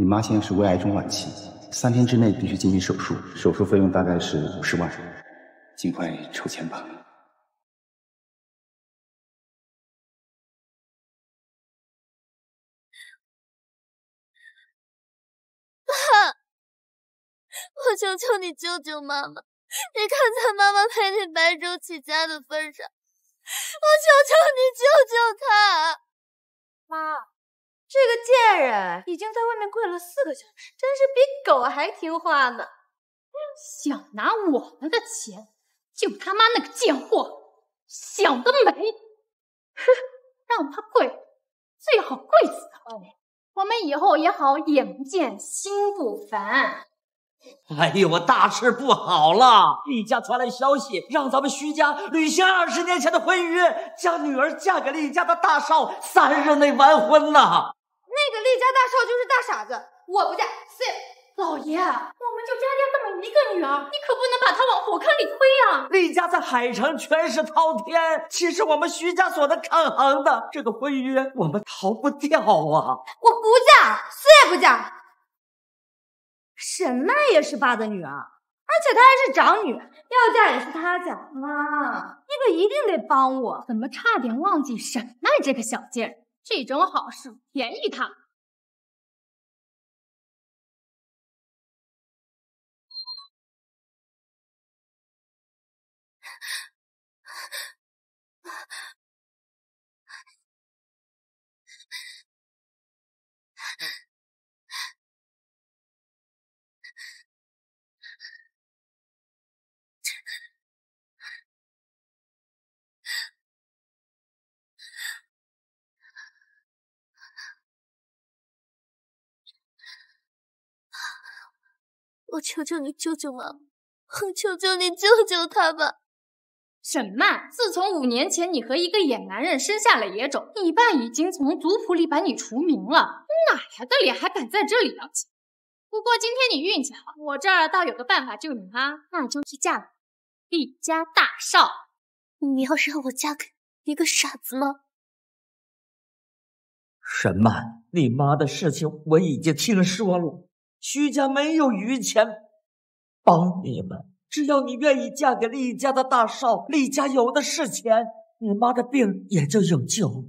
你妈现在是胃癌中晚期，三天之内必须进行手术，手术费用大概是五十万，尽快筹钱吧。爸，我求求你救救妈妈！你看在妈妈陪你白手起家的份上，我求求你救救她！妈，这个贱人已经在外面跪了四个小时，真是比狗还听话呢。想拿我们的钱就他妈那个贱货，想得美！哼，让他跪，最好跪死他！我们以后也好眼不见心不烦。哎呦，我大事不好了！厉家传来消息，让咱们徐家履行二十年前的婚约，将女儿嫁给厉家的大少，三日内完婚呐！那个厉家大少就是大傻子，我不嫁，死！老爷，我们就家家这么一个女儿，你可不能把她往火坑里推呀！厉家在海城权势滔天，岂是我们徐家所能抗衡的？这个婚约我们逃不掉啊！我不嫁，死也不嫁！沈曼也是爸的女儿，而且她还是长女，要嫁也是她嫁。妈，你可一定得帮我！怎么差点忘记沈曼这个小贱人？这种好事便宜他。我求求你救救妈妈！我求求你救救她吧！沈曼，自从五年前你和一个野男人生下了野种，你爸已经从族谱里把你除名了。哪来的脸还敢在这里要钱？不过今天你运气好，我这儿倒有个办法救你妈，那就是嫁给厉家大少。你要让我嫁给一个傻子吗？沈曼，你妈的事情我已经听说了。徐家没有余钱帮你们，只要你愿意嫁给厉家的大少，厉家有的是钱，你妈的病也就有救。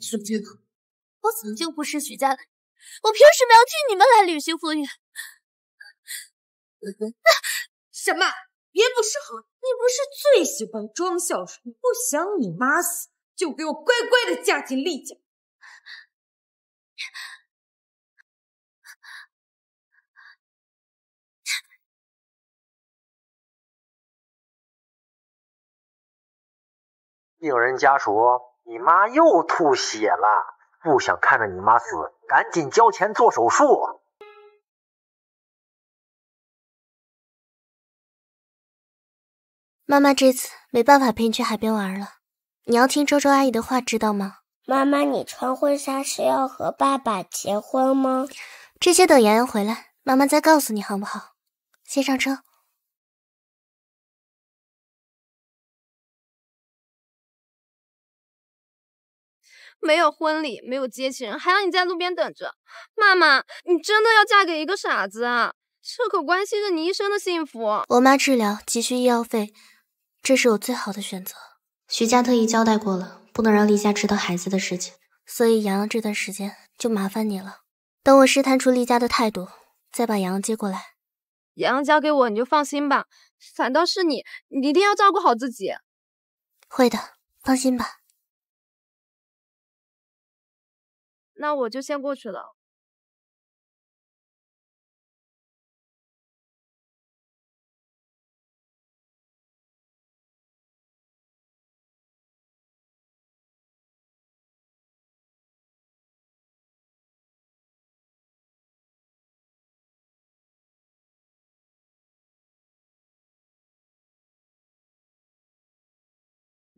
徐杰哥，我早就不是徐家的，我凭什么要替你们来履行婚约？什么？别不识好！你不是最喜欢装孝顺，不想你妈死，就给我乖乖的嫁进厉家。病人家属，你妈又吐血了，不想看着你妈死，赶紧交钱做手术。妈妈这次没办法陪你去海边玩了，你要听周周阿姨的话，知道吗？妈妈，你穿婚纱是要和爸爸结婚吗？这些等洋洋回来，妈妈再告诉你好不好？先上车。没有婚礼，没有接亲人，还让你在路边等着。妈妈，你真的要嫁给一个傻子啊？这可关系着你一生的幸福。我妈治疗急需医药费，这是我最好的选择。徐家特意交代过了，不能让厉家知道孩子的事情，所以洋洋这段时间就麻烦你了。等我试探出厉家的态度，再把洋洋接过来。洋洋交给我，你就放心吧。反倒是你，你一定要照顾好自己。会的，放心吧。那我就先过去了。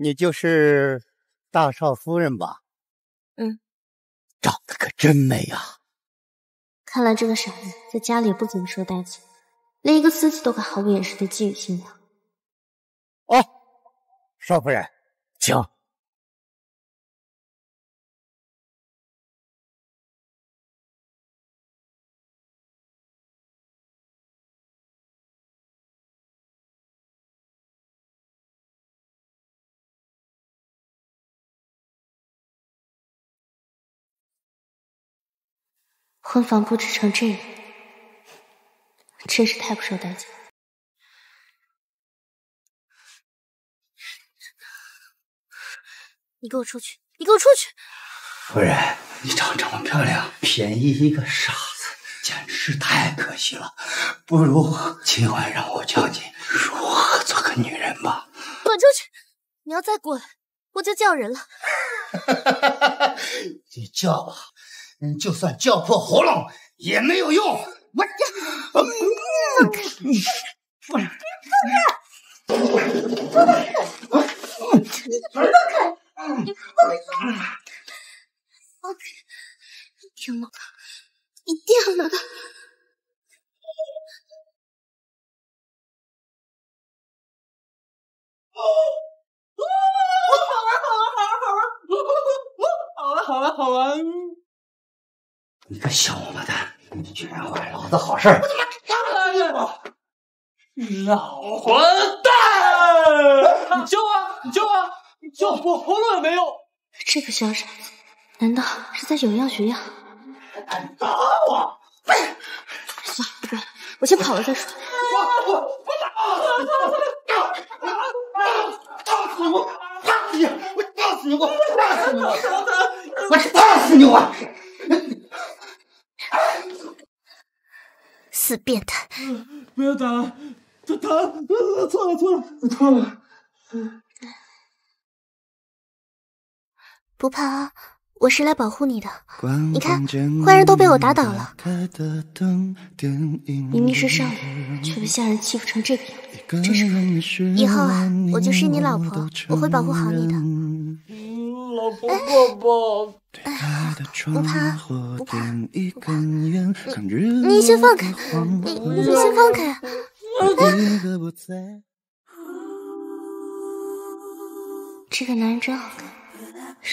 你就是大少夫人吧？嗯。长得可真美啊！看来这个傻子在家里也不怎么受待见，连一个司机都敢毫不掩饰的觊觎新娘。哦，少夫人，请。婚房布置成这样，真是太不受待见。你给我出去！你给我出去！夫人，你长这么漂亮，便宜一个傻子，简直是太可惜了。不如今晚让我教你如何做个女人吧。滚出去！你要再过来，我就叫人了。你叫吧，就算叫破喉咙也没有用。我，你夫人，夫人，放开！你放开！放开！听了，你定了的。好玩，好玩，好玩！你个小王八蛋，你居然坏老子好事！我他妈！老混蛋！你救啊！你救啊！你救我！活路也没有！这个小傻子，难道是在有样学样？敢打我！算了，不管了，我先跑了再说。我我我打！打死我！打死你！我打死你！我打死你！我我打死你！我死变态！不要打了，他疼！错了错了错了！不怕啊，我是来保护你的。你看，坏人都被我打倒了。明明是少爷，却被下人欺负成这个样子，真是以后啊，我就是你老婆，我会保护好你的。老婆抱抱。不怕，不怕，不怕。你先放开，你你先放开。这个男人真好看。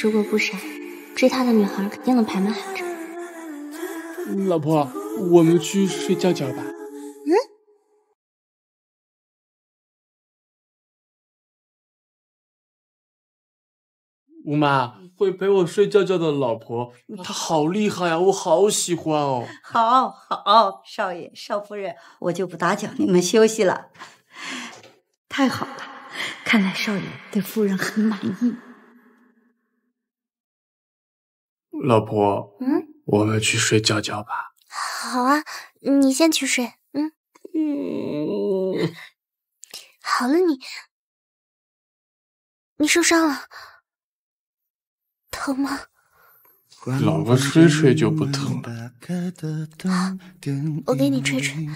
如果不傻，追他的女孩肯定能排满海城。老婆，我们去睡觉觉吧。吴妈会陪我睡觉觉的老婆，她好厉害呀，我好喜欢哦。好，好，少爷、少夫人，我就不打搅你们休息了。太好了，看来少爷对夫人很满意。老婆，嗯，我们去睡觉觉吧。好啊，你先去睡。嗯嗯，好了，你你受伤了，疼吗？老婆吹吹就不疼了。啊我给你吹吹。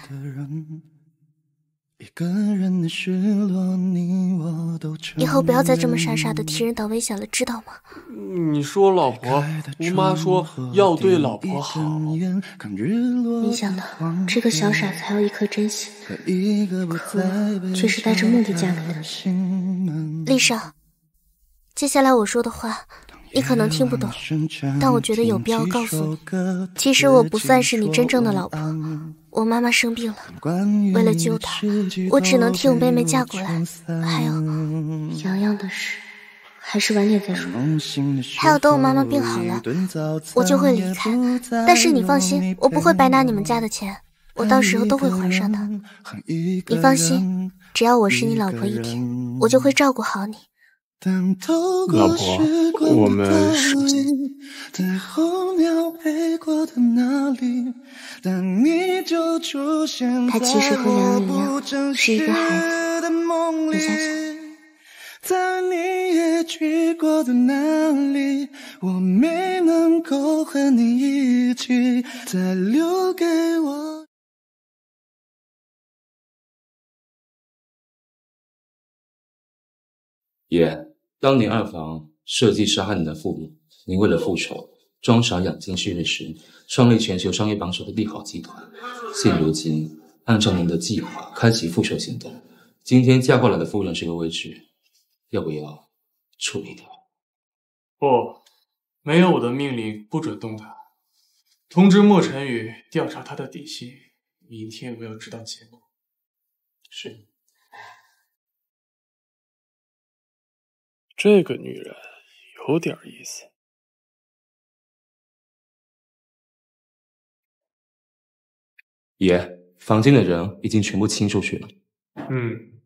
以后不要再这么傻傻的替人挡危险了，知道吗？你说老婆，吴妈说要对老婆好。没想到这个小傻子还有一颗真心，可却是带着目的嫁给他。丽少，接下来我说的话。你可能听不懂，但我觉得有必要告诉你，其实我不算是你真正的老婆。我妈妈生病了，为了救她，我只能替我妹妹嫁过来。还有洋洋的事，还是晚点再说。还有等我妈妈病好了，我就会离开。但是你放心，我不会白拿你们家的钱，我到时候都会还上的。你放心，只要我是你老婆一天，我就会照顾好你。老婆，我们是。他其实和洋洋一样，是一个孩子。你想想。在你也去过的那里，我没能够和你一起，再留给我。爷。当年二房设计杀害你的父母，您为了复仇，装傻养精蓄锐时，创立全球商业榜首的利好集团。现如今，按照您的计划开启复仇行动，今天嫁过来的夫人是个位置，要不要处理掉？不，没有我的命令，不准动他。通知莫晨宇调查他的底细，明天我要知道结果。是。这个女人有点意思。爷，房间的人已经全部清出去了。嗯，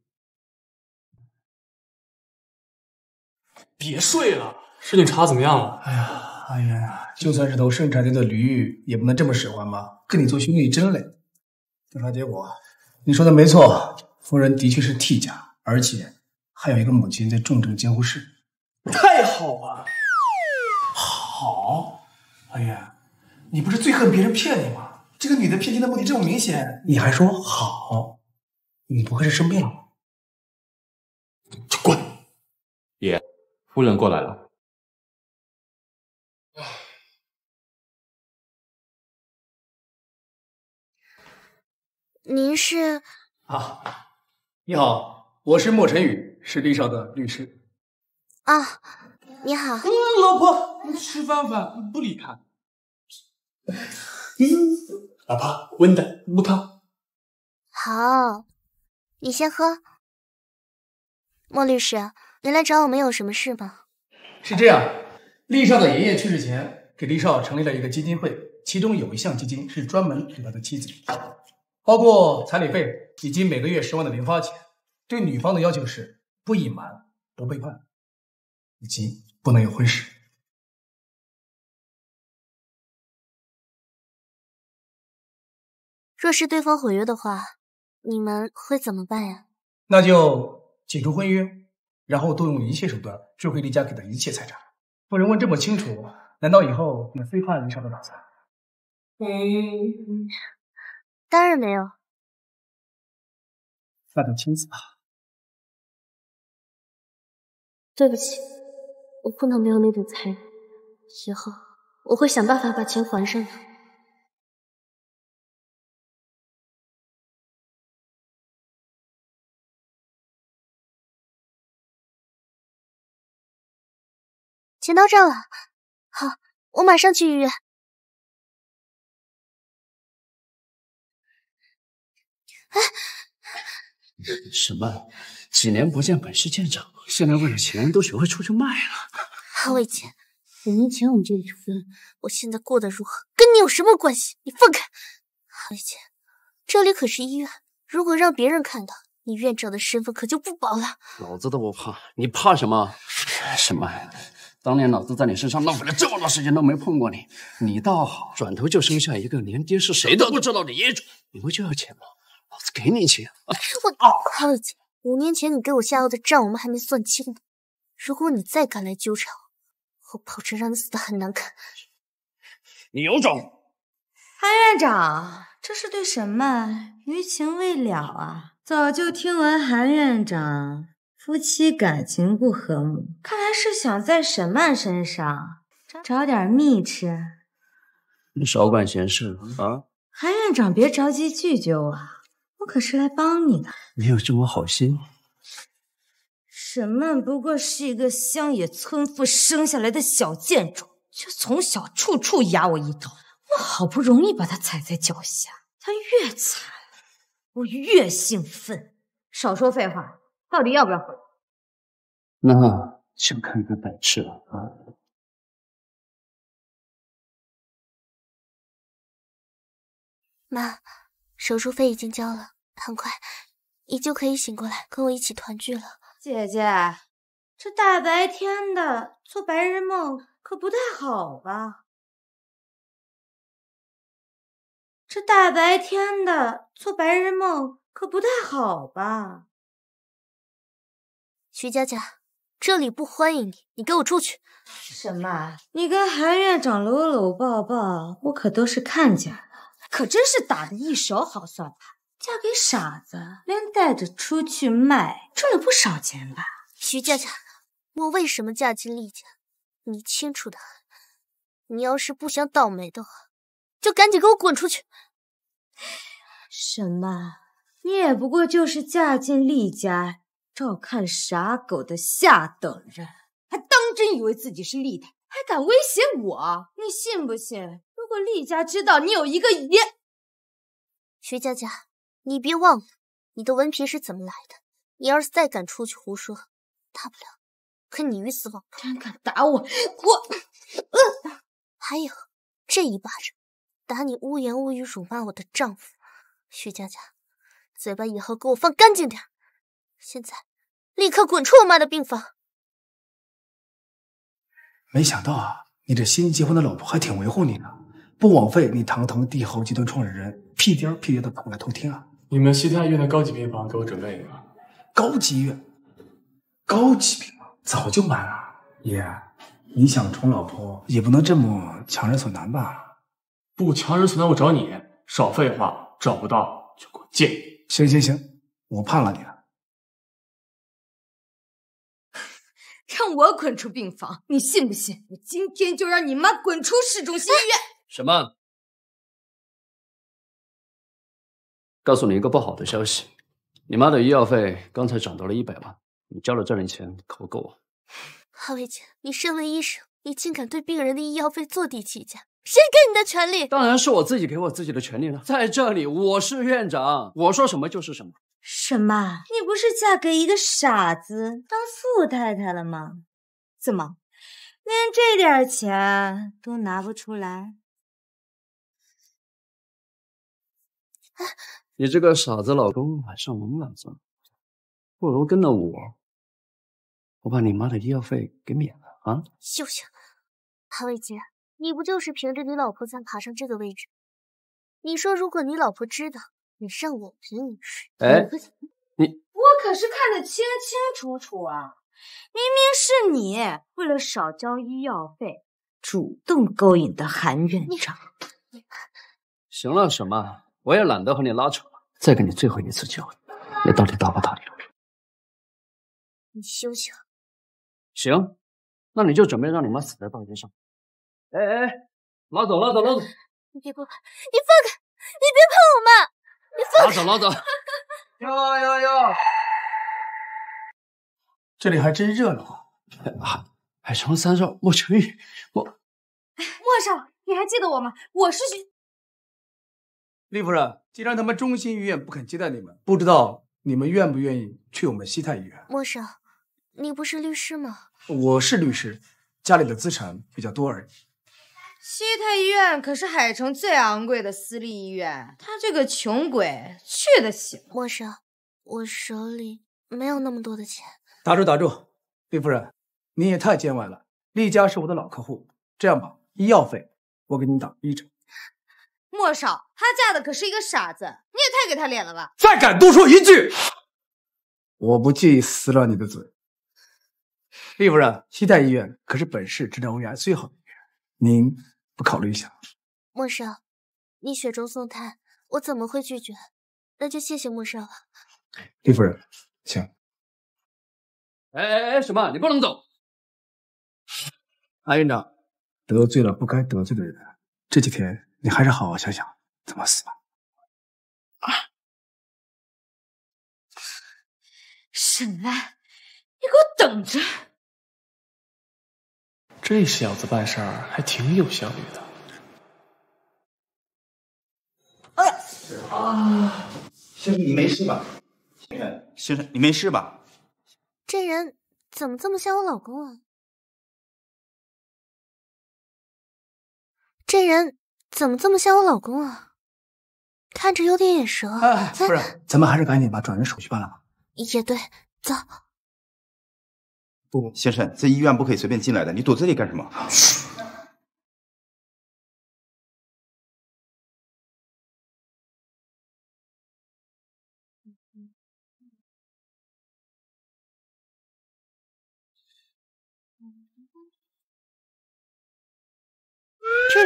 别睡了，事情查怎么样了？哎呀，哎呀，就算是头生产队的驴，也不能这么使唤吧？跟你做兄弟真累。调查结果，你说的没错，夫人的确是替家，而且还有一个母亲在重症监护室。太好了，好。哎呀，你不是最恨别人骗你吗？这个女的骗钱的目的这么明显，你还说好？你不会是生病了？滚！爷，夫人过来了。您是？啊，你好，我是莫晨宇，是厉少的律师。啊，你好。老婆，吃饭饭不理他。嗯。老婆，温的，不烫。好，你先喝。莫律师，您来找我们有什么事吗？是这样，厉少的爷爷去世前，给厉少成立了一个基金会，其中有一项基金是专门给他的妻子，包括彩礼费以及每个月十万的零花钱。对女方的要求是不隐瞒、不背叛，以及不能有婚史。若是对方毁约的话，你们会怎么办呀？那就解除婚约，然后动用一切手段追回李家给的一切财产。夫人问这么清楚，难道以后你们非怕厉少的打算？嗯，当然没有。那就亲自吧。对不起，我不能没有那点财物，以后我会想办法把钱还上的。钱到账了，好，我马上去医院。什么？几年不见，本事见长，现在为了钱都学会出去卖了。郝伟杰，五年前我们就离婚，我现在过得如何，跟你有什么关系？你放开！郝伟杰，这里可是医院，如果让别人看到，你院长的身份可就不保了。老子都不怕，你怕什么？什么？当年老子在你身上浪费了这么多时间都没碰过你，你倒好，转头就生下一个连爹是谁都不知道的野种。你不就要钱吗？老子给你钱。我郝伟杰，五年前你给我下药的账我们还没算清呢。如果你再敢来纠缠我，我保证让你死的很难看。你有种！韩院长，这是对什么余情未了啊？早就听闻韩院长。夫妻感情不和睦，看来是想在沈曼身上找点蜜吃。你少管闲事啊！韩院长，别着急拒绝我，我可是来帮你的。你有这么好心？沈曼不过是一个乡野村妇生下来的小贱种，却从小处处压我一头。我好不容易把她踩在脚下，她越踩我越兴奋。少说废话。到底要不要回？那就看你的本事了啊！妈，手术费已经交了，很快你就可以醒过来，跟我一起团聚了。姐姐，这大白天的做白日梦可不太好吧？这大白天的做白日梦可不太好吧？徐佳佳，这里不欢迎你，你给我出去！什么？你跟韩院长搂搂抱抱，我可都是看见了，可真是打的一手好算盘。嫁给傻子，连带着出去卖，赚了不少钱吧？徐佳佳，我为什么嫁进厉家，你清楚的很。你要是不想倒霉的话，就赶紧给我滚出去！什么？你也不过就是嫁进厉家。照看傻狗的下等人，还当真以为自己是厉太，还敢威胁我？你信不信？如果厉家知道你有一个爷，徐佳佳，你别忘了你的文凭是怎么来的。你要是再敢出去胡说，大不了跟你鱼死网破。真敢打我，我……还有这一巴掌，打你污言污语辱骂我的丈夫，徐佳佳，嘴巴以后给我放干净点！现在，立刻滚出我妈的病房！没想到啊，你这新结婚的老婆还挺维护你的，不枉费你堂堂帝豪集团创始人屁颠屁颠的跑来偷听啊！你们西太医院的高级病房给我准备一个。高级医院，高级病房早就满了。爷，你想宠老婆也不能这么强人所难吧？不强人所难，我找你。少废话，找不到就给我见。行行行，我怕了你了。让我滚出病房，你信不信？我今天就让你妈滚出市中心医院！什么？告诉你一个不好的消息，你妈的医药费刚才涨到了一百万，你交了这点钱可不够啊！哈维姐，你身为医生，你竟敢对病人的医药费坐地起价？谁给你的权利？当然是我自己给我自己的权利了。在这里，我是院长，我说什么就是什么。什么？你不是嫁给一个傻子当富太太了吗？怎么，连这点钱都拿不出来？你这个傻子老公晚上懵了，子，不如跟了我，我把你妈的医药费给免了啊！休想！韩伟杰，你不就是凭着你老婆才爬上这个位置？你说，如果你老婆知道……你上我陪你睡？哎，你我可是看得清清楚楚啊！明明是你为了少交医药费，主动勾引的韩院长。行了，沈曼，我也懒得和你拉扯了。再给你最后一次机会，你到底打不打理？你休想！行，那你就准备让你妈死在大街上。哎哎哎，拉走，拉走，拉走！你别过来！你放开！你别碰我妈！拉走，拉走！哟哟哟，这里还真热闹啊！海海城三少莫成宇，莫莫少，你还记得我吗？我是徐厉夫人。既然他们中心医院不肯接待你们，不知道你们愿不愿意去我们西泰医院？莫少，你不是律师吗？我是律师，家里的资产比较多而已。西泰医院可是海城最昂贵的私立医院，他这个穷鬼去得起吗？莫少，我手里没有那么多的钱。打住打住，厉夫人，你也太见外了。厉家是我的老客户，这样吧，医药费我给你打一折。莫少，她嫁的可是一个傻子，你也太给他脸了吧！再敢多说一句，我不介意撕了你的嘴。厉夫人，西太医院可是本市治疗胃癌最好的医院，您。不考虑一下，莫少，你雪中送炭，我怎么会拒绝？那就谢谢莫少了。厉夫人，请。哎哎哎，什么？你不能走！安院长，得罪了不该得罪的人，这几天你还是好好想想怎么死吧。啊！沈兰，你给我等着！这小子办事儿还挺有效率的。哎啊！先生，你没事吧？先生，先生，你没事吧？这人怎么这么像我老公啊？这人怎么这么像我老公啊？看着有点眼熟。哎，夫人，咱们还是赶紧把转院手续办了吧。也对，走。不，先生，这医院不可以随便进来的，你躲这里干什么？这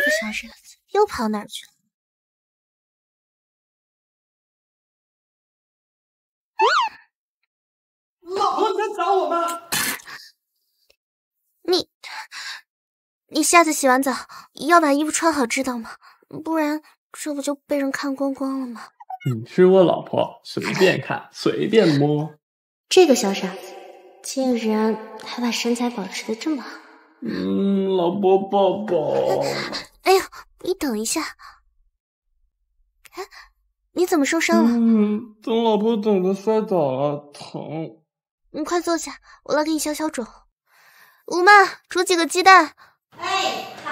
个小傻子又跑哪去了？老婆在找我吗？你，你下次洗完澡要把衣服穿好，知道吗？不然这不就被人看光光了吗？你是我老婆，随便看，随便摸。这个小傻子竟然还把身材保持的这么好。嗯，老婆抱抱。你等一下。哎，你怎么受伤了？嗯，等老婆等的摔倒了，疼。你快坐下，我来给你消消肿。吴曼，煮几个鸡蛋。哎，好。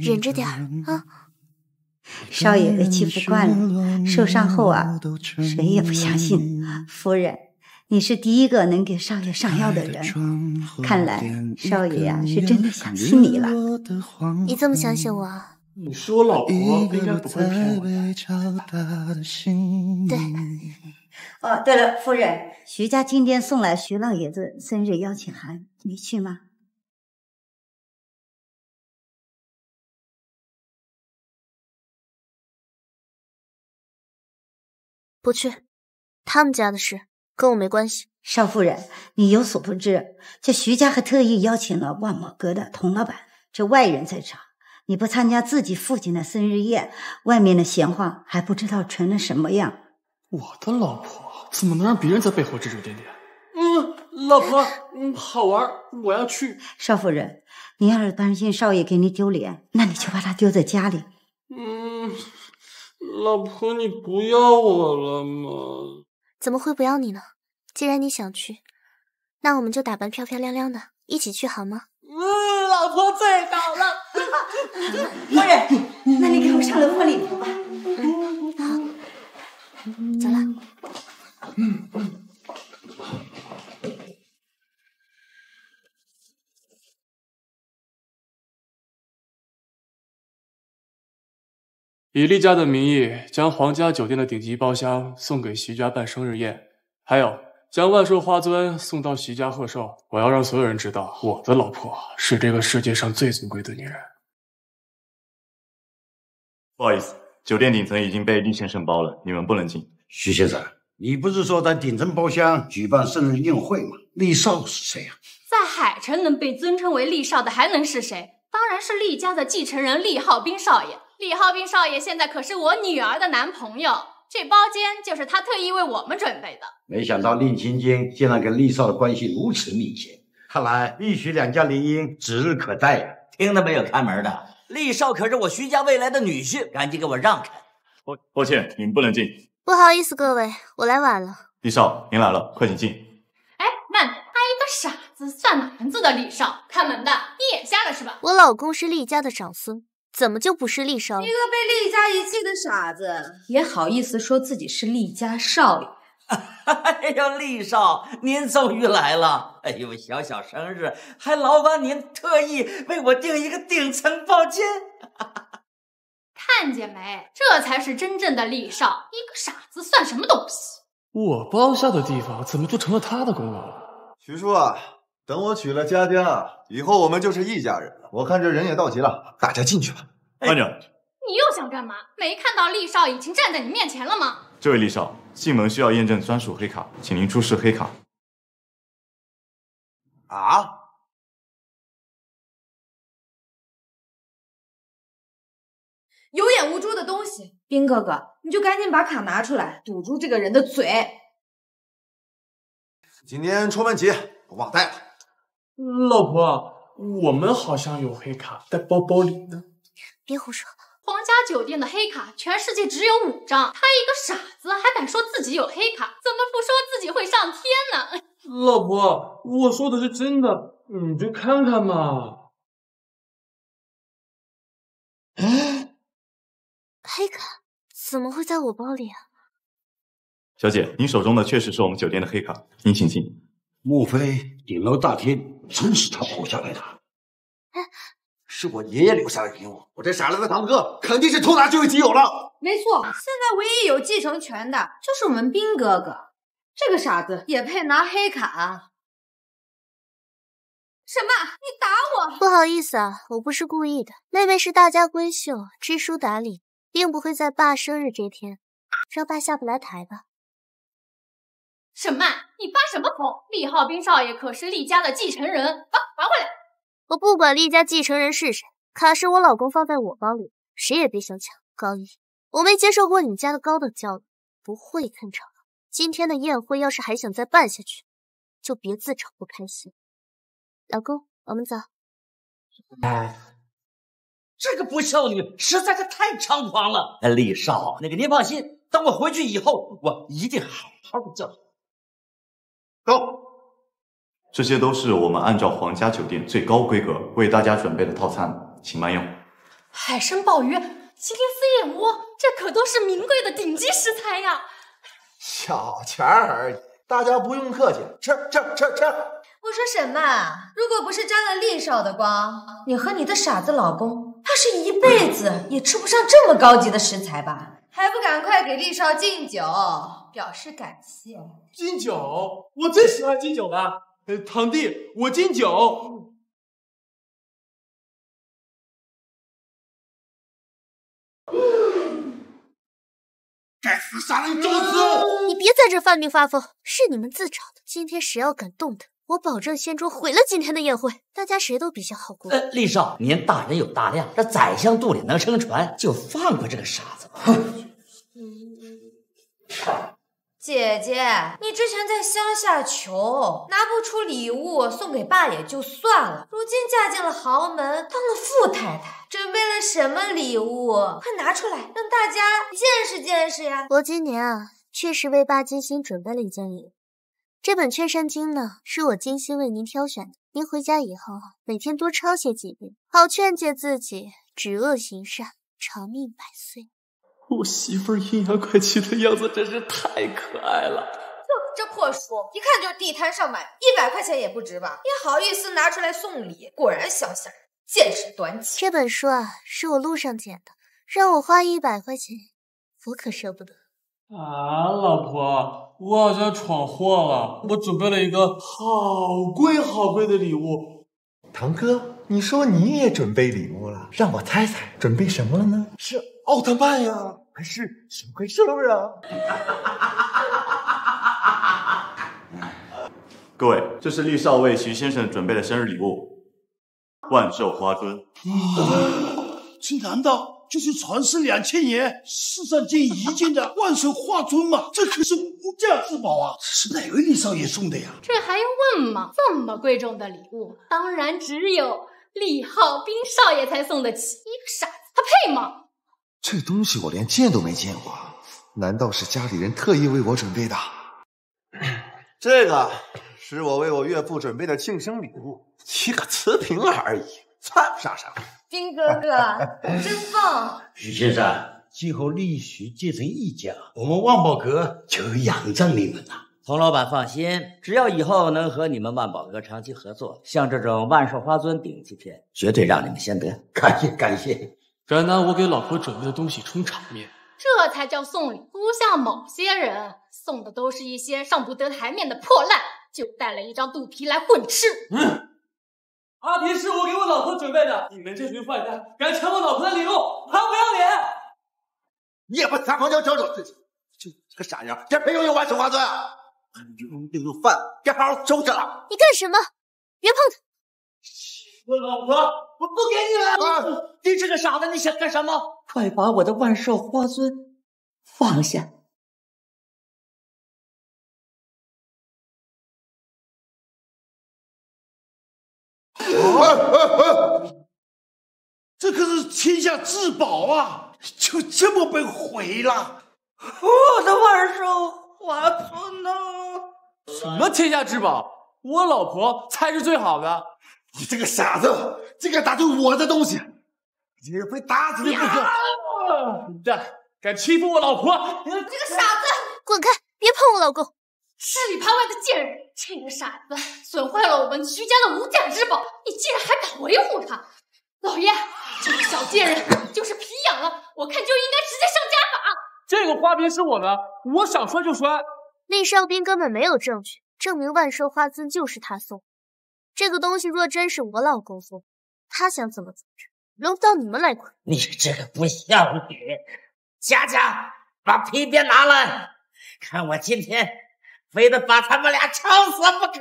忍着点啊！少爷被欺负惯了，受伤后啊，谁也不相信。夫人，你是第一个能给少爷上药的人，看来少爷呀是真的想起你了。你这么相信我？你是我老婆，应该不会骗我的。对。哦，对了，夫人，徐家今天送来徐老爷子生日邀请函，你去吗？不去，他们家的事跟我没关系。少夫人，你有所不知，这徐家还特意邀请了万宝阁的童老板，这外人在场，你不参加自己父亲的生日宴，外面的闲话还不知道传了什么样。我的老婆怎么能让别人在背后指指点点？嗯，老婆，嗯，好玩，我要去。少夫人，你要是担心少爷给你丢脸，那你就把他丢在家里。嗯。老婆，你不要我了吗？怎么会不要你呢？既然你想去，那我们就打扮漂漂亮亮的，一起去好吗？嗯，老婆最好了。夫人，那你给我上楼换礼服吧。嗯，好，走了。嗯嗯。以厉家的名义，将皇家酒店的顶级包厢送给徐家办生日宴，还有将万寿花尊送到徐家贺寿。我要让所有人知道，我的老婆是这个世界上最尊贵的女人。不好意思，酒店顶层已经被厉先生包了，你们不能进。徐先生，你不是说在顶层包厢举办生日宴会吗？厉少是谁啊？在海城能被尊称为厉少的还能是谁？当然是厉家的继承人厉浩斌少爷。厉浩斌少爷现在可是我女儿的男朋友，这包间就是他特意为我们准备的。没想到令青间竟然跟厉少的关系如此密切，看来厉徐两家联姻指日可待呀！听到没有，看门的，厉少可是我徐家未来的女婿，赶紧给我让开！抱抱歉，你们不能进。不好意思，各位，我来晚了。厉少，您来了，快请进。哎，慢，他一个傻子算哪门子的厉少？看门的，你眼瞎了是吧？我老公是厉家的长孙。怎么就不是厉少？一个被厉家遗弃的傻子，也好意思说自己是厉家少爷？哎呦，厉少，您终于来了！哎呦，小小生日，还劳烦您特意为我订一个顶层包间。看见没？这才是真正的厉少，一个傻子算什么东西？我包下的地方怎么就成了他的功劳了？徐叔啊！等我娶了佳佳，以后我们就是一家人了。我看这人也到齐了，大家进去吧。慢着，你又想干嘛？没看到厉少已经站在你面前了吗？这位厉少，进门需要验证专属黑卡，请您出示黑卡。啊？有眼无珠的东西，兵哥哥，你就赶紧把卡拿出来，堵住这个人的嘴。今天出门急，我忘带了。老婆，我们好像有黑卡在包包里呢。别胡说！皇家酒店的黑卡，全世界只有五张。他一个傻子，还敢说自己有黑卡？怎么不说自己会上天呢？老婆，我说的是真的，你就看看嘛。黑卡怎么会在我包里啊？小姐，您手中的确实是我们酒店的黑卡，您请进。莫非顶楼大厅真是他包下来的？哎，是我爷爷留下的遗物。我这傻了的堂哥肯定是偷拿据为己有了。没错，现在唯一有继承权的就是我们斌哥哥。这个傻子也配拿黑卡？什么？你打我？不好意思啊，我不是故意的。妹妹是大家闺秀，知书达理，并不会在爸生日这天让爸下不来台吧。沈曼，你发什么疯？厉浩斌少爷可是厉家的继承人，把还回来！我不管厉家继承人是谁，卡是我老公放在我包里，谁也别想抢。高一，我没接受过你家的高等教育，不会看场。今天的宴会要是还想再办下去，就别自找不开心。老公，我们走。哎，这个不孝女实在是太猖狂了。厉少，那个您放心，等我回去以后，我一定好好的教训。走，这些都是我们按照皇家酒店最高规格为大家准备的套餐，请慢用。海参鲍鱼、麒麟飞燕窝，这可都是名贵的顶级食材呀！小钱而已，大家不用客气，吃吃吃吃。我说什么？如果不是沾了厉少的光，你和你的傻子老公，怕是一辈子也吃不上这么高级的食材吧？还不赶快给厉少敬酒，表示感谢？敬酒，我最喜欢敬酒了。呃，堂弟，我敬酒。该死，杀人 jones！你别在这犯病发疯，是你们自找的。今天谁要敢动他，我保证仙桌毁了今天的宴会，大家谁都比较好过。呃，厉少，您大人有大量，这宰相肚里能撑船，就放过这个傻子吧。哼。姐姐，你之前在乡下穷，拿不出礼物送给爸也就算了，如今嫁进了豪门，当了富太太，准备了什么礼物？快拿出来，让大家见识见识呀！我今年啊，确实为爸精心准备了一件礼物。这本《劝善经》呢，是我精心为您挑选的。您回家以后，每天多抄写几遍，好劝诫自己止恶行善，长命百岁。我媳妇儿阴阳怪气的样子真是太可爱了。这这破书，一看就是地摊上买，一百块钱也不值吧？也好意思拿出来送礼？果然乡下人见识短浅。这本书啊，是我路上捡的，让我花一百块钱，我可舍不得。啊，老婆，我好像闯祸了。我准备了一个好贵好贵的礼物。堂哥，你说你也准备礼物了？让我猜猜，准备什么了呢？是奥特曼呀？还是小怪兽啊！各位，这是厉少为徐先生准备的生日礼物——万寿花尊。这难道就是传世两千年、世上仅一件的万寿花尊吗？这可是无价之宝啊！这是哪位厉少爷送的呀？这还用问吗？这么贵重的礼物，当然只有厉浩斌少爷才送得起。一个傻子，他配吗？这东西我连见都没见过，难道是家里人特意为我准备的？这个是我为我岳父准备的庆生礼物，一个瓷瓶而已，算不上什么。兵哥哥真棒！许先生，今后厉徐结成一家，我们万宝阁就仰仗你们了。童老板放心，只要以后能和你们万宝阁长期合作，像这种万寿花尊顶级片，绝对让你们先得。感谢感谢。敢拿我给老婆准备的东西充场面，这才叫送礼。不像某些人送的都是一些上不得台面的破烂，就带了一张肚皮来混吃。嗯，阿皮是我给我老婆准备的，你们这群坏蛋敢抢我老婆的礼物，还不要脸！你也不撒泡尿照照自己，就这个傻样，这没有用万寿花尊啊！这顿饭该好好收拾了。你干什么？别碰他！我老婆，我不给你了！你这个傻子，你想干什么？快把我的万寿花尊放下！这可是天下至宝啊！就这么被毁了？我的万寿花尊呢？什么天下至宝？我老婆才是最好的！你这个傻子，竟敢打碎我的东西，你非打死你不可！混蛋，敢欺负我老婆！你这个傻子，滚开！别碰我老公！吃里扒外的贱人！这个傻子损坏了我们徐家的无价之宝，你竟然还敢维护他！老爷，这个小贱人就是皮痒了，我看就应该直接上家法。这个花瓶是我的，我想摔就摔。那哨兵根本没有证据证明万寿花尊就是他送。这个东西若真是我老公送，他想怎么怎么着，轮不到你们来管。你这个不孝女！佳佳，把皮鞭拿来，看我今天非得把他们俩抽死不可！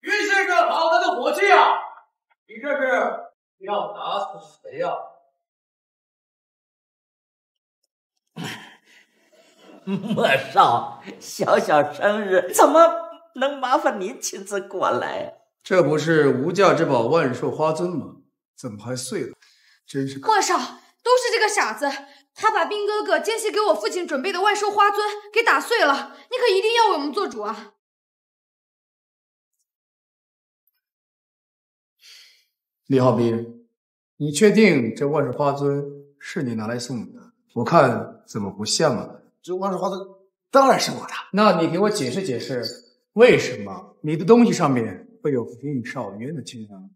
于先生，好大的火气啊！你这是要打死谁呀？莫少，小小生日怎么？能麻烦您亲自过来？这不是无价之宝万寿花尊吗？怎么还碎了？真是霍少，都是这个傻子，他把兵哥哥奸细给我父亲准备的万寿花尊给打碎了。你可一定要为我们做主啊！李浩斌，你确定这万寿花尊是你拿来送你的？我看怎么不像啊！这万寿花尊当然是我的。那你给我解释解释，为什么你的东西上面会有林少渊的签章？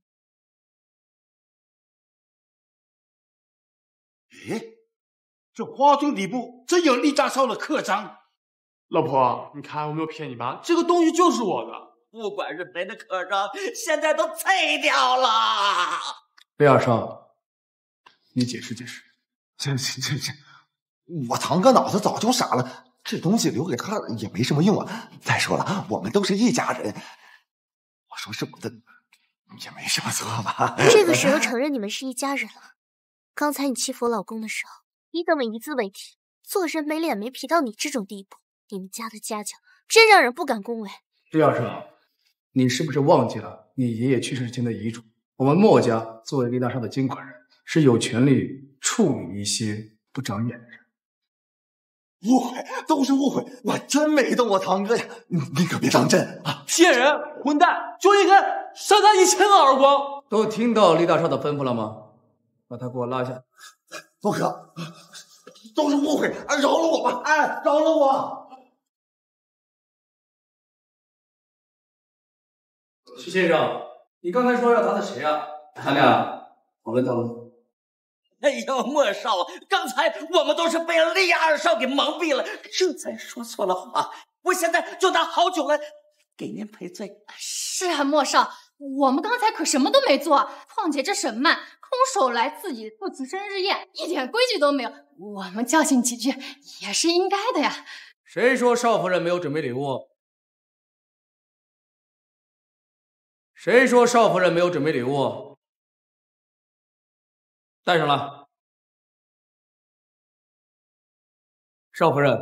诶，这花樽底部真有厉大少的刻章。老婆，你看我没有骗你吧？这个东西就是我的。不管是谁的刻章，现在都碎掉了。厉二少，你解释解释。这这这这，我堂哥脑子早就傻了，这东西留给他也没什么用啊。再说了，我们都是一家人，我说是我的也没什么错吧？这个时候 承认你们是一家人了。刚才你欺负我老公的时候，你怎么一字未提？做人没脸没皮到你这种地步，你们家的家教真让人不敢恭维。李教授，你是不是忘记了你爷爷去世前的遗嘱？我们墨家作为李大少的监管人，是有权利处理一些不长眼的人。误会，都是误会，我真没动我堂哥呀！你你可别当真啊！骗人，混蛋，就应该扇他一千个耳光！都听到李大少的吩咐了吗？把他给我拉下！不可，都是误会，饶了我吧！哎，饶了我！徐先生，你刚才说要打的谁啊？他俩，我们等。哎呦，莫少，刚才我们都是被厉二少给蒙蔽了，这才说错了话。我现在就拿好酒来给您赔罪。是啊，莫少，我们刚才可什么都没做。况且这沈曼空手来自己父亲生日宴，一点规矩都没有，我们教训几句也是应该的呀。谁说少夫人没有准备礼物？谁说少夫人没有准备礼物？带上了。少夫人，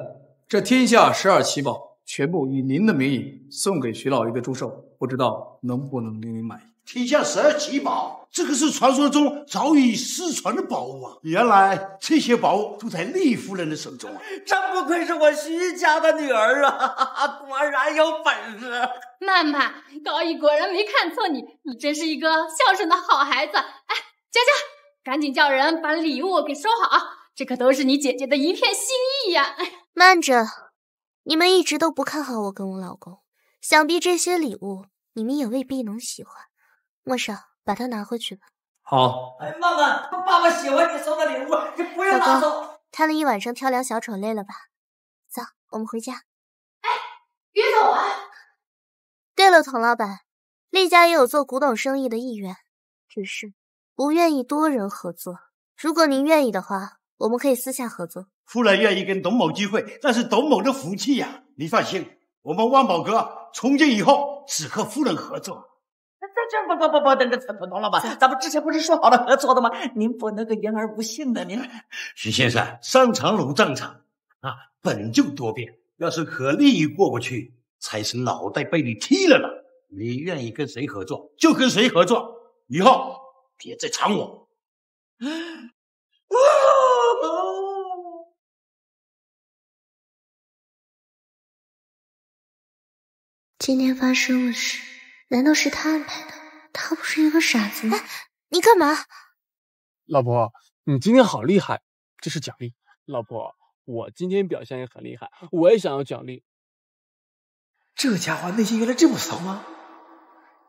这天下十二奇宝全部以您的名义送给徐老爷的祝寿，不知道能不能令您满意？天下十二奇宝，这可是传说中早已失传的宝物啊！原来这些宝物都在厉夫人的手中啊！真不愧是我徐家的女儿啊，果然有本事。曼曼，高义果然没看错你，你真是一个孝顺的好孩子。哎，佳佳，赶紧叫人把礼物给收好，这可都是你姐姐的一片心意呀！慢着，你们一直都不看好我跟我老公，想必这些礼物你们也未必能喜欢。莫少，把它拿回去吧。好。哎，曼曼，爸爸喜欢你送的礼物，你不要拿走。看了一晚上跳梁小丑，累了吧？走，我们回家。哎，别走啊！对了，童老板，厉家也有做古董生意的意愿，只是不愿意多人合作。如果您愿意的话，我们可以私下合作。夫人愿意跟董某聚会，那是董某的福气呀。你放心，我们万宝阁从今以后只和夫人合作。这这不不不不，那个童童老板，咱们之前不是说好了合作的吗？您不能够言而无信的，您。徐先生，商场如战场啊，本就多变，要是和利益过不去，才是脑袋被你踢了呢。你愿意跟谁合作，就跟谁合作，以后别再缠我。今天发生的事，难道是他安排的？他不是一个傻子吗？你干嘛？老婆，你今天好厉害，这是奖励。老婆，我今天表现也很厉害，我也想要奖励。这家伙内心原来这么骚吗？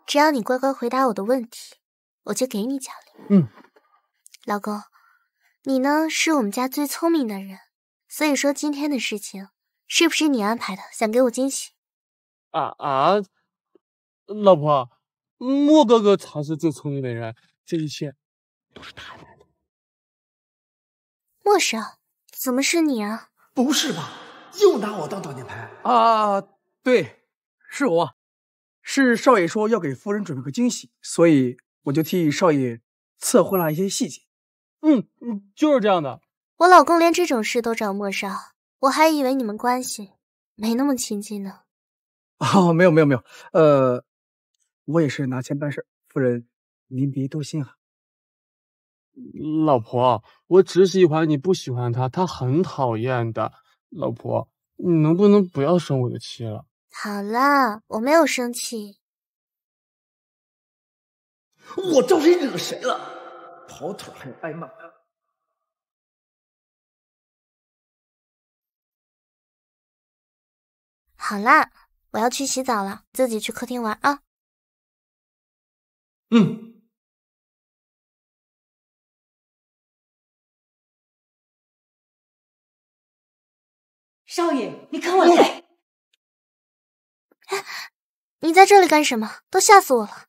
只要你乖乖回答我的问题，我就给你奖励。嗯，老公，你呢是我们家最聪明的人，所以说今天的事情是不是你安排的？想给我惊喜？啊啊！老婆，莫哥哥才是最聪明的人，这一切都是他的。莫少，怎么是你啊？不是吧？又拿我当挡箭牌？啊，对，是我。是少爷说要给夫人准备个惊喜，所以我就替少爷策划了一些细节。嗯嗯，就是这样的。我老公连这种事都找莫少，我还以为你们关系没那么亲近呢。哦，没有没有没有，呃，我也是拿钱办事，夫人您别多心啊。老婆，我只喜欢你，不喜欢他，他很讨厌的。老婆，你能不能不要生我的气了？好了，我没有生气。我招谁惹谁了？跑腿还挨骂。好啦，我要去洗澡了，自己去客厅玩啊。嗯。少爷，你看我来！你在这里干什么？都吓死我了！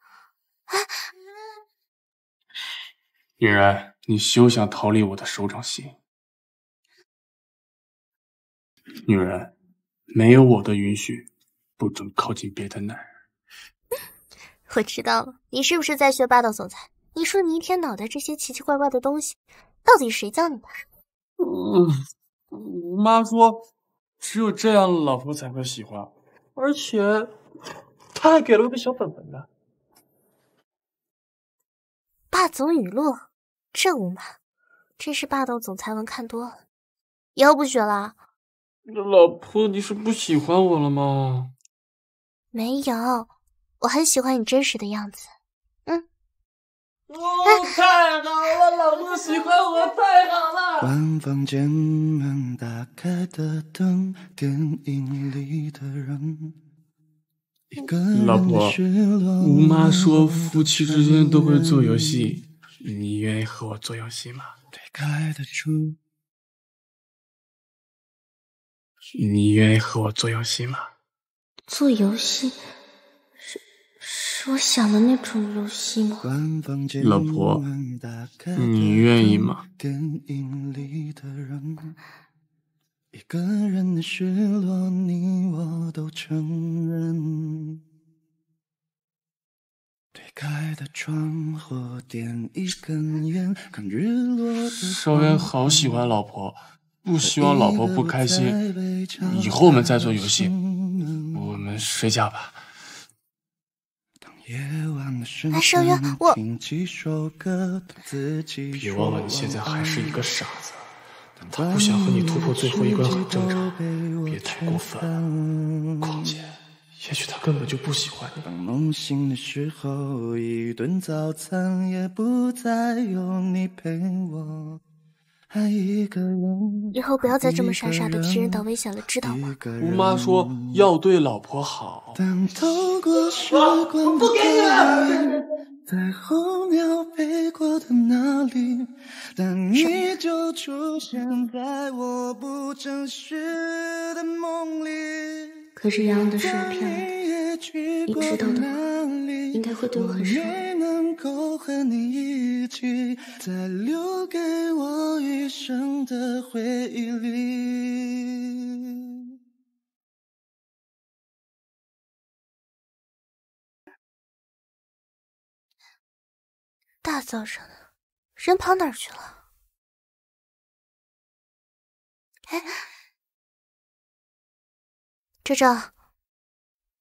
女人，你休想逃离我的手掌心！女人，没有我的允许，不准靠近别的男人。我知道了，你是不是在学霸道总裁？你说你一天脑袋这些奇奇怪怪的东西，到底谁教你的？嗯，我妈说。只有这样的老婆才会喜欢，而且他还给了我个小本本呢。霸总语录，这无码，真是霸道总裁文看多了，以后不学了。老婆，你是不喜欢我了吗？没有，我很喜欢你真实的样子。哦，太好了，老公喜欢我，太好了。关房间门，打开的灯，电影里的人。老婆，吴妈说夫妻之间都会做游戏，你愿意和我做游戏吗？你愿意和我做游戏吗？做游戏是是。我想的那种游戏吗？老婆，你愿意吗？一个人的失落，你我都承认。推开的窗户，点一根烟，看日落少爷好喜欢老婆，不希望老婆不开心。以后我们再做游戏，我们睡觉吧。哎，少爷，我别忘了，你现在还是一个傻子。他不想和你突破最后一关很正常，别太过分。况且，也许他根本就不喜欢你。以后不要再这么傻傻的替人挡危险了，知道吗？吴妈说要对老婆好。不给你了。在候鸟飞过的那里，但你就出现在我不真实的梦里。可是杨洋的是我骗来的，你知道的话，应该会对我很失望。在留给我余生的回忆里。大早上的，人跑哪儿去了？哎，周周，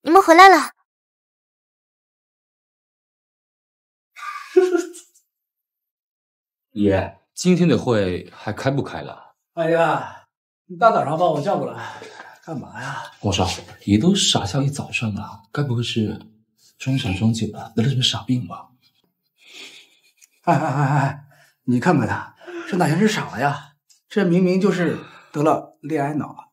你们回来了。爷，今天的会还开不开了？哎呀，你大早上把我叫过来干嘛呀？皇上，爷都傻笑一早上了，该不会是装傻装久了，得了什么傻病吧？哎哎哎哎，你看看他，这哪像是傻了呀？这明明就是得了恋爱脑。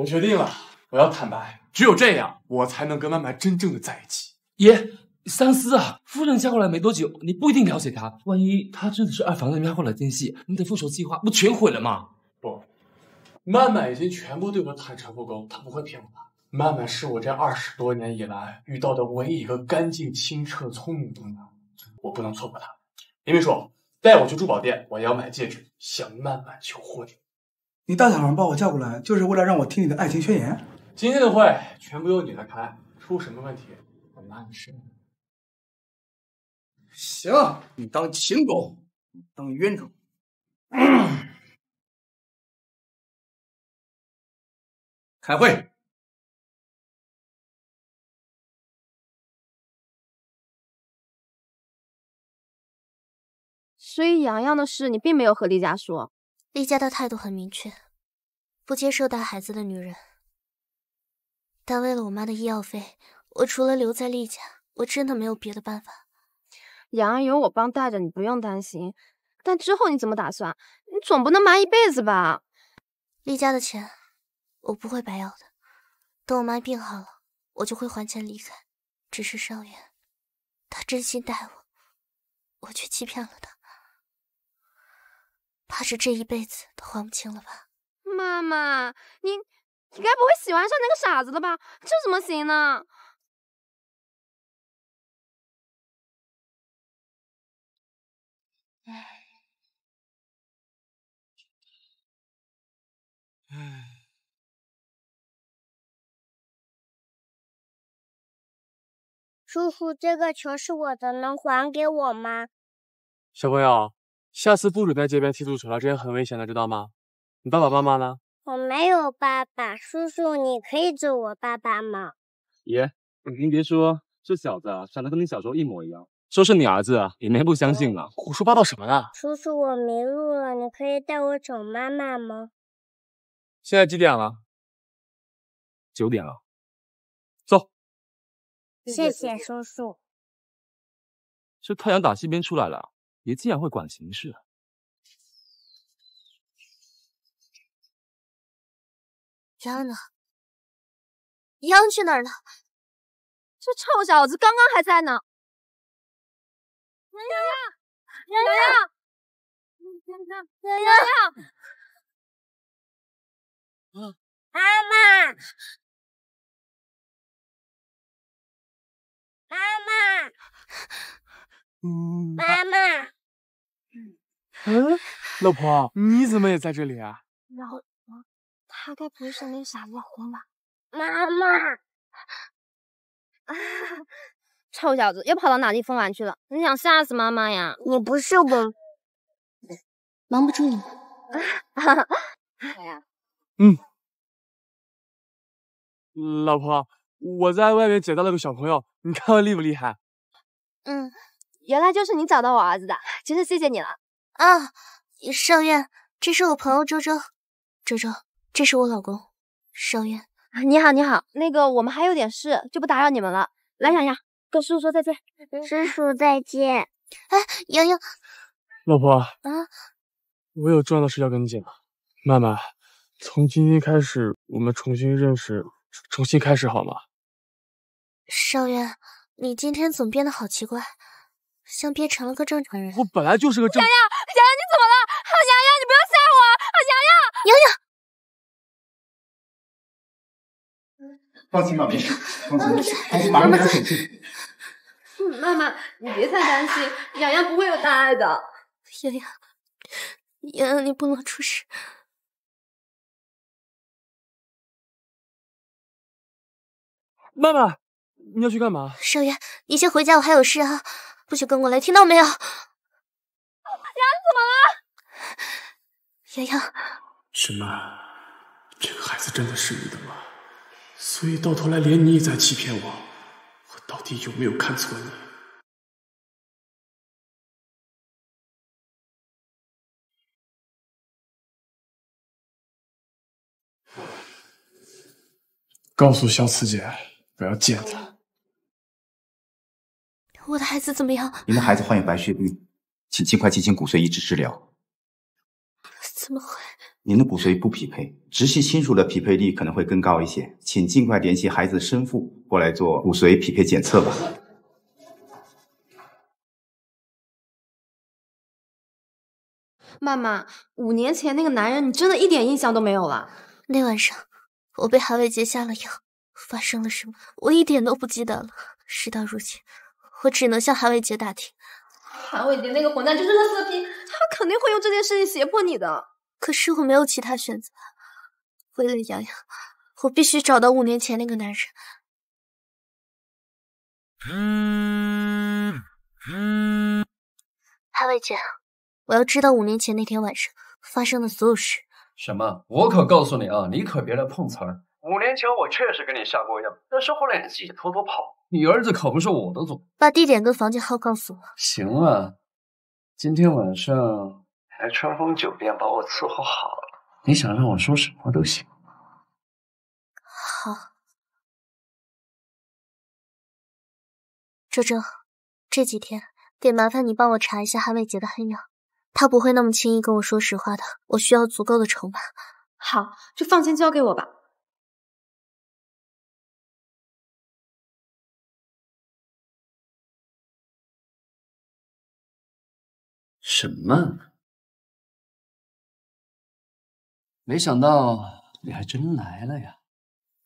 我决定了，我要坦白，只有这样，我才能跟曼曼真正的在一起。爷，三思啊！夫人嫁过来没多久，你不一定了解她，万一她真的是二房的瞄过来奸细，你的复仇计划不全毁了吗？不，曼曼已经全部对我坦诚不公，她不会骗我的。曼曼是我这二十多年以来遇到的唯一一个干净清澈、聪明的姑娘，我不能错过她。林秘书，带我去珠宝店，我要买戒指，向曼曼求婚。你大早上把我叫过来，就是为了让我听你的爱情宣言？今天的会全部由你来开，出什么问题我拉你身。行，你当秦狗，当冤种。开会。所以洋洋的事你并没有和丽佳说，厉家的态度很明确，不接受带孩子的女人。但为了我妈的医药费，我除了留在厉家，我真的没有别的办法。洋洋有我帮带着，你不用担心。但之后你怎么打算？你总不能瞒一辈子吧？厉家的钱我不会白要的。等我妈病好了，我就会还钱离开。只是少爷，他真心待我，我却欺骗了他，怕是这一辈子都还不清了吧？妈妈，你你该不会喜欢上那个傻子了吧？这怎么行呢？唉。唉，叔叔，这个球是我的，能还给我吗？小朋友，下次不准在街边踢足球了，这样很危险的，知道吗？你爸爸妈妈呢？我没有爸爸，叔叔，你可以做我爸爸吗？爷，您别说，这小子长得跟你小时候一模一样。说是你儿子，也没不相信了。胡说八道什么呢？叔叔，我迷路了，你可以带我找妈妈吗？现在几点了？九点了。走。谢谢叔叔。是太阳打西边出来了，爷竟然会管形势。杨呢？杨去哪儿了？这臭小子刚刚还在呢。洋洋，洋洋，洋洋，洋洋。妈妈，妈妈，妈妈。嗯，老婆，你怎么也在这里啊？老婆，他该不会是那傻子哄吧？妈妈，臭小子又跑到哪地疯玩去了？你想吓死妈妈呀？你不是我，瞒不住你。哎呀。嗯，老婆，我在外面捡到了个小朋友，你看我厉不厉害？嗯，原来就是你找到我儿子的，真是谢谢你了啊！少院，这是我朋友周周，周周，这是我老公少院。你好，你好，那个我们还有点事，就不打扰你们了。来，洋洋，跟叔叔说再见。叔叔再见。哎，洋洋，老婆啊，我有重要的事要跟你讲，曼曼。从今天开始，我们重新认识，重新开始好吗？少爷，你今天怎么变得好奇怪，像变成了个正常人？我本来就是个正。洋洋，洋洋，你怎么了？洋洋，你不要吓我！洋洋，洋洋，放心吧，没事，放心，孩子马上就会去。妈妈，你别太担心，洋洋不会有大碍的。洋洋，洋洋，你不能出事。妈妈，你要去干嘛？少爷，你先回家，我还有事啊，不许跟过来，听到没有？洋洋怎么了？洋洋，什么？这个孩子真的是你的吗？所以到头来连你也在欺骗我，我到底有没有看错你？告诉小慈姐。不要见他。我的孩子怎么样？您的孩子患有白血病，请尽快进行骨髓移植治疗。怎么会？您的骨髓不匹配，直系亲属的匹配率可能会更高一些，请尽快联系孩子的生父过来做骨髓匹配检测吧。妈妈，五年前那个男人，你真的一点印象都没有了？那晚上，我被韩伟杰下了药。发生了什么？我一点都不记得了。事到如今，我只能向韩伟杰打听。韩伟杰那个混蛋就是个色批，他肯定会用这件事情胁迫你的。可是我没有其他选择。为了洋洋，我必须找到五年前那个男人。韩伟杰，我要知道五年前那天晚上发生的所有事。什么？我可告诉你啊，你可别来碰瓷儿。五年前我确实给你下过药，但是后来你自己偷偷跑，你儿子可不是我的种。把地点跟房间号告诉我。行了，今天晚上来春风酒店把我伺候好了，你想让我说什么都行。好。周周，这几天得麻烦你帮我查一下韩伟杰的黑料，他不会那么轻易跟我说实话的，我需要足够的筹码。好，就放心交给我吧。什么？没想到你还真来了呀！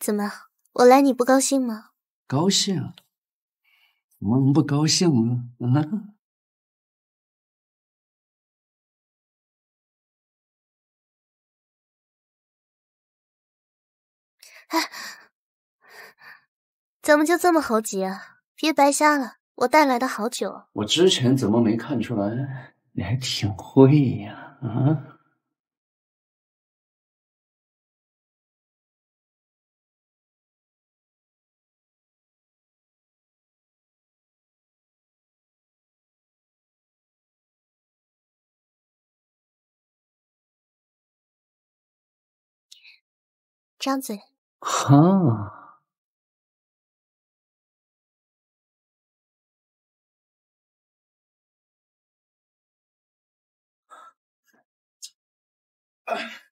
怎么，我来你不高兴吗？高兴？怎么能不高兴呢？怎么就这么猴急啊？别白瞎了，我带来的好酒。我之前怎么没看出来？你还挺会呀，啊！张嘴。哈。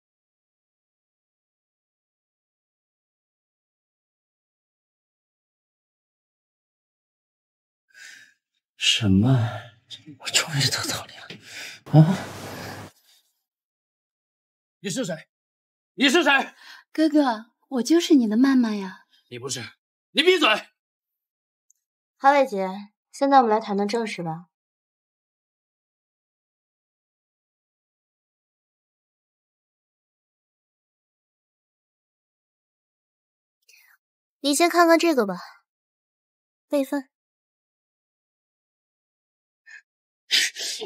什么？我终于得到你了！啊！你是谁？你是谁？哥哥，我就是你的曼曼呀！你不是！你闭嘴！哈伟杰，现在我们来谈谈正事吧。你先看看这个吧，备份。什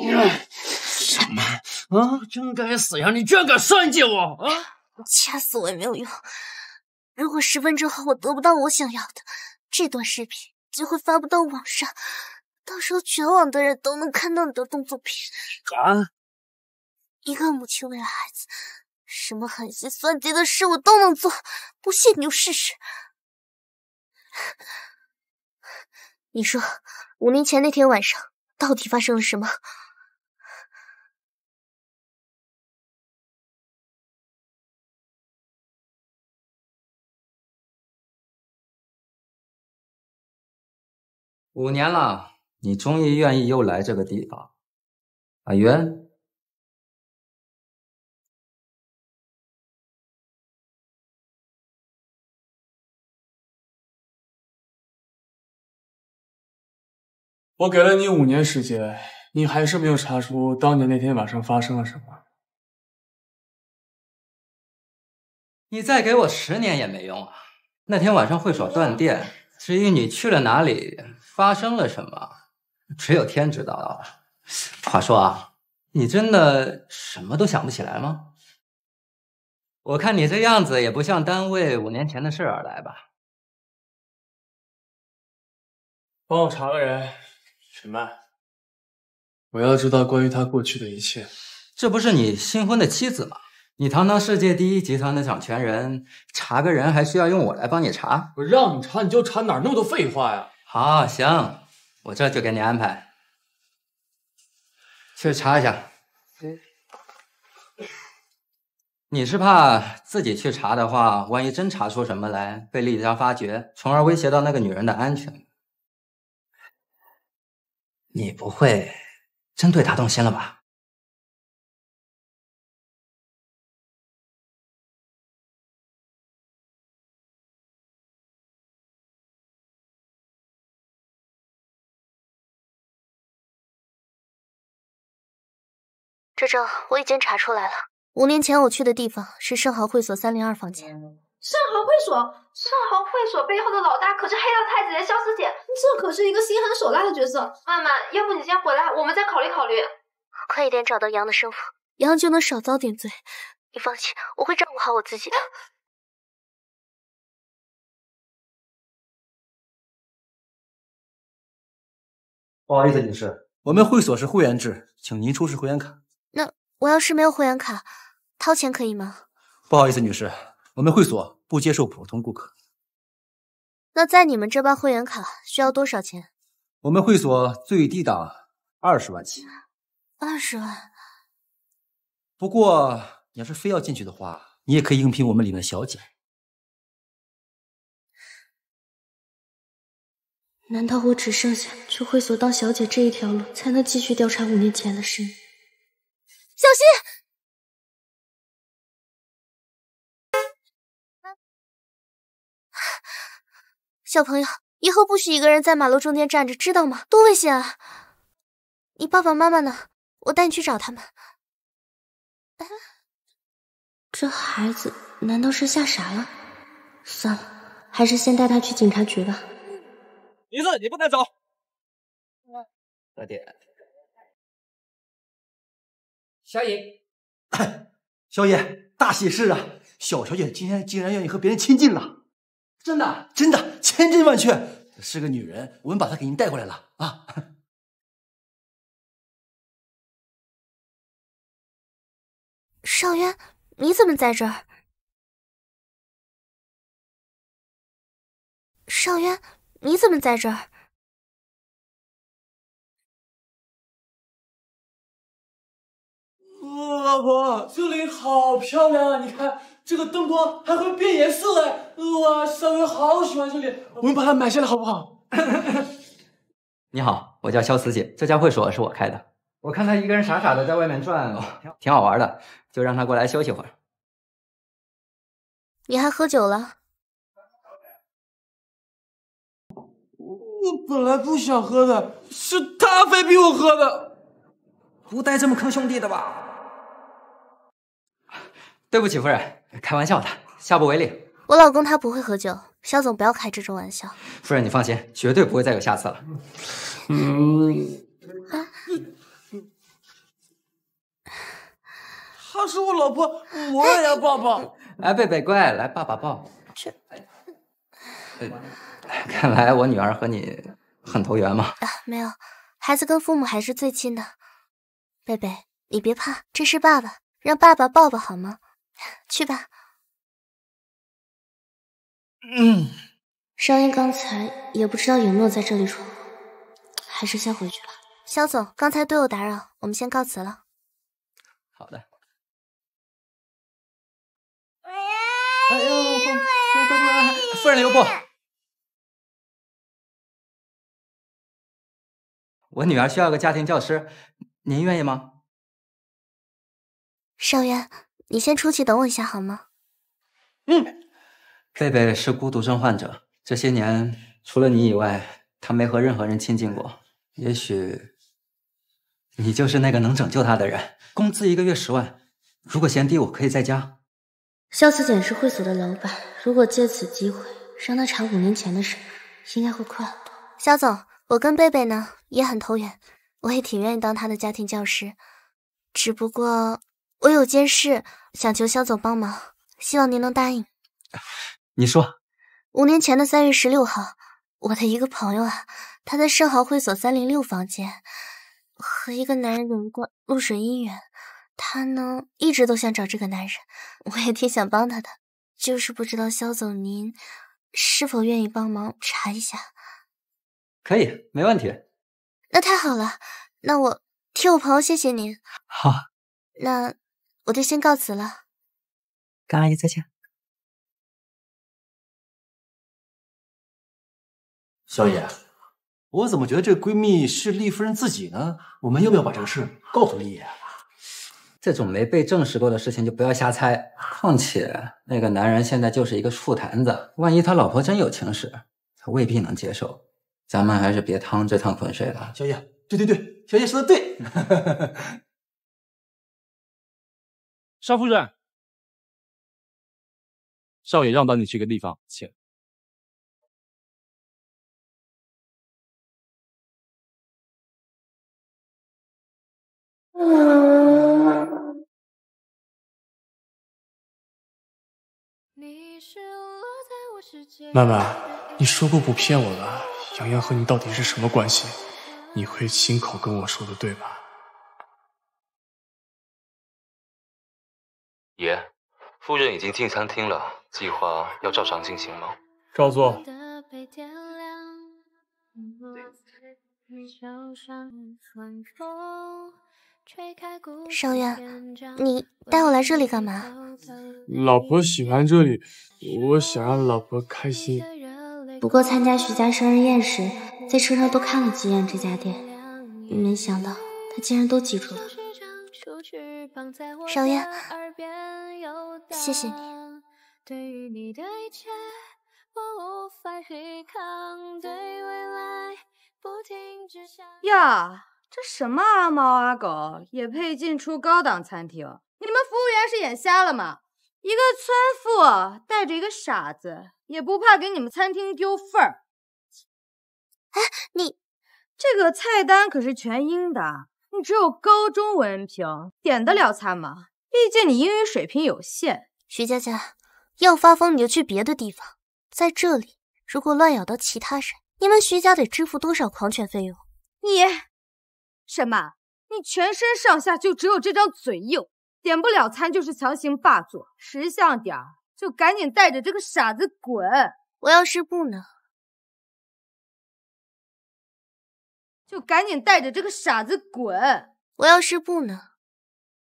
么？啊！真该死呀！你居然敢算计我！啊！掐死我也没有用。如果十分钟后我得不到我想要的，这段视频就会发布到网上，到时候全网的人都能看到你的动作片。敢！一个母亲为了孩子，什么狠心算计的事我都能做。不信你就试试。你说，五年前那天晚上到底发生了什么？五年了，你终于愿意又来这个地方，阿渊。我给了你五年时间，你还是没有查出当年那天晚上发生了什么。你再给我十年也没用啊！那天晚上会所断电，至于你去了哪里，发生了什么，只有天知道了。话说啊，你真的什么都想不起来吗？我看你这样子也不像单位五年前的事而来吧？帮我查个人。沈曼，我要知道关于他过去的一切。这不是你新婚的妻子吗？你堂堂世界第一集团的掌权人，查个人还需要用我来帮你查？我让你查你就查，哪那么多废话呀？好，行，我这就给你安排，去查一下。你是怕自己去查的话，万一真查出什么来，被厉家发觉，从而威胁到那个女人的安全？你不会真对他动心了吧？周周，我已经查出来了，五年前我去的地方是盛豪会所三零二房间。盛豪会所，盛豪会所背后的老大可是黑道太子爷萧思姐，这可是一个心狠手辣的角色。曼曼，要不你先回来，我们再考虑考虑。快一点找到杨的生父，杨就能少遭点罪。你放心，我会照顾好我自己的。不好意思，女士，我们会所是会员制，请您出示会员卡。那我要是没有会员卡，掏钱可以吗？不好意思，女士，我们会所。不接受普通顾客。那在你们这办会员卡需要多少钱？我们会所最低档二十万起。二十万？不过你要是非要进去的话，你也可以应聘我们里面的小姐。难道我只剩下去会所当小姐这一条路，才能继续调查五年前的事？小心！小朋友，以后不许一个人在马路中间站着，知道吗？多危险啊！你爸爸妈妈呢？我带你去找他们。这孩子难道是吓傻了？算了，还是先带他去警察局吧。妮子，你不能走。快点，小野，小野，大喜事啊！小小姐今天竟然愿意和别人亲近了，真的，真的，千真万确，是个女人。我们把她给您带过来了啊！少渊，你怎么在这儿？少渊。你怎么在这儿？老婆，这里好漂亮啊！你看这个灯光还会变颜色哎！哇，小雨好喜欢这里，我们把它买下来好不好？你好，我叫肖慈姐，这家会所是我开的。我看他一个人傻傻的在外面转，挺好玩的，就让他过来休息会儿。你还喝酒了？我本来不想喝的，是他非逼我喝的。不带这么坑兄弟的吧？对不起，夫人，开玩笑的，下不为例。我老公他不会喝酒，肖总不要开这种玩笑。夫人，你放心，绝对不会再有下次了。嗯。啊。她是我老婆，我也要抱抱。哎，贝贝乖，来爸爸抱。这。看来我女儿和你很投缘嘛？啊，没有，孩子跟父母还是最亲的。贝贝，你别怕，这是爸爸，让爸爸抱抱好吗？去吧。嗯。少英刚才也不知道有没有在这里闯，还是先回去吧。肖总，刚才多有打扰，我们先告辞了。好的。哎呦，快快快，夫人留步。我女儿需要个家庭教师，您愿意吗？少渊，你先出去等我一下好吗？嗯。贝贝是孤独症患者，这些年除了你以外，他没和任何人亲近过。也许你就是那个能拯救他的人。工资一个月十万，如果嫌低，我可以再加。肖子简是会所的老板，如果借此机会让他查五年前的事，应该会快很多。肖总。我跟贝贝呢也很投缘，我也挺愿意当他的家庭教师，只不过我有件事想求肖总帮忙，希望您能答应。你说，五年前的三月十六号，我的一个朋友啊，他在盛豪会所三零六房间和一个男人有一段露水姻缘，他呢一直都想找这个男人，我也挺想帮他的，就是不知道肖总您是否愿意帮忙查一下。可以，没问题。那太好了，那我替我朋友谢谢您。好，那我就先告辞了。甘阿姨再见。小野，我怎么觉得这闺蜜是厉夫人自己呢？我们要不要把这个事告诉厉爷？这种没被证实过的事情就不要瞎猜。况且那个男人现在就是一个醋坛子，万一他老婆真有情史，他未必能接受。咱们还是别趟这趟浑水了，小野。对对对，小野说的对。少夫人，少爷让到你这个地方，请。曼曼，你说过不骗我的。洋洋和你到底是什么关系？你会亲口跟我说的，对吧？爷，夫人已经进餐厅了，计划要照常进行吗？照做。少爷，你带我来这里干嘛？老婆喜欢这里，我想让老婆开心。不过参加徐家生日宴时，在车上多看了几眼这家店，没想到他竟然都记住了。少爷，谢谢你。呀，这什么阿猫阿狗也配进出高档餐厅？你们服务员是眼瞎了吗？一个村妇带着一个傻子，也不怕给你们餐厅丢份儿？哎，你这个菜单可是全英的，你只有高中文凭，点得了餐吗？毕竟你英语水平有限。徐佳佳，要发疯你就去别的地方，在这里如果乱咬到其他人，你们徐家得支付多少狂犬费用？你什么？你全身上下就只有这张嘴硬。点不了餐就是强行霸座，识相点儿就赶紧带着这个傻子滚！我要是不呢？就赶紧带着这个傻子滚！我要是不呢？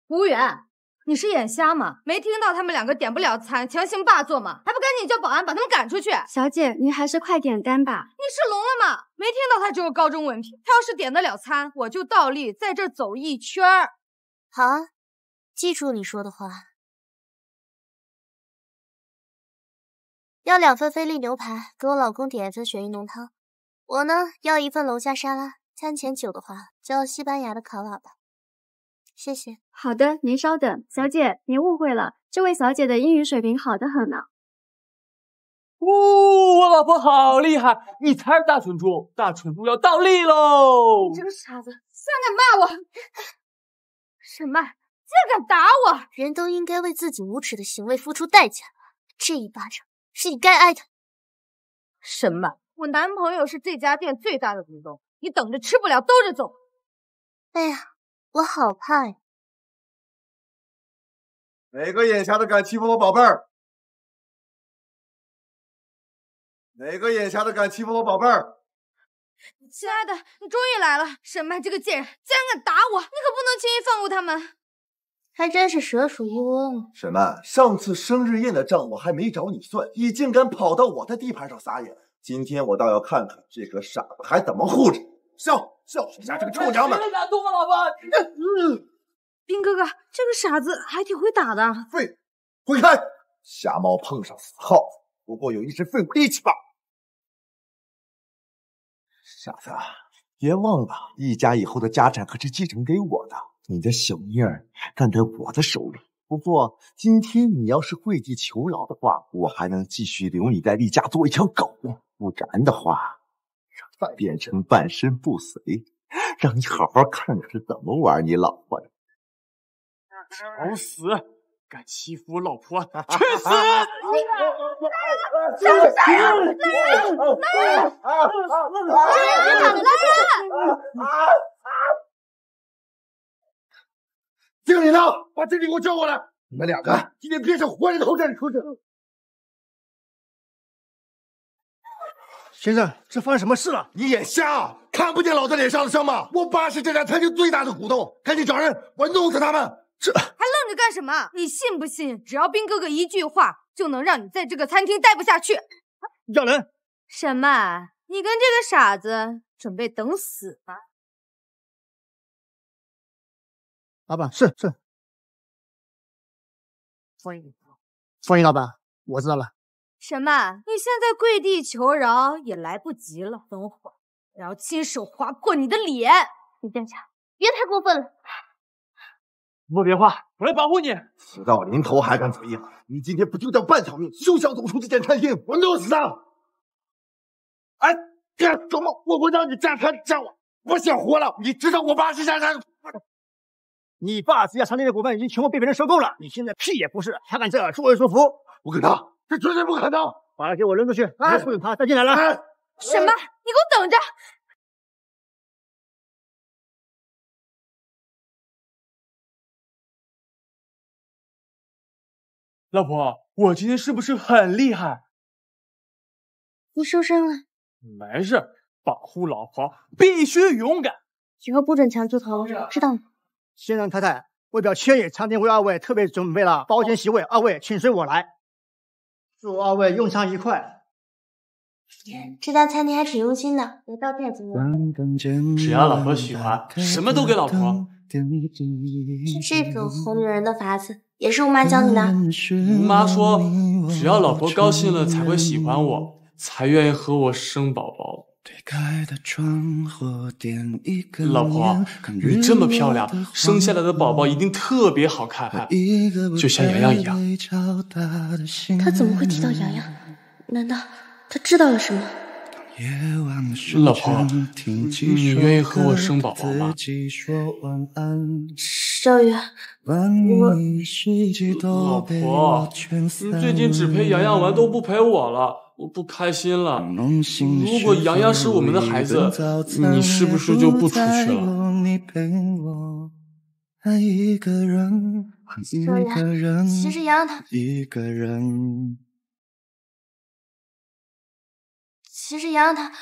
服务员，你是眼瞎吗？没听到他们两个点不了餐，强行霸座吗？还不赶紧叫保安把他们赶出去！小姐，您还是快点单吧。你是聋了吗？没听到他只有高中文凭，他要是点得了餐，我就倒立在这走一圈儿。好啊。记住你说的话，要两份菲力牛排，给我老公点一份鳕鱼浓汤。我呢要一份龙虾沙拉，餐前酒的话就要西班牙的卡瓦吧。谢谢。好的，您稍等，小姐，您误会了，这位小姐的英语水平好得很呢。哦，我老婆好厉害，你才是大蠢猪，大蠢猪要倒立喽！你这个傻子，竟然敢骂我！沈麦。竟然敢打我！人都应该为自己无耻的行为付出代价，这一巴掌是你该挨的。什么？我男朋友是这家店最大的股东，你等着吃不了兜着走。哎呀，我好怕呀！哪个眼瞎的敢欺负我宝贝儿？哪个眼瞎的敢欺负我宝贝儿？亲爱的，你终于来了！沈曼这个贱人竟然敢打我，你可不能轻易放过他们。还真是蛇鼠一窝。沈曼，上次生日宴的账我还没找你算，你竟敢跑到我的地盘上撒野！今天我倒要看看这个傻子还怎么护着！笑笑一下这个臭娘们！谁敢动我老婆？嗯，兵哥哥，这个傻子还挺会打的。废，滚开！瞎猫碰上死耗子，不过有一身废物力气吧？傻子，别忘了，一家以后的家产可是继承给我的。你的小命儿干在我的手里。不过今天你要是跪地求饶的话，我还能继续留你在厉家做一条狗；不然的话，让你变成半身不遂，让你好好看看是怎么玩你老婆的。找死！敢欺负我老婆，去死！来人！来人！来人！来人！经理呢？把经理给我叫过来！你们两个今天别想活着从这里出去！先生，这发生什么事了？你眼瞎啊，看不见老子脸上的伤吗？我爸是这家餐厅最大的股东，赶紧找人，我弄死他们！这还愣着干什么？你信不信？只要兵哥哥一句话，就能让你在这个餐厅待不下去？让人！沈曼，你跟这个傻子准备等死吗？老板是是，欢迎欢迎老板，我知道了。沈曼，你现在跪地求饶也来不及了，等会儿我要亲手划破你的脸！李殿下，别太过分了。莫别话，我来保护你。死到临头还敢嘴硬，你今天不丢掉半条命，休想走出这间餐厅！我弄死他！哎，干什么？我不让你站餐站我，我想活了！你知道我爸是啥人？你爸自家餐厅的股份已经全部被别人收购了，你现在屁也不是，还敢这作威作福？不可能，这绝对不可能！把他给我扔出去，不准他再进来了。什么？你给我等着！老婆，我今天是不是很厉害？你受伤了？没事，保护老婆必须勇敢，以后不准强出头，知道吗？先生太太，为表歉意，餐厅为二位特别准备了包间席位，二位请随我来。祝二位用餐愉快。这家餐厅还挺用心的，别道歉怎么样？只要老婆喜欢，什么都给老婆。这种哄女人的法子，也是吴妈教你的。吴妈说，只要老婆高兴了，才会喜欢我，才愿意和我生宝宝。老婆，你这么漂亮，生下来的宝宝一定特别好看，就像洋洋一样。他怎么会提到洋洋？难道他知道了什么？老婆，你愿意和我生宝宝吗？少宇，我老婆，你最近只陪洋洋玩，都不陪我了，我不开心了。如果洋洋是我们的孩子，你是不是就不出去了？其实洋洋他，其实洋洋他。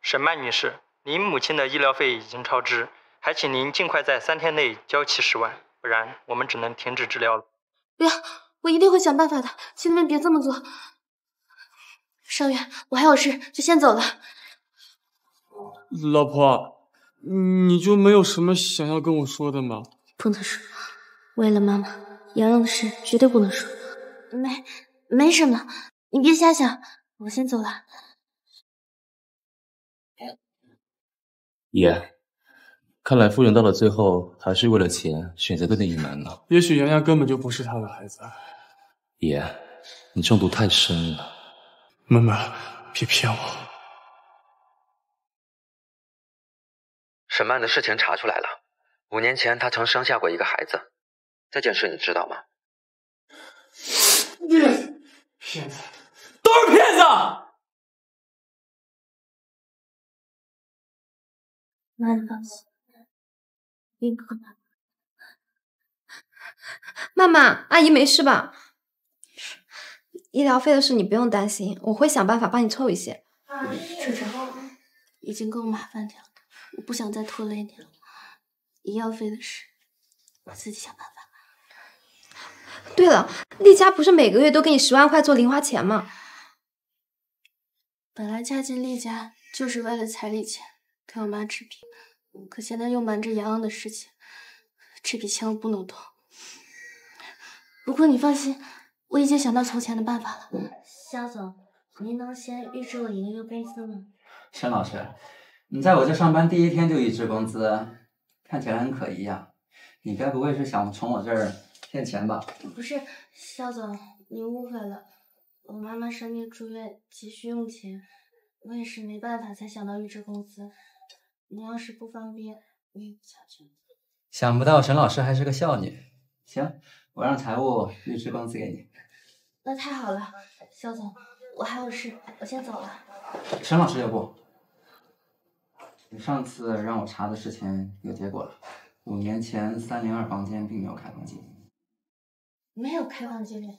沈曼女士，您母亲的医疗费已经超支，还请您尽快在三天内交齐十万，不然我们只能停止治疗了。不要，我一定会想办法的，请你们别这么做。少远，我还有事，就先走了。老婆，你就没有什么想要跟我说的吗？不能说，为了妈妈，洋洋的事绝对不能说。没，没什么，你别瞎想，我先走了。爷，看来夫人到了最后还是为了钱选择对你隐瞒了。也许洋洋根本就不是他的孩子。爷，你中毒太深了。妈妈，别骗我。沈曼的事情查出来了，五年前她曾生下过一个孩子，这件事你知道吗？你骗子，都是骗子！妈你放心，宁可妈。妈妈，阿姨没事吧？医疗费的事你不用担心，我会想办法帮你凑一些。已经够麻烦的了，我不想再拖累你了。医药费的事，我自己想办法。对了，厉家不是每个月都给你十万块做零花钱吗？本来嫁进厉家就是为了彩礼钱，给我妈治病，可现在又瞒着洋洋的事情，这笔钱我不能动。不过你放心，我已经想到筹钱的办法了。肖总，您能先预支我一个月工资吗？沈老师，你在我这上班第一天就预支工资，看起来很可疑呀。你该不会是想从我这儿骗钱吧？不是，肖总，你误会了。我妈妈生病住院，急需用钱，我也是没办法才想到预支工资。您要是不方便，我也不强求。想不到沈老师还是个孝女。行，我让财务预支工资给你。那太好了，肖总，我还有事，我先走了。沈老师，要不，你上次让我查的事情有结果了。五年前三零二房间并没有开放记录。没有开放记录，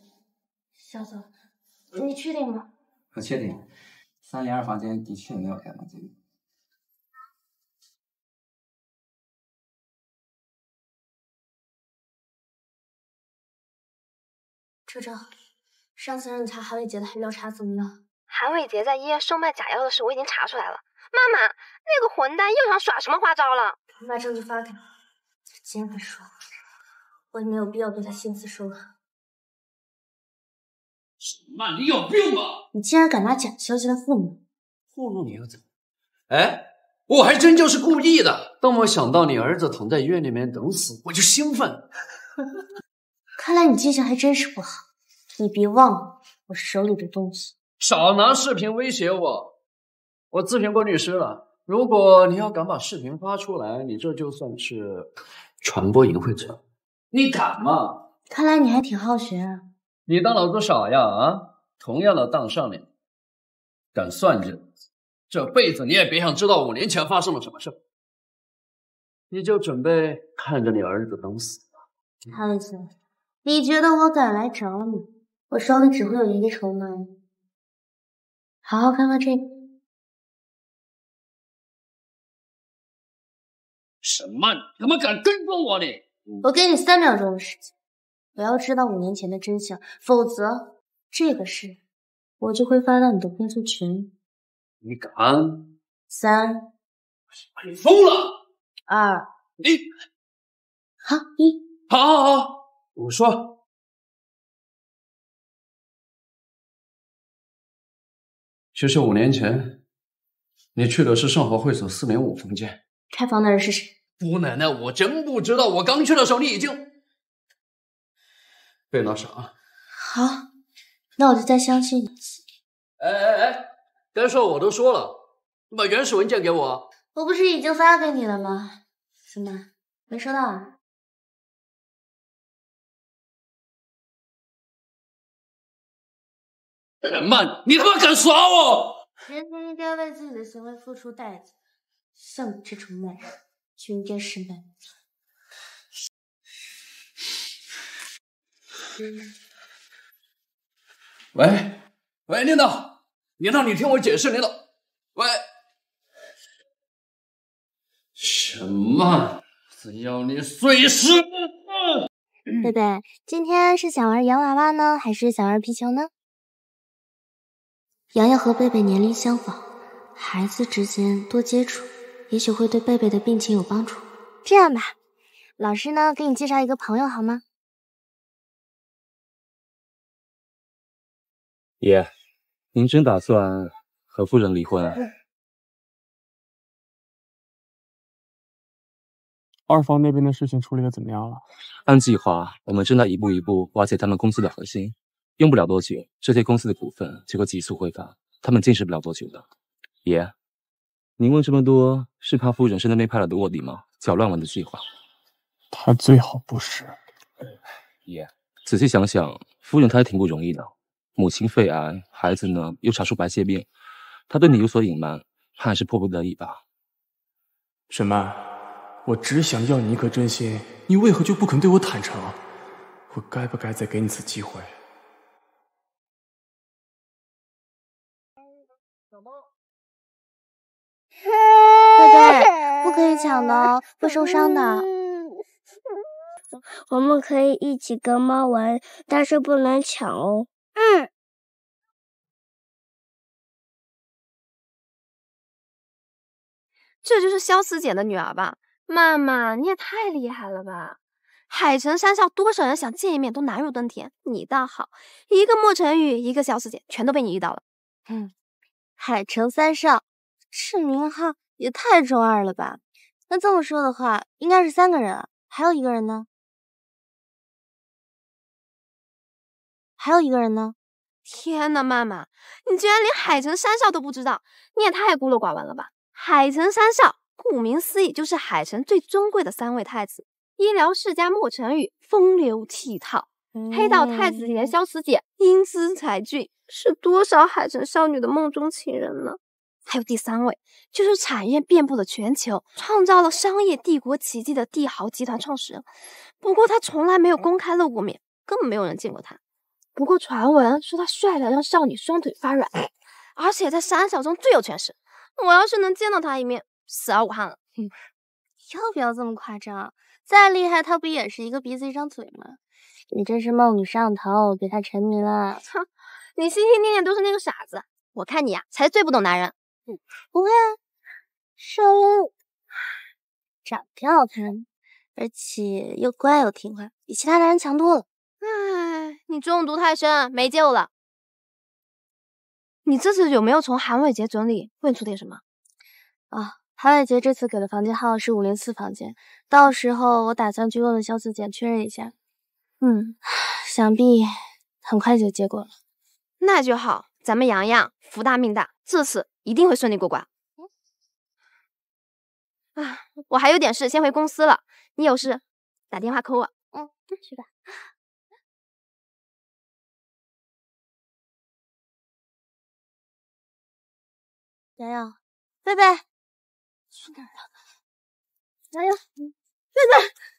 肖总，你确定吗？我确定，三零二房间的确没有开放记录。车长，上次让你查韩伟杰的料查怎么样？韩伟杰在医院售卖假药的事我已经查出来了。妈妈，那个混蛋又想耍什么花招了？你把证据发给我。既然敢说，我也没有必要对他心慈手软。沈曼，你有病吧？你竟然敢拿假消息来糊弄糊弄你又怎么？哎，我还真就是故意的。当我想到你儿子躺在医院里面等死，我就兴奋。看来你记性还真是不好。你别忘了我手里的东西。少拿视频威胁我！我咨询过律师了，如果你要敢把视频发出来，你这就算是传播淫秽罪。你敢吗？看来你还挺好学啊。你当老子傻呀？啊！同样的当上脸，敢算计，这辈子你也别想知道五年前发生了什么事。你就准备看着你儿子等死吧。韩伟杰，你觉得我敢来找你？我手里只会有一个筹码。好好看看这个。沈曼，你他妈敢跟踪我你？我给你三秒钟的时间，我要知道五年前的真相，否则这个事我就会发到你的工作群。你敢？三，你疯了！二一，好一，好，好，好，我说，其实五年前，你去的是上河会所四零五房间。开房的人是谁？姑奶奶，我真不知道。我刚去的时候，你已经被那啥。好，那我就再相信你。哎哎哎，该说我都说了，你把原始文件给我。我不是已经发给你了吗？怎么没收到啊？曼，你他妈敢耍我！人应该为自己的行为付出代价。像你这种男人，就应该是烂人。喂喂，领导，领导，你听我解释，领导。喂，什么？只要你随时不放。贝贝，今天是想玩洋娃娃呢，还是想玩皮球呢？洋洋和贝贝年龄相仿，孩子之间多接触。也许会对贝贝的病情有帮助。这样吧，老师呢，给你介绍一个朋友好吗？爷，您真打算和夫人离婚啊？二房那边的事情处理的怎么样了？按计划，我们正在一步一步瓦解他们公司的核心，用不了多久，这些公司的股份就会急速挥发，他们坚持不了多久的。爷。您问这么多，是怕夫人是那边派来的卧底吗？搅乱我的计划。他最好不是。爷，仔细想想，夫人她也挺不容易的，母亲肺癌，孩子呢又查出白血病，她对你有所隐瞒，怕还是迫不得已吧。沈曼，我只想要你一颗真心，你为何就不肯对我坦诚？我该不该再给你次机会？贝贝，不可以抢的哦，会受伤的。我们可以一起跟猫玩，但是不能抢哦。嗯。这就是肖思姐的女儿吧？妈妈，你也太厉害了吧！海城三少多少人想见一面都难如登天，你倒好，一个莫成宇，一个肖思姐，全都被你遇到了。嗯，海城三少。这名号也太中二了吧！那这么说的话，应该是三个人，还有一个人呢？还有一个人呢？天呐，妈妈，你居然连海城三少都不知道，你也太孤陋寡闻了吧！海城三少，顾名思义，就是海城最尊贵的三位太子：医疗世家莫成宇，风流倜傥；黑道太子爷萧慈姐，英姿才俊，是多少海城少女的梦中情人呢？还有第三位，就是产业遍布了全球，创造了商业帝国奇迹的帝豪集团创始人。不过他从来没有公开露过面，根本没有人见过他。不过传闻说他帅的让少女双腿发软，而且在三小中最有权势。我要是能见到他一面，死而无憾了。要不要这么夸张？再厉害，他不也是一个鼻子一张嘴吗？你真是梦女上头，对他沉迷了。哼，你心心念念都是那个傻子，我看你呀，才最不懂男人。不会啊，少龙长挺好看，而且又乖又听话，比其他男人强多了。唉，你中毒太深，没救了。你这次有没有从韩伟杰嘴里问出点什么？啊，韩伟杰这次给的房间号是五零四房间，到时候我打算去问问肖子简确认一下。嗯，想必很快就结果了。那就好，咱们洋洋福大命大，这次。一定会顺利过关。啊，我还有点事，先回公司了。你有事打电话扣我。嗯，去吧。洋洋，贝贝去哪儿了？洋洋，贝贝。贝贝。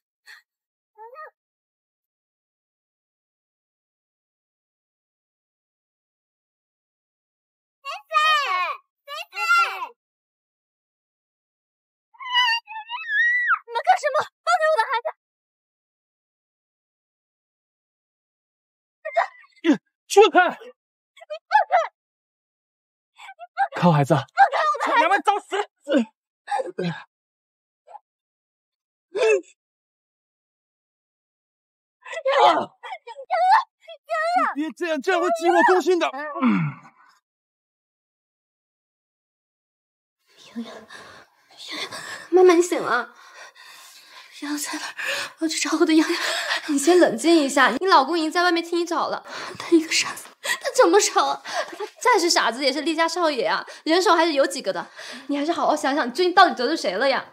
做什么？放开我的孩子！君佩，你放开！你放开！靠孩子！放开我的孩子！娘们找死！娘娘啊！娘，别这样，这样会寂寞空心的。嗯洋洋，洋洋，妈妈，你醒了。洋洋在哪？我要去找我的洋洋。你先冷静一下，你老公已经在外面替你找了。他一个傻子，他怎么找啊？他再是傻子也是厉家少爷啊，人手还是有几个的。你还是好好想想，你最近到底得罪谁了呀？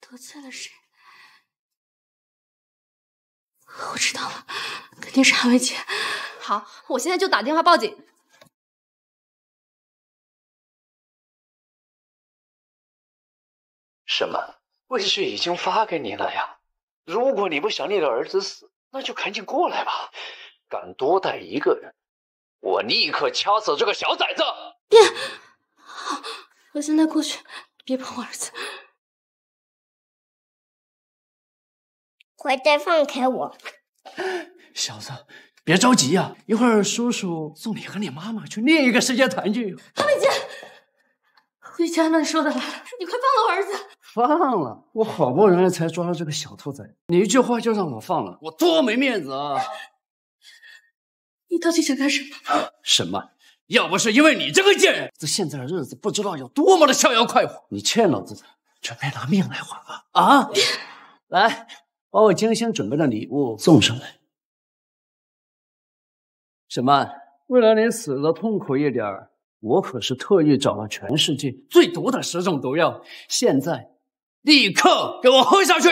得罪了谁？我知道了，肯定是韩薇姐。好，我现在就打电话报警。什么？卫士已经发给你了呀。如果你不想你的儿子死，那就赶紧过来吧。敢多带一个人，我立刻掐死这个小崽子！别，好，我现在过去，别碰我儿子。快点放开我！小子，别着急呀，一会儿叔叔送你和你妈妈去另一个世界团聚。韩美姐，回家乱，说的来了，你快放了我儿子！放了，我好不容易才抓到这个小兔崽子，你一句话就让我放了，我多没面子啊！你到底想干什么？什么？要不是因为你这个贱人，这现在的日子不知道有多么的逍遥快活。你欠老子的，准备拿命来还吧！啊！来，把我精心准备的礼物送上来。沈曼？为了你死的痛苦一点儿，我可是特意找了全世界最毒的十种毒药，现在立刻给我喝下去！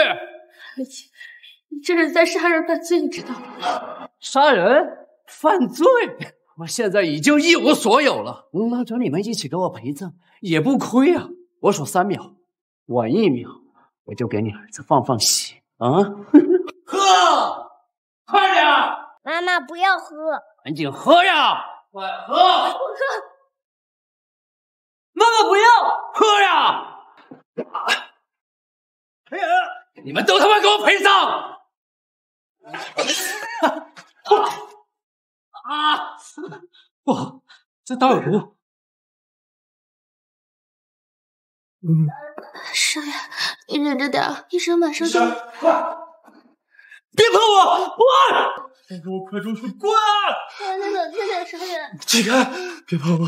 你这是在杀人犯罪，你知道吗？杀人？犯罪！我现在已经一无所有了，拉着你们一起给我陪葬也不亏啊！我数三秒，晚一秒我就给你儿子放放血啊！喝，快点！妈妈不要喝，赶紧喝呀！快喝！不喝！妈妈不要喝呀！你们都他妈给我陪葬！啊！不好，这刀有毒。嗯，少爷，你忍着点，医生马上就……快别碰我！滚！再给我快出去！滚！少爷，冷静点，少爷。起开！别碰我！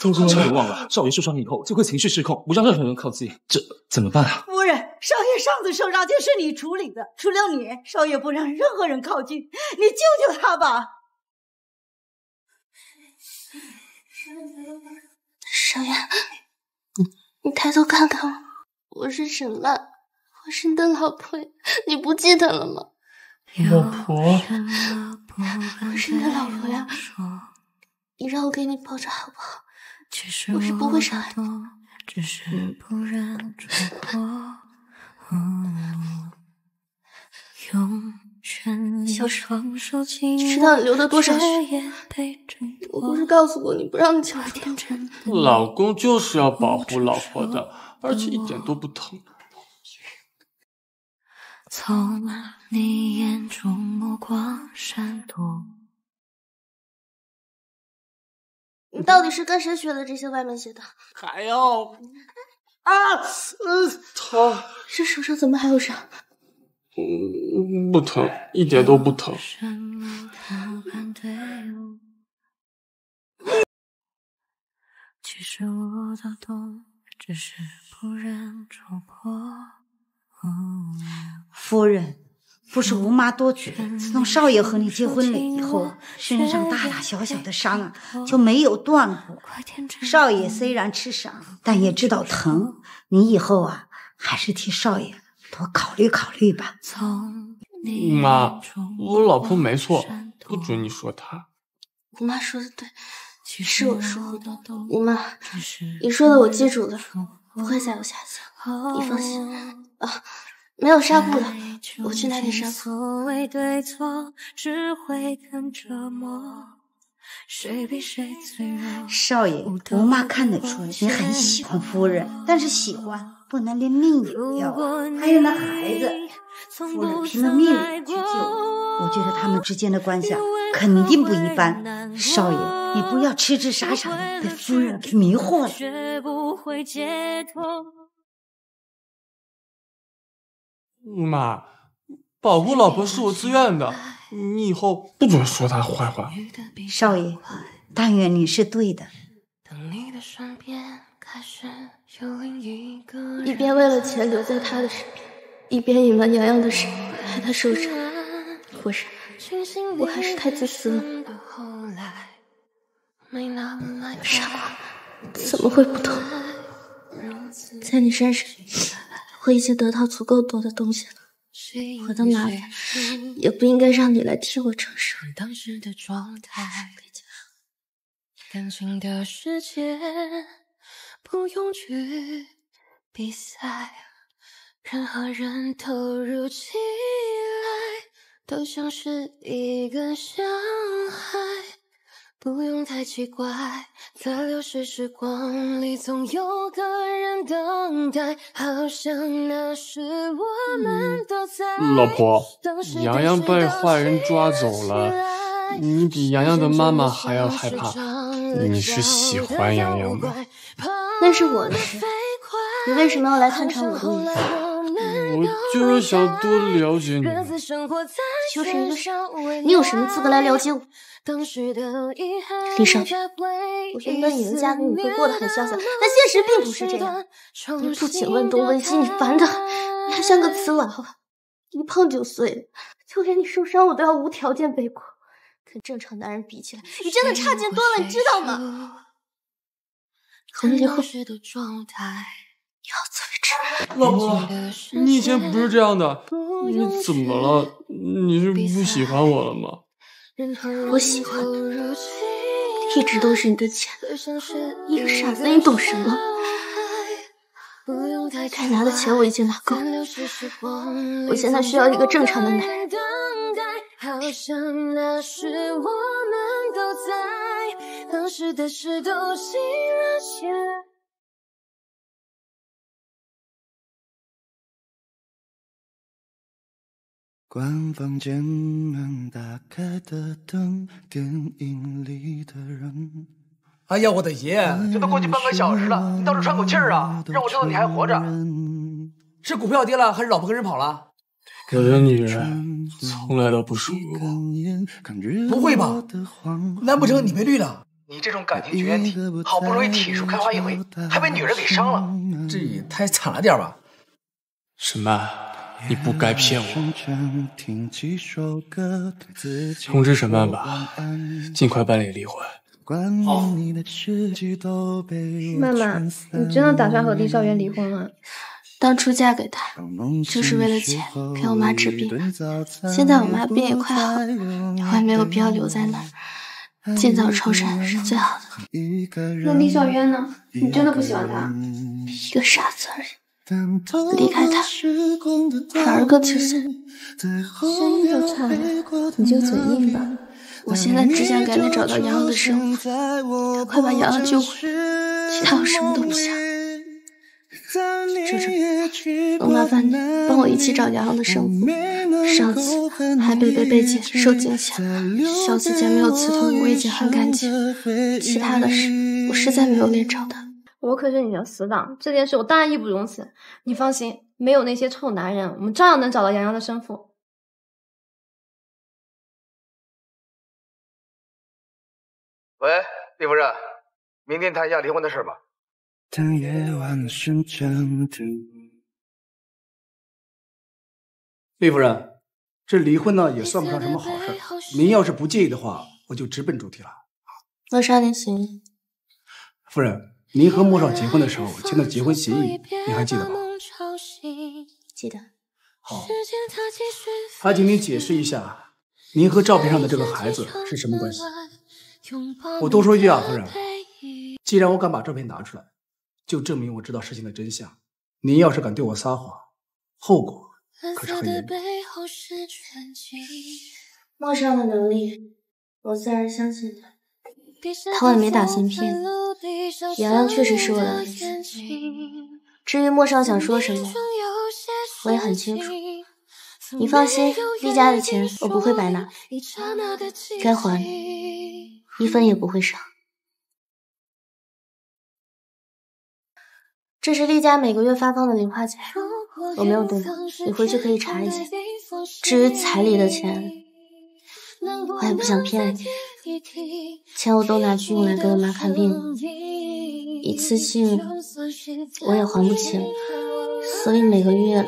都给我！别忘了，少爷受伤以后就会情绪失控，不让任何人靠近。这怎么办啊？夫人，少爷上次受伤就是你处理的，除了你，少爷不让任何人靠近。你救救他吧！少爷，你抬头看看我，我是沈曼，我是你的老婆，你不记得了吗？老婆，我是你的老婆呀，你让我给你抱着好不好？我是不会伤害你。知道你流的多少血？我不是告诉过你不让你抢我老公就是要保护老婆的，而且一点都不疼。从你眼中目光闪躲。你到底是跟谁学的这些歪门邪道？还要啊？呃，疼！这手上怎么还有伤？嗯，不疼，一点都不疼。其实我都懂，只是不忍戳破。夫人，不是吴妈多嘴，自从少爷和你结婚了以后，身上大大小小的伤啊就没有断过。少爷虽然吃伤，但也知道疼。你以后啊，还是替少爷多考虑考虑吧。妈，我老婆没错，不准你说她。吴妈说的对，是我疏忽。吴妈，你说的我记住了，不会再有下次。你放心啊，没有纱布了，我去拿点纱布。少爷，吴妈看得出你很喜欢夫人，但是喜欢不能连命也不要。还有那孩子，夫人拼了命也去救，我觉得他们之间的关系啊，肯定不一般。少爷，你不要痴痴傻傻的被夫人给迷惑了。妈，保护老婆是我自愿的，你以后不准说她坏话。少爷，但愿你是对的。一边为了钱留在他的身边，一边隐瞒洋洋的事，害他受伤。果然，我还是太自私了。傻瓜，怎么会不懂？在你身上，我已经得到足够多的东西了。我的麻烦，也不应该让你来替我承受。感情的世界不用去比赛，任何人投入起来都像是一个小孩，不用太奇怪，在流逝时光里总有个人等待，好像那时我们都在。老婆，洋洋被坏人抓走了，你比洋洋的妈妈还要害怕。你是喜欢洋洋的，那是我的事。你为什么要来探查我的？我就是想多了解你。就是一个傻，你有什么资格来了解我？李少云，我原本以为嫁给你会过得很潇洒，但现实并不是这样。你不仅问东问西，你烦的，你还像个瓷娃娃，一碰就碎。就连你受伤，我都要无条件背锅。跟正常男人比起来，你真的差劲多了，你知道吗？从今以后，你好自为之。老婆，你以前不是这样的，你怎么了？你是不喜欢我了吗？我喜欢，一直都是你的钱。一个傻子，你懂什么？该拿的钱我已经拿够了，我现在需要一个正常的男人。好像那时我们都在，关房间门，打开的灯，电影里的人。哎呀，我的爷！这都过去半个小时了，你倒是喘口气儿啊，让我知道你还活着。是股票跌了，还是老婆跟人跑了？我的女人从来都不属于我。不会吧？难不成你被绿了？你这种感情绝缘体，好不容易体术开花一回，还被女人给伤了，这也太惨了点吧？沈曼，你不该骗我。通知沈曼吧，尽快办理离婚。好。曼曼，你真的打算和厉少元离婚吗？当初嫁给他就是为了钱，给我妈治病。现在我妈病也快好了，我也没有必要留在那儿，尽早抽身是最好的。那厉小渊呢？你真的不喜欢他？一个傻子而已，离开他反而更轻松。声音都差了，你就嘴硬吧。我现在只想赶紧找到洋洋的生活，快把洋洋救回来，其他我什么都不想。周周，能麻烦你帮我一起找洋洋的生活？上次还被贝贝姐受惊吓，小姐姐没有刺痛我已经很感激，其他的事我实在没有脸找他。我可是你的死党，这件事我当然义不容辞。你放心，没有那些臭男人，我们照样能找到洋洋的生父。喂，李夫人，明天谈一下离婚的事吧。当夜晚深长的，李夫人，这离婚呢也算不上什么好事。您要是不介意的话，我就直奔主题了。莫少您行。夫人，您和莫少结婚的时候签的结婚协议，你还记得吗？记得。好。还请您解释一下，您和照片上的这个孩子是什么关系？我多说一句啊，夫人，既然我敢把照片拿出来，就证明我知道事情的真相。您要是敢对我撒谎，后果可是很严重。莫少的能力，我自然相信他。他也没打算骗你。洋洋确实是我的儿子。至于莫少想说什么，我也很清楚。你放心，厉家的钱我不会白拿，该还一分也不会少。这是厉家每个月发放的零花钱，我没有动过，你回去可以查一下。至于彩礼的钱，我也不想骗你，钱我都拿去用来给我妈看病了，一次性我也还不起了，所以每个月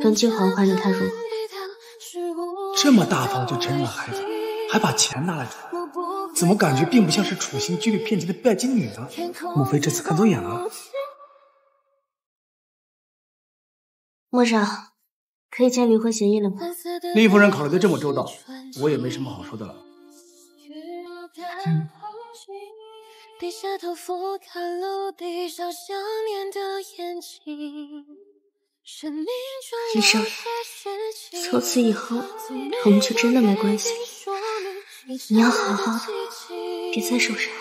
分期还款，你看如何？这么大方就承认了孩子，还把钱拿来出来，怎么感觉并不像是处心积虑骗钱的拜金女呢？莫非这次看走眼了？莫少，可以签离婚协议了吗？厉夫人考虑的这么周到，我也没什么好说的了。李少，从此以后我们就真的没关系。你要好好的，别再受伤。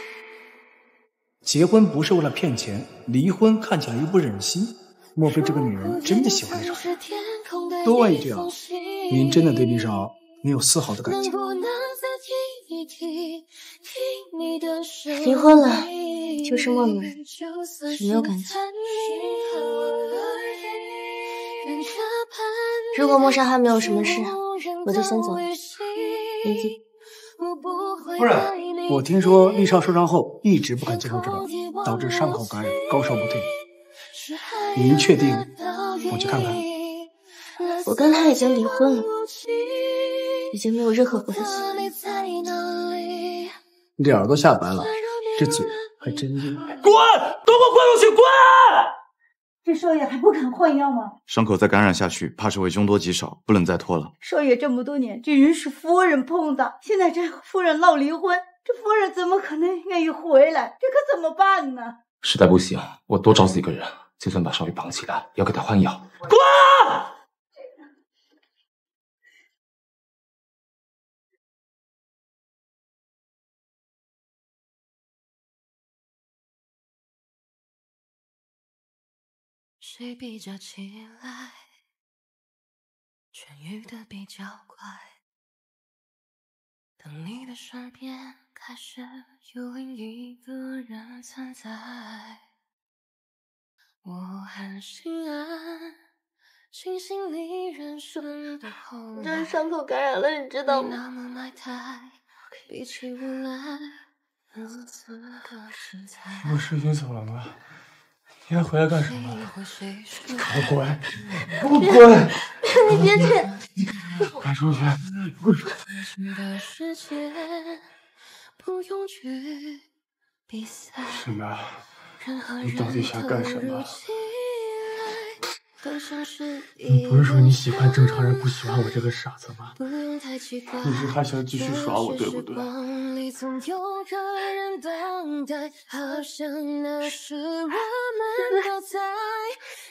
结婚不是为了骗钱，离婚看起来又不忍心。莫非这个女人真的喜欢厉少？多万一这样，您真的对丽少没有丝毫的感情？离婚了，就是默默，没有感情。如果莫莎还没有什么事，我就先走了。林静，夫人，我听说丽少受伤后一直不肯接受治疗，导致伤口感染，高烧不退。您确定我去看看？我跟他已经离婚了，已经没有任何关系。你这耳朵下白了，这嘴还真硬。滚！都给我滚出去！滚！这少爷还不肯换药吗？伤口再感染下去，怕是会凶多吉少，不能再拖了。少爷这么多年，这人是夫人碰的，现在这夫人闹离婚，这夫人怎么可能愿意回来？这可怎么办呢？实在不行，我多找死一个人。就算把少爷绑起来，也要给他换药。滚！谁比较起来痊愈的比较快？当你的身边开始有另一个人存在。我很心安，庆幸你人顺的后来。这伤口感染了，你知道吗？我是已经走了吗？你还回来干什么？给我滚！给我滚！你别去！快出去！滚出去！什么？你到底想干什么？你不是说你喜欢正常人，不喜欢我这个傻子吗？你是还想继续耍我，对不对？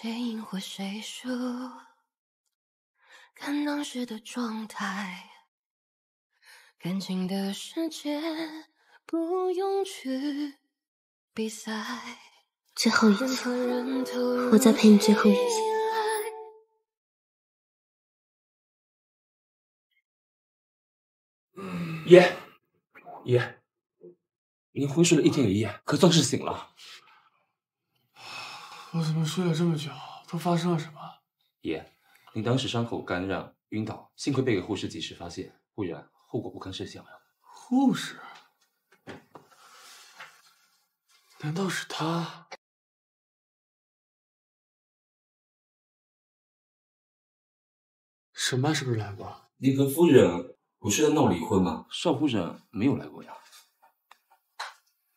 谁赢或谁输，看当时的状态。感情的世界不用去比赛。最后一次，我再陪你最后一次。爷，爷，您昏睡了一天一夜，可算是醒了。我怎么睡了这么久？都发生了什么？爷，您当时伤口感染晕倒，幸亏被个护士及时发现，不然。后果不堪设想呀！护士？难道是他？沈曼是不是来过？你和夫人不是在闹离婚吗？邵夫人没有来过呀。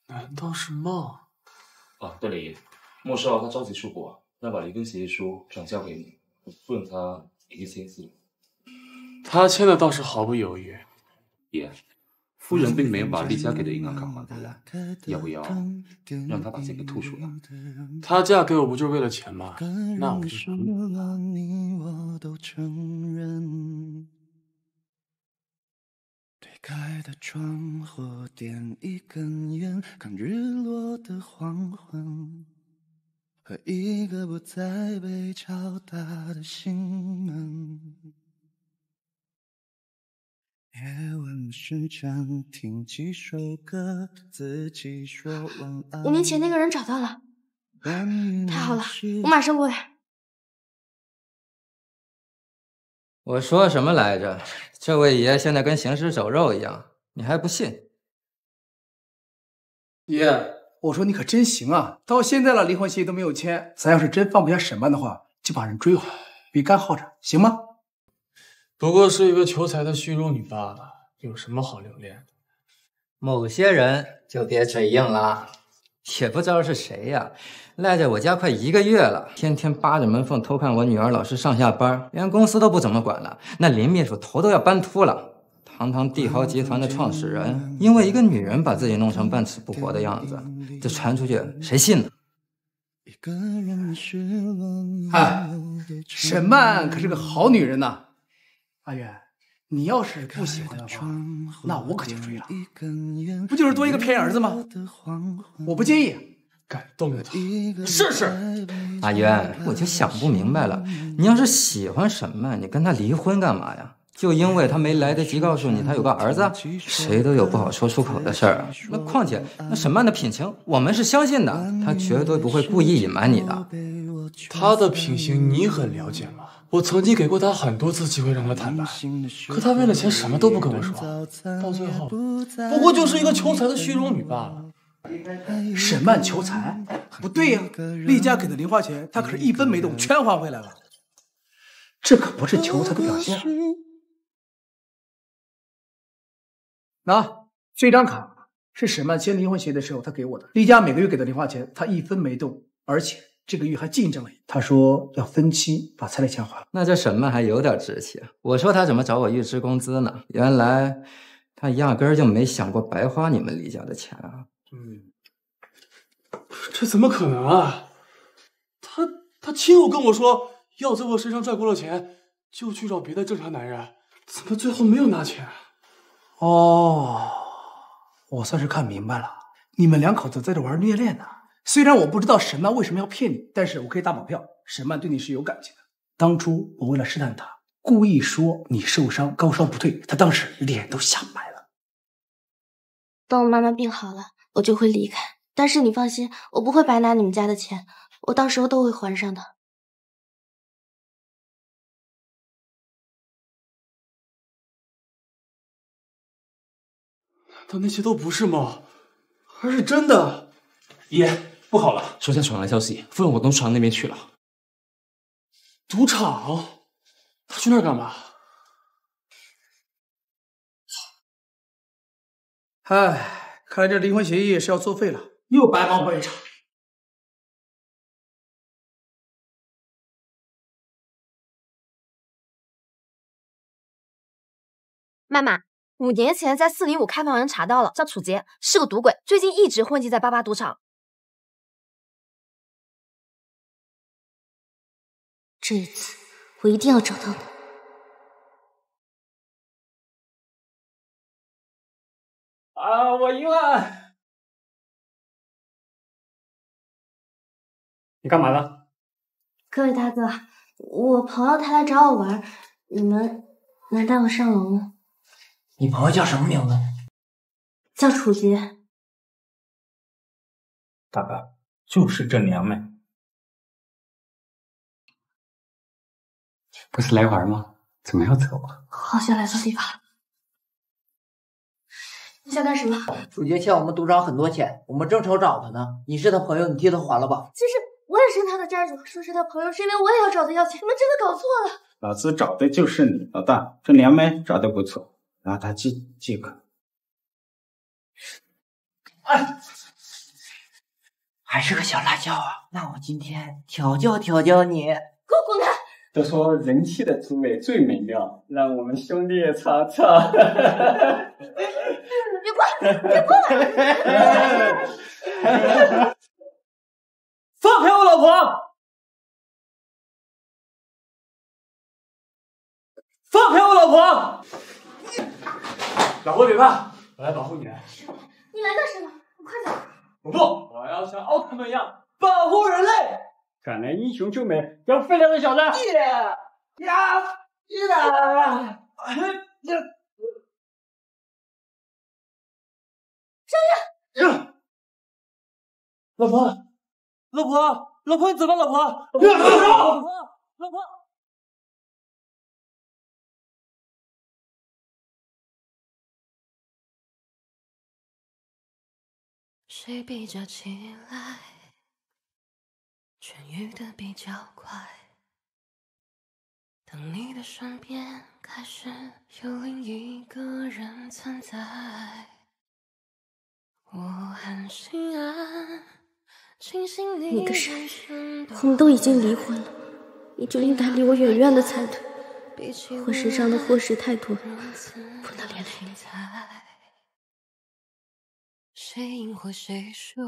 难道是梦？哦，对了，爷，莫少他着急出国，要把离婚协议书转交给你。夫人她已经签字了。他签的倒是毫不犹豫。爷，夫人并没有把丽佳给的银行卡还回来，要不要让她把钱给吐出来？她嫁给我不就是为了钱吗？那我就说了你我都承认。推开的窗户点一根烟，看日落的黄昏，和一个不再被敲打的心门。夜晚时常听几首歌，自己说晚安。五年前那个人找到了，太好了，我马上过来。我说什么来着？这位爷现在跟行尸走肉一样，你还不信？爷，我说你可真行啊！到现在了，离婚协议都没有签，咱要是真放不下沈曼的话，就把人追回来，别干耗着，行吗？不过是一个求财的虚荣女罢了，有什么好留恋的？某些人就别嘴硬了，也不知道是谁呀，赖在我家快一个月了，天天扒着门缝偷看我女儿老师上下班，连公司都不怎么管了。那林秘书头都要搬秃了。堂堂帝豪集团的创始人，因为一个女人把自己弄成半死不活的样子，这传出去谁信呢？哎，沈曼可是个好女人呐。阿远，你要是不喜欢的话，那我可就追了。不就是多一个便宜儿子吗？我不介意，感动了他，试试。阿渊，我就想不明白了，你要是喜欢沈曼，你跟她离婚干嘛呀？就因为他没来得及告诉你他有个儿子？谁都有不好说出口的事儿。那况且，那沈曼的品行，我们是相信的，他绝对不会故意隐瞒你的。他的品行你很了解吗？我曾经给过他很多次机会让他坦白，可他为了钱什么都不跟我说，到最后不过就是一个求财的虚荣女罢了。沈曼求财？不对呀，厉家给的零花钱，他可是一分没动，全还回来了。这可不是求财的表现。那这张卡是沈曼签离婚协议的时候他给我的，丽佳每个月给的零花钱，他一分没动，而且。这个月还进账了，他说要分期把彩礼钱还了。那这沈曼还有点志气。我说他怎么找我预支工资呢？原来他压根儿就没想过白花你们李家的钱啊！嗯，这怎么可能啊？他他亲口跟我说要在我身上赚够了钱，就去找别的正常男人，怎么最后没有拿钱？哦，我算是看明白了，你们两口子在这玩虐恋呢。虽然我不知道沈曼为什么要骗你，但是我可以打保票，沈曼对你是有感情的。当初我为了试探她，故意说你受伤高烧不退，她当时脸都吓白了。等我妈妈病好了，我就会离开。但是你放心，我不会白拿你们家的钱，我到时候都会还上的。难道那些都不是梦，而是真的？爷。不好了！手下传来消息，夫人往赌场那边去了。赌场？他去那儿干嘛？唉，看来这离婚协议是要作废了，又白忙活一场。妈妈，五年前在四零五开房人查到了，叫楚杰，是个赌鬼，最近一直混迹在八八赌场。这一次，我一定要找到你。啊，我赢了！你干嘛呢？各位大哥，我朋友他来找我玩，你们能带我上楼吗？你朋友叫什么名字？叫楚杰。大哥，就是这娘们。不是来玩吗？怎么要走啊？好像来错地方了。你想干什么？楚杰欠我们赌场很多钱，我们正愁找他呢。你是他朋友，你替他还了吧。其实我也是他的债主，说是他朋友，是因为我也要找他要钱。你们真的搞错了。老子找的就是你，老大，这娘们找的不错，让他记即可。哎，还是个小辣椒啊！那我今天调教调教你。给我滚开！都说人妻的滋味最美妙，让我们兄弟也尝尝。别过来，别过来！放开我老婆！放开我老婆！老婆别怕，我来保护你。你来干什么？你快走！我不，我要像奥特曼一样保护人类。看来英雄救美要废了这小子。耶呀！是的。少爷。老婆，老婆，老婆，你怎么，老婆？老婆，老婆。谁比较起来痊愈的比较快？当你的身边开始有另一个人存在，我很心安。你个傻人，我们都已经离婚了，你就应该离我远远的才对。我身上的祸事太多，不能连累你。谁赢或谁输，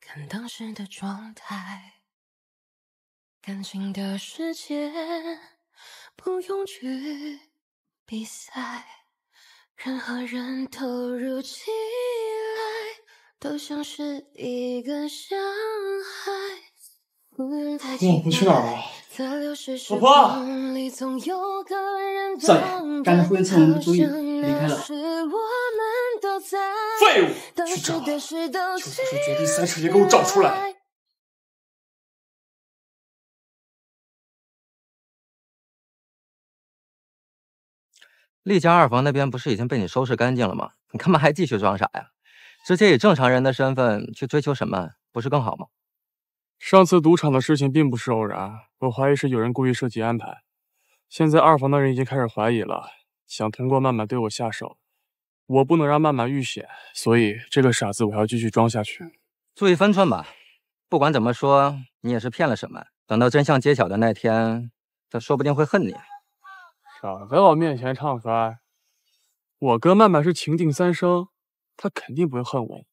看当时的状态。感情的世界不用去比赛，任何人投入起来。都像是一个伤害。老婆去哪儿了？老婆，少爷，刚才忽然趁我们不注意离开了。废物，去找，就算是绝地三尺也给我找出来。丽家二房那边不是已经被你收拾干净了吗？你干嘛还继续装傻呀？直接以正常人的身份去追求沈曼，不是更好吗？上次赌场的事情并不是偶然，我怀疑是有人故意设计安排。现在二房的人已经开始怀疑了，想通过曼曼对我下手。我不能让曼曼遇险，所以这个傻子我要继续装下去。注意分寸吧，不管怎么说，你也是骗了沈曼。等到真相揭晓的那天，他说不定会恨你。少在我面前唱衰，我跟曼曼是情定三生。他肯定不会恨我，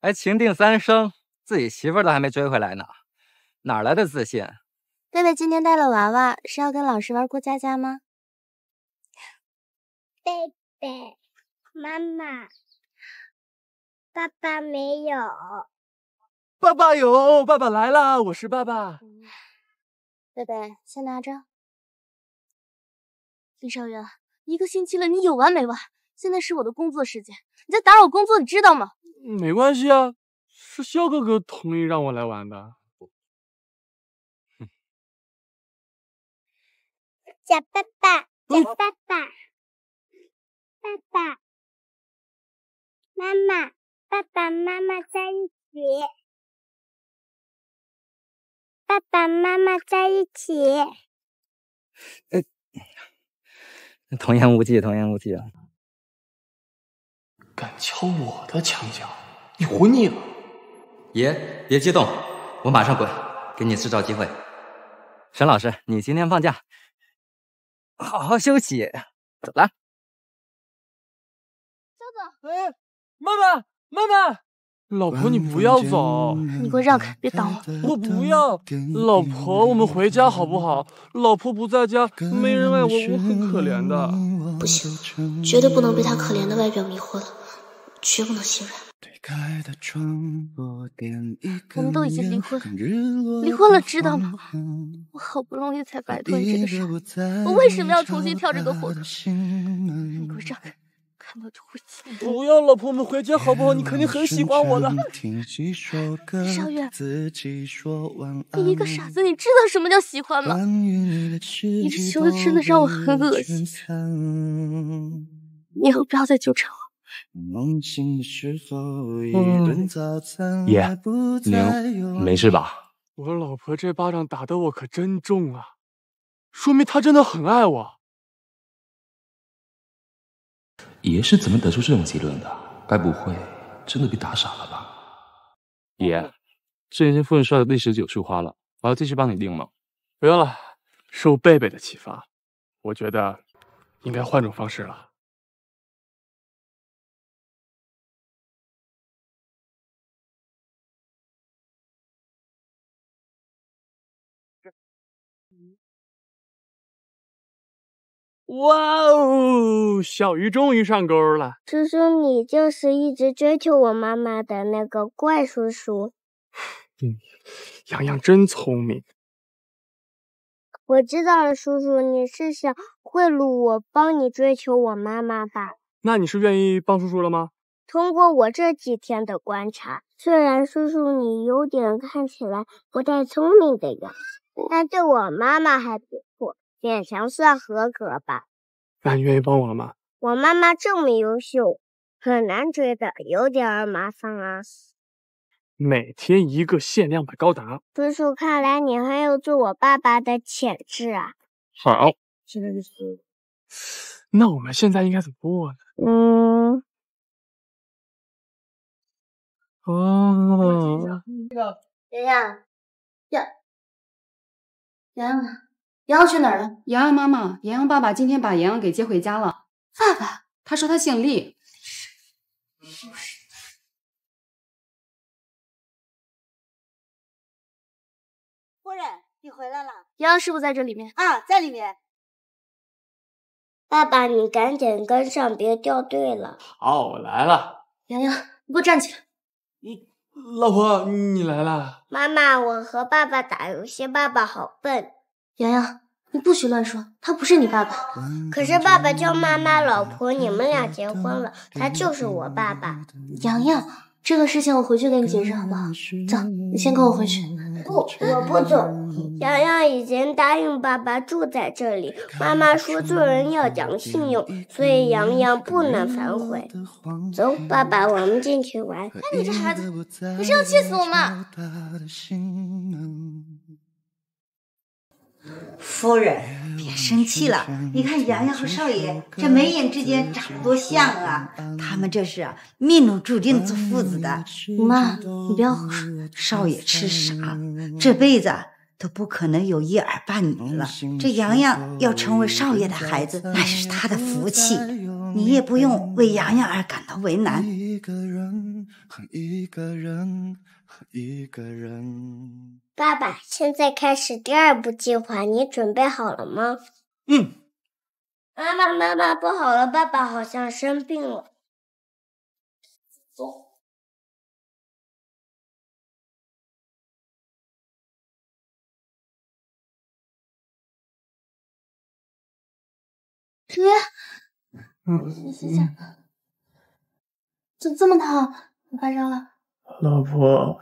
还情定三生，自己媳妇都还没追回来呢，哪来的自信？贝贝今天带了娃娃，是要跟老师玩过家家吗？贝贝，妈妈，爸爸没有，爸爸有，爸爸来了，我是爸爸。贝贝，先拿着。李少元，一个星期了，你有完没完？现在是我的工作时间，你在打扰我工作，你知道吗？没关系啊，是肖哥哥同意让我来玩的。叫爸爸，叫爸爸，爸爸妈妈，爸爸妈妈在一起，爸爸妈妈在一起。呃，童言无忌，童言无忌啊。敢敲我的墙角，你活腻了！爷，别激动，我马上滚，给你制造机会。沈老师，你今天放假，好好休息。走了。哎，妈妈，妈妈，老婆你不要走，你给我让开，别挡我。我不要，老婆，我们回家好不好？老婆不在家，没人爱我，我很可怜的。不行，绝对不能被他可怜的外表迷惑了。绝不能心软。我们都已经离婚了，离婚了，知道吗？我好不容易才摆脱你这个事儿，我为什么要重新跳这个火坑？你给我让开，看到就会气。不要，老婆，我们回家好不好？你肯定很喜欢我的。少月，你一个傻子，你知道什么叫喜欢吗？你这行为真的让我很恶心。你以后不要再纠缠我。爷，您没事吧？我老婆这巴掌打得我可真重啊，说明她真的很爱我。爷是怎么得出这种结论的？该不会真的被打傻了吧？爷，这件夫人说的第十九束花了，我要继续帮你订吗？不用了，受贝贝的启发，我觉得应该换种方式了。哇哦，小鱼终于上钩了。叔叔，你就是一直追求我妈妈的那个怪叔叔。嗯，洋洋真聪明。我知道了，叔叔，你是想贿赂我，帮你追求我妈妈吧？那你是愿意帮叔叔了吗？通过我这几天的观察，虽然叔叔你有点看起来不太聪明的样子，但对我妈妈还。勉强算合格吧。那你愿意帮我了吗？我妈妈这么优秀，很难追的，有点儿麻烦啊。每天一个限量版高达。叔叔，看来你很有做我爸爸的潜质啊。好，现在就是。那我们现在应该怎么过呢？嗯。哦。这个洋洋，洋洋洋。洋洋去哪儿了？洋洋妈妈，洋洋爸爸今天把洋洋给接回家了。爸爸，他说他姓厉。夫人，你回来了。洋洋是不是在这里面？啊，在里面。爸爸，你赶紧跟上，别掉队了。好，我来了。洋洋，你给我站起来。你老婆，你来了。妈妈，我和爸爸打游戏，爸爸好笨。洋洋，你不许乱说，他不是你爸爸。可是爸爸叫妈妈老婆，你们俩结婚了，他就是我爸爸。洋洋，这个事情我回去给你解释好不好？走，你先跟我回去。不，我不走。洋洋已经答应爸爸住在这里。妈妈说做人要讲信用，所以洋洋不能反悔。走，爸爸，我们进去玩。看你这孩子，你是要气死我吗？夫人，别生气了。你看洋洋和少爷这眉眼之间长得多像啊！他们这是命中注定做父子的。妈，你不要。少爷痴傻，这辈子都不可能有一儿半女了。这洋洋要成为少爷的孩子，那是他的福气。你也不用为洋洋而感到为难。爸爸，现在开始第二步计划，你准备好了吗？嗯。妈妈，妈妈，不好了，爸爸好像生病了。走。爷，行行行，怎这么烫？你发烧了？老婆。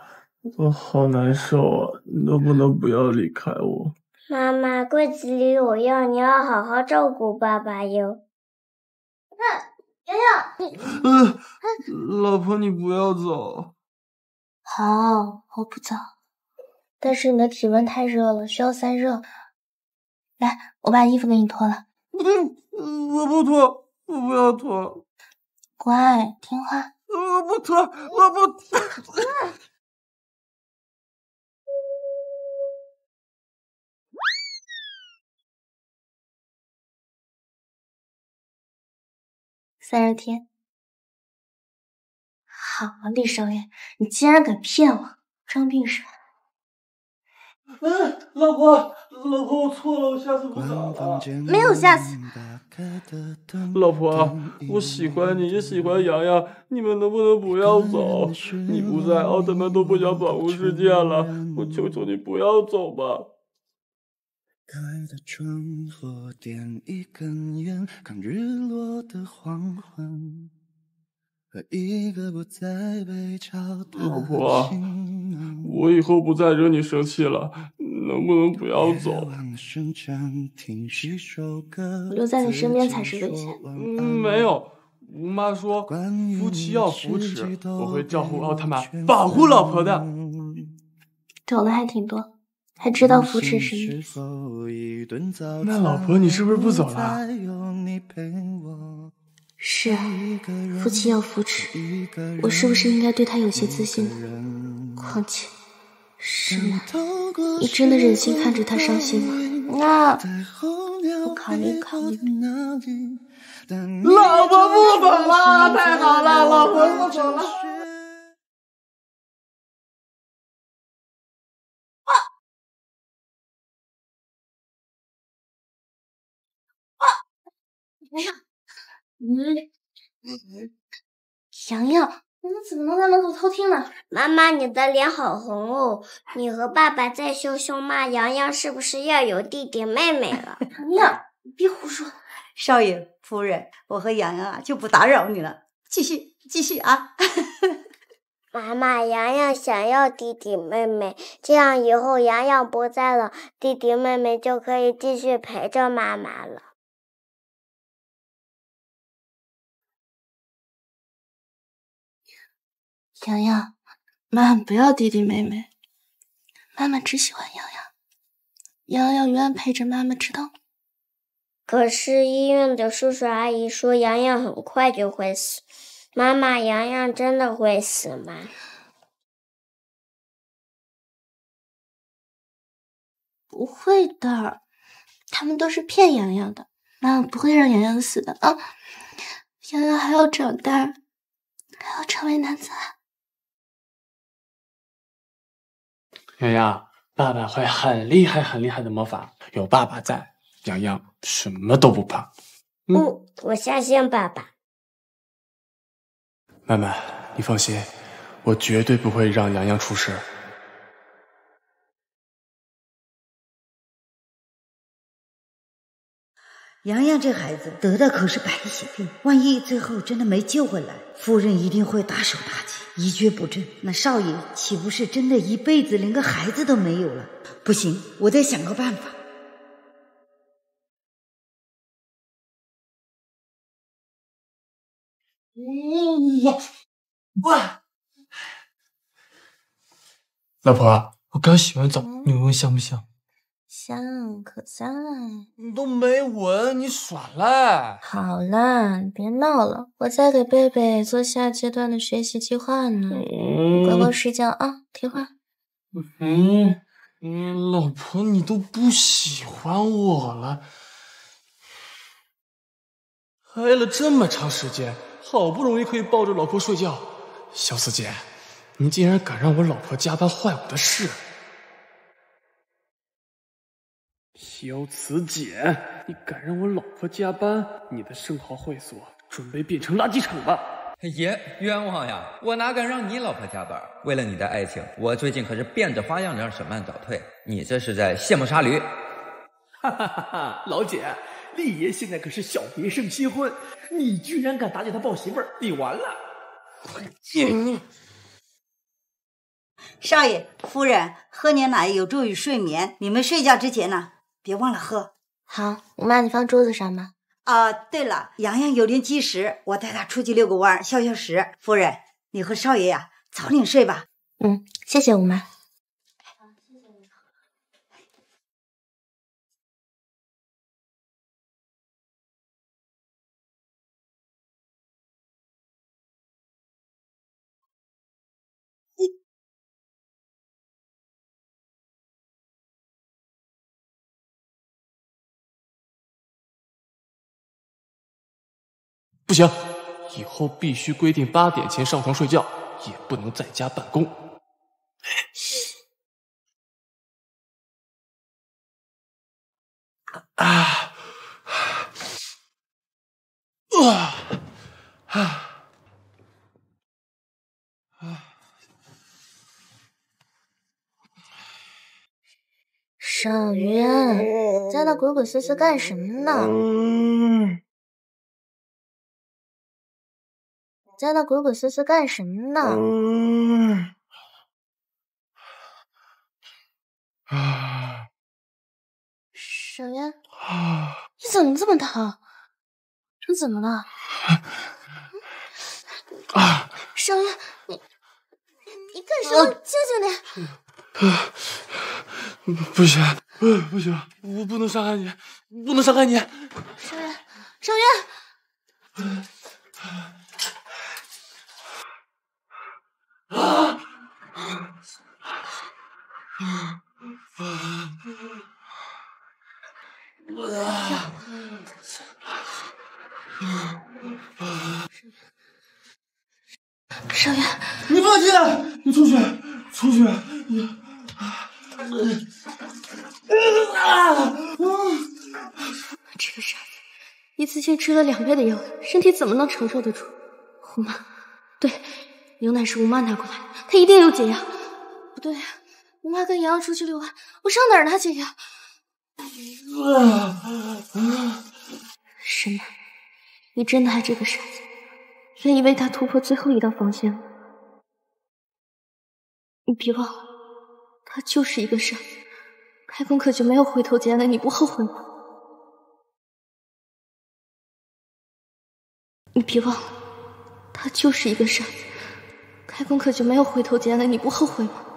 我好难受啊！你能不能不要离开我？妈妈，柜子里有药，你要好好照顾爸爸哟。洋洋，你……嗯，老婆，你不要走。好，我不走。但是你的体温太热了，需要散热。来，我把衣服给你脱了。嗯，我不脱，我不要脱。乖，听话。我不脱，我不。三十天，好啊，厉少爷，你竟然敢骗我，装病是吧？嗯，老婆，老婆，我错了，我下次不打了。没有下次。老婆，我喜欢你，也喜欢洋洋，你们能不能不要走？你不在，奥特曼都不想保护世界了。我求求你不要走吧。开的窗或点一根烟，看日落的黄昏，和一个不再被吵的老婆，我以后不再惹你生气了，能不能不要走？我留在你身边才是危险。嗯，没有，吴妈说，夫妻要扶持，我会照顾奥特曼，保护老婆的。懂 的还挺多，还知道扶持什么意思。那老婆，你是不是不走了？是啊，夫妻要扶持，我是不是应该对他有些自信呢？况且，什么？你真的忍心看着他伤心吗？那我考虑考虑。老婆不走了，太好了，老婆不走了。啊哎呀，嗯，洋洋，你怎么能在门口偷听呢？妈妈，你的脸好红哦！你和爸爸在凶凶骂洋洋，是不是要有弟弟妹妹了？洋洋，你别胡说。少爷夫人，我和洋洋啊就不打扰你了，继续继续啊。妈妈，洋洋想要弟弟妹妹，这样以后洋洋不在了，弟弟妹妹就可以继续陪着妈妈了。洋洋，妈妈不要弟弟妹妹，妈妈只喜欢洋洋，洋洋永远陪着妈妈，知道吗？可是医院的叔叔阿姨说洋洋很快就会死，妈妈，洋洋真的会死吗？不会的，他们都是骗洋洋的，妈妈不会让洋洋死的啊！洋洋还要长大，还要成为男子汉。洋洋，爸爸会很厉害、很厉害的魔法，有爸爸在，洋洋什么都不怕。嗯，我相信爸爸。曼曼，你放心，我绝对不会让洋洋出事。洋洋这孩子得的可是白血病，万一最后真的没救回来，夫人一定会大手大脚。一蹶不振，那少爷岂不是真的一辈子连个孩子都没有了？不行，我得想个办法。哎呀，哇！老婆，我刚洗完澡，你闻闻香不香？香，可香了。你都没闻，你耍赖。好了，你别闹了，我在给贝贝做下阶段的学习计划呢。乖乖睡觉啊，听话。嗯，嗯，老婆，你都不喜欢我了，挨了这么长时间，好不容易可以抱着老婆睡觉，小四姐，你竟然敢让我老婆加班坏我的事！萧慈简，你敢让我老婆加班？你的圣豪会所准备变成垃圾场了！爷，冤枉呀！我哪敢让你老婆加班？为了你的爱情，我最近可是变着花样的让沈曼早退。你这是在卸磨杀驴？哈哈哈哈！老姐，厉爷现在可是小别胜新婚，你居然敢打搅他抱媳妇儿，你完了！你，少爷夫人，喝牛奶有助于睡眠，你们睡觉之前呢？别忘了喝。好，我妈，你放桌子上吧。啊，对了，洋洋有点积食，我带他出去遛个弯，消消食。夫人，你和少爷呀，早点睡吧。嗯，谢谢吴妈。不行，以后必须规定八点前上床睡觉，也不能在家办公。啊啊啊！少云，在那鬼鬼祟祟干什么呢？在那鬼鬼祟祟干什么呢？啊！小渊，你怎么这么疼？你怎么了？少渊，你你干什么？救救你！不行，不行，我不能伤害你，不能伤害你。少渊，少爷。少爷，你不能进来，你出去，出去！你啊！这个傻子，一次性吃了两倍的药，身体怎么能承受得住？胡妈，对，牛奶是吴妈拿过来的，她一定有解药。不对，吴妈跟洋洋出去遛弯，我上哪儿拿解药？沈南，你真的爱这个傻子，愿意为他突破最后一道防线吗？你别忘了，他就是一个傻子，开弓可就没有回头箭了，你不后悔吗？你别忘了，他就是一个傻子，开弓可就没有回头箭了，你不后悔吗？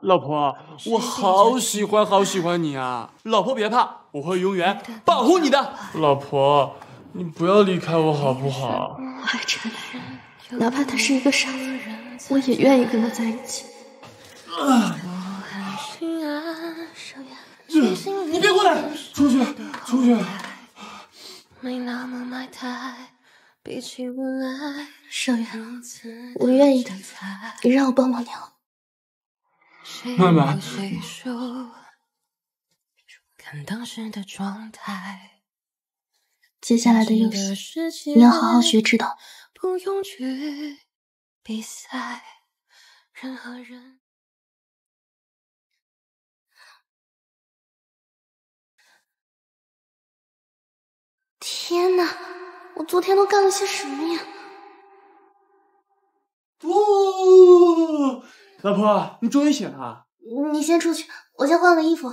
老婆，我好喜欢好喜欢你啊！老婆别怕，我会永远保护你的。老婆，你不要离开我好不好？我爱这个男人，哪怕他是一个傻子，我也愿意跟他在一起。啊你别过来，出去，出去！少爷，我愿意的，你让我帮帮娘。妹妹，接下来的游戏你要好好学，知道？天哪，我昨天都干了些什么呀？哦，老婆，你终于醒了。你先出去，我先换个衣服。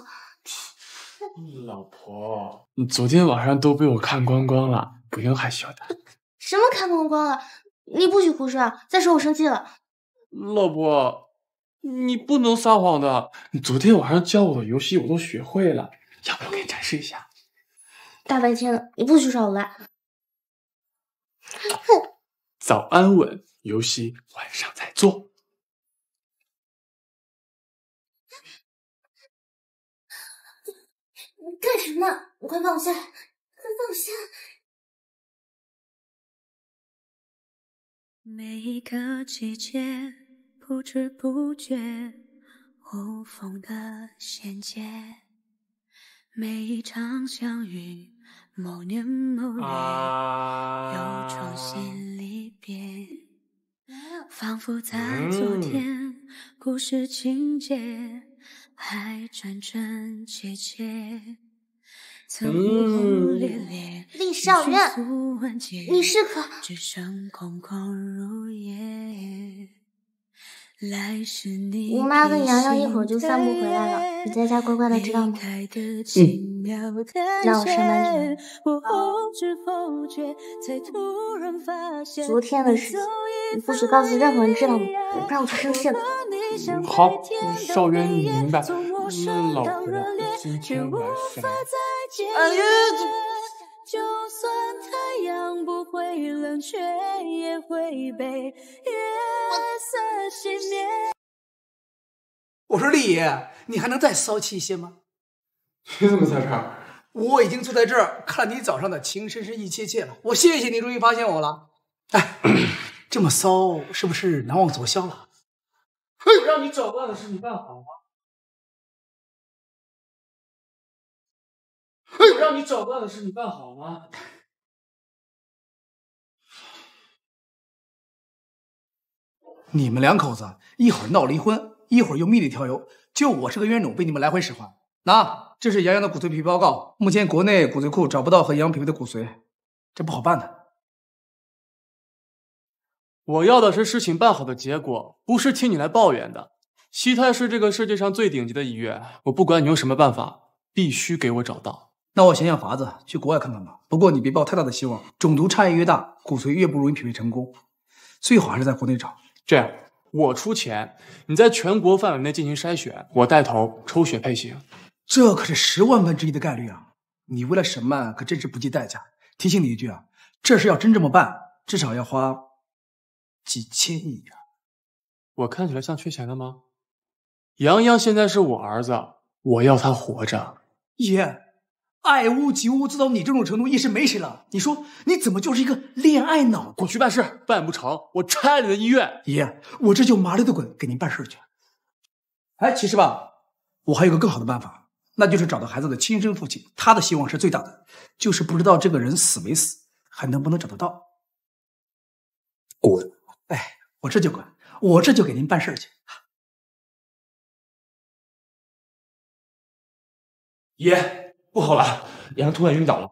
老婆，你昨天晚上都被我看光光了，不用害羞的。什么看光光了？你不许胡说！再说我生气了。老婆，你不能撒谎的。你昨天晚上教我的游戏我都学会了，要不要给你展示一下？大白天的，你不许耍无赖。哼早安吻游戏晚上再做。你干什么？你快放我下来！快放我下！每一个季节，不知不觉，无缝的衔接。每一场相遇，某年某月，又重新离别。仿佛在昨天，故事情节还真真切切。曾轰轰烈烈，厉少院，你是可？只剩空空如也。来时你吴妈跟洋洋一会儿就散步回来了，你在家乖乖的，知道吗？嗯。让我上班去。昨天的事情，你不许告诉任何人，知道吗？不然我就生气了。好，少渊，你明白。那老婆，今天晚上。哎呀！就算太阳不会冷却，也会被月色熄灭。我说丽爷，你还能再骚气一些吗？你怎么在这儿？我已经坐在这儿看你早上的情深深意切切了。我谢谢你终于发现我了。哎，这么骚是不是难忘昨宵了？我让你找到的事你办好吗？我让你找到的事你办好吗？你们两口子一会儿闹离婚，一会儿又蜜里调油，就我是个冤种，被你们来回使唤。那这是杨洋的骨髓匹配报告，目前国内骨髓库找不到和杨洋匹配的骨髓，这不好办的。我要的是事情办好的结果，不是听你来抱怨的。西泰是这个世界上最顶级的医院，我不管你用什么办法，必须给我找到。那我想想法子，去国外看看吧。不过你别抱太大的希望，种族差异越大，骨髓越不容易匹配成功。最好还是在国内找。这样，我出钱，你在全国范围内进行筛选，我带头抽血配型。这可是十万分之一的概率啊！你为了沈曼可真是不计代价。提醒你一句啊，这事要真这么办，至少要花几千亿啊！我看起来像缺钱的吗？杨洋现在是我儿子，我要他活着。爷，爱屋及乌做到你这种程度已是没谁了。你说你怎么就是一个恋爱脑？滚去办事，办不成我拆了你的医院。爷，我这就麻溜的滚，给您办事去。哎，其实吧，我还有个更好的办法，那就是找到孩子的亲生父亲，他的希望是最大的，就是不知道这个人死没死，还能不能找得到。滚！哎，我这就滚，我这就给您办事去。爷，不好了，杨突然晕倒了。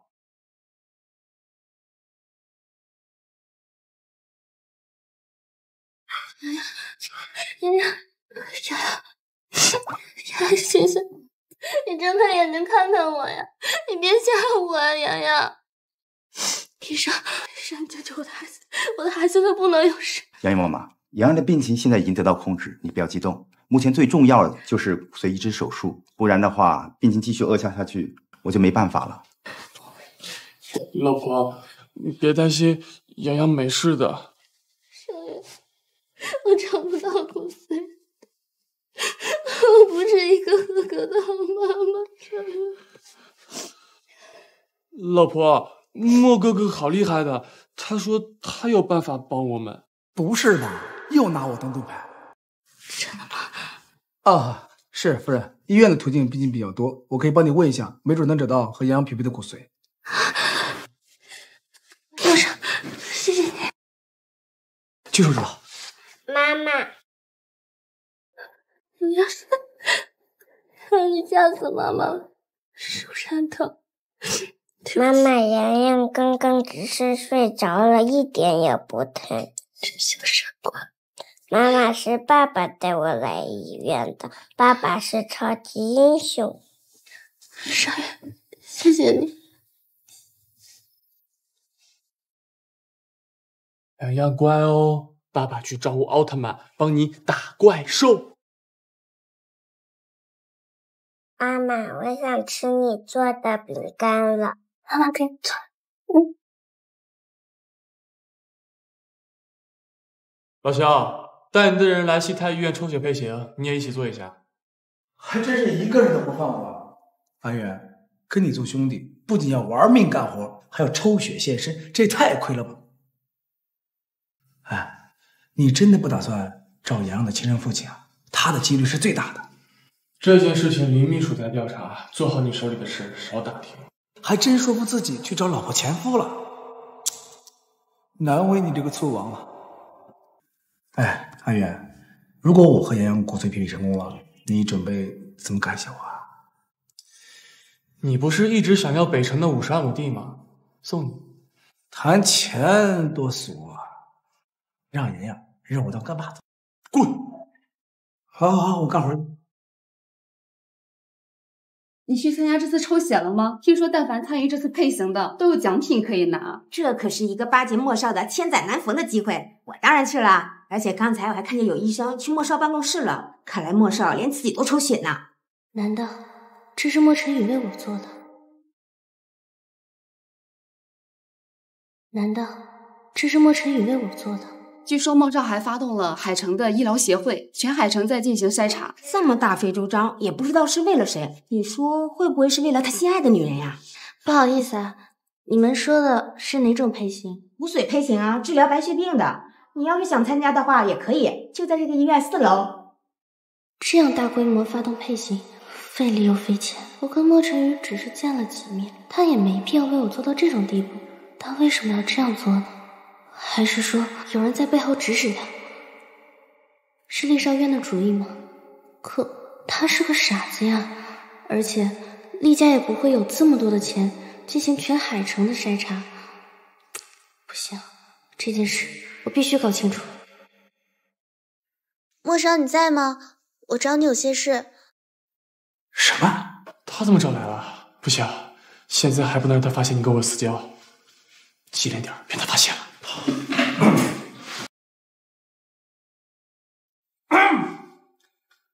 洋洋，洋洋，洋洋，醒醒！你睁开眼睛看看我呀！你别吓我啊，洋洋！医生，医生，救救我的孩子！我的孩子他不能有事。洋洋妈妈，洋洋的病情现在已经得到控制，你不要激动。目前最重要的就是骨髓移植手术，不然的话，病情继续恶化下去，我就没办法了。老婆，你别担心，洋洋没事的。少爷，我找不到骨髓，我不是一个合格的好妈妈。少爷，老婆，莫哥哥好厉害的，他说他有办法帮我们。不是吧？又拿我当盾牌？真的吗？啊，是夫人，医院的途径毕竟比较多，我可以帮你问一下，没准能找到和杨洋匹配的骨髓。医生，谢谢你。去手术吧。妈妈，你要是让你吓死妈妈了，是不是很疼？妈妈，洋洋刚刚只是睡着了，一点也不疼。真是个傻瓜。妈妈是爸爸带我来医院的，爸爸是超级英雄。少爷，谢谢你。洋洋乖哦，爸爸去找我奥特曼，帮你打怪兽。妈妈，我想吃你做的饼干了。妈妈给你做。嗯。老肖，带你的人来西太医院抽血配型，你也一起做一下。还真是一个人都不放过。阿远，跟你做兄弟，不仅要玩命干活，还要抽血献身，这也太亏了吧！哎，你真的不打算找洋洋的亲生父亲啊？他的几率是最大的。这件事情林秘书在调查，做好你手里的事，少打听。还真说服自己去找老婆前夫了，难为你这个醋王了。哎，阿远，如果我和洋洋骨髓匹配成功了，你准备怎么感谢我啊？你不是一直想要北城的五十二亩地吗？送你。谈钱多俗啊！让洋洋认我当干爸子，滚！好，好，好，我干活。你去参加这次抽血了吗？听说但凡参与这次配型的，都有奖品可以拿。这可是一个巴结莫少的千载难逢的机会，我当然去了。而且刚才我还看见有医生去莫少办公室了，看来莫少连自己都抽血呢。难道这是莫晨宇为我做的？难道这是莫晨宇为我做的？据说莫少还发动了海城的医疗协会，全海城在进行筛查。这么大费周章，也不知道是为了谁。你说会不会是为了他心爱的女人呀？不好意思啊，你们说的是哪种配型？骨髓配型啊，治疗白血病的。你要是想参加的话，也可以，就在这个医院四楼。这样大规模发动配型，费力又费钱。我跟莫尘宇只是见了几面，他也没必要为我做到这种地步。他为什么要这样做呢？还是说有人在背后指使他？是厉少渊的主意吗？可他是个傻子呀！而且厉家也不会有这么多的钱进行全海城的筛查。不行，这件事我必须搞清楚，莫少，你在吗？我找你有些事。什么？他怎么找来了？不行，现在还不能让他发现你跟我私交。机灵点，别让他发现了。好。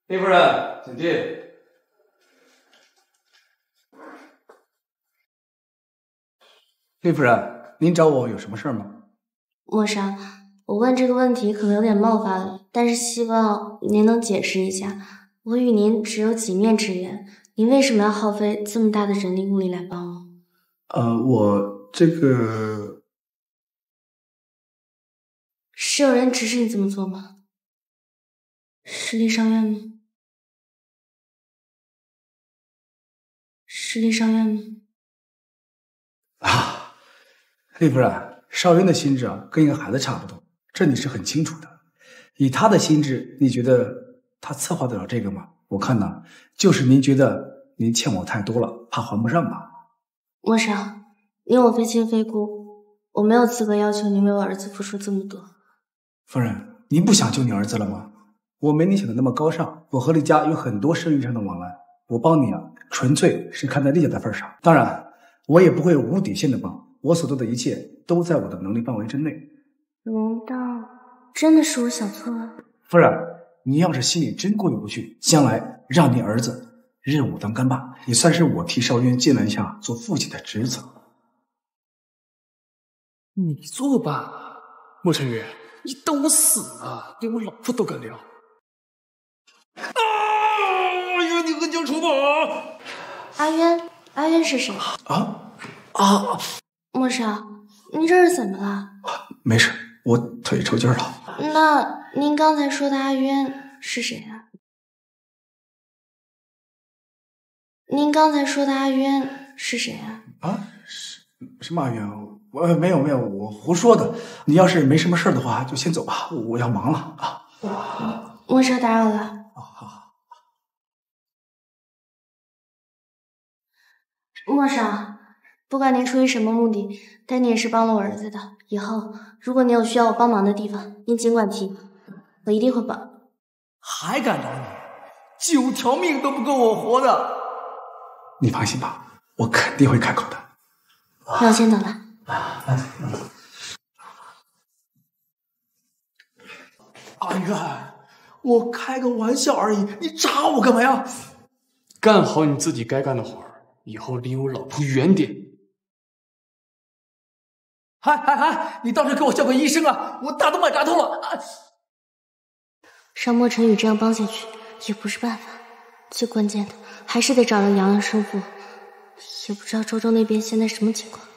厉夫人，请进。厉夫人，您找我有什么事吗？莫少。我问这个问题可能有点冒犯了，但是希望您能解释一下，我与您只有几面之缘，您为什么要耗费这么大的人力物力来帮我？呃，我这个是有人指使你这么做吗？是丽尚院吗？是丽尚院吗？啊！丽夫人，少渊的心智啊，跟一个孩子差不多，这你是很清楚的。以他的心智，你觉得他策划得了这个吗？我看呢，就是您觉得您欠我太多了，怕还不上吧。莫少，因我非亲非故，我没有资格要求您为我儿子付出这么多。夫人，您不想救你儿子了吗？我没你想的那么高尚，我和厉家有很多生意上的往来，我帮你啊，纯粹是看在厉家的份上。当然，我也不会无底线的帮。我所做的一切都在我的能力范围之内。难道真的是我想错了？夫人，你要是心里真过意不去，将来让你儿子认我当干爸，也算是我替少渊尽了一下做父亲的职责。你做吧，莫晨宇，你当我死啊？连我老婆都敢撩？啊！我以为你恩将仇报啊！阿渊，阿渊是谁？啊啊！莫少，你这是怎么了？没事，我腿抽筋了。那您刚才说的阿渊是谁啊？您刚才说的阿渊是谁啊？啊，什什么阿渊？我没有没有，我胡说的。你要是没什么事的话，就先走吧，我要忙了啊。莫少打扰了。莫少。不管您出于什么目的，但你也是帮了我儿子的。以后如果你有需要我帮忙的地方，您尽管提，我一定会帮。还敢找你？九条命都不够我活的。你放心吧，我肯定会开口的。那我先走了。阿渊，我开个玩笑而已，你扎我干嘛呀？干好你自己该干的活儿，以后离我老婆远点。嗨嗨嗨！你倒是给我叫个医生啊！我大动脉扎痛了。让莫尘宇这样帮下去也不是办法，最关键的还是得找到洋洋生父。也不知道周周那边现在什么情况。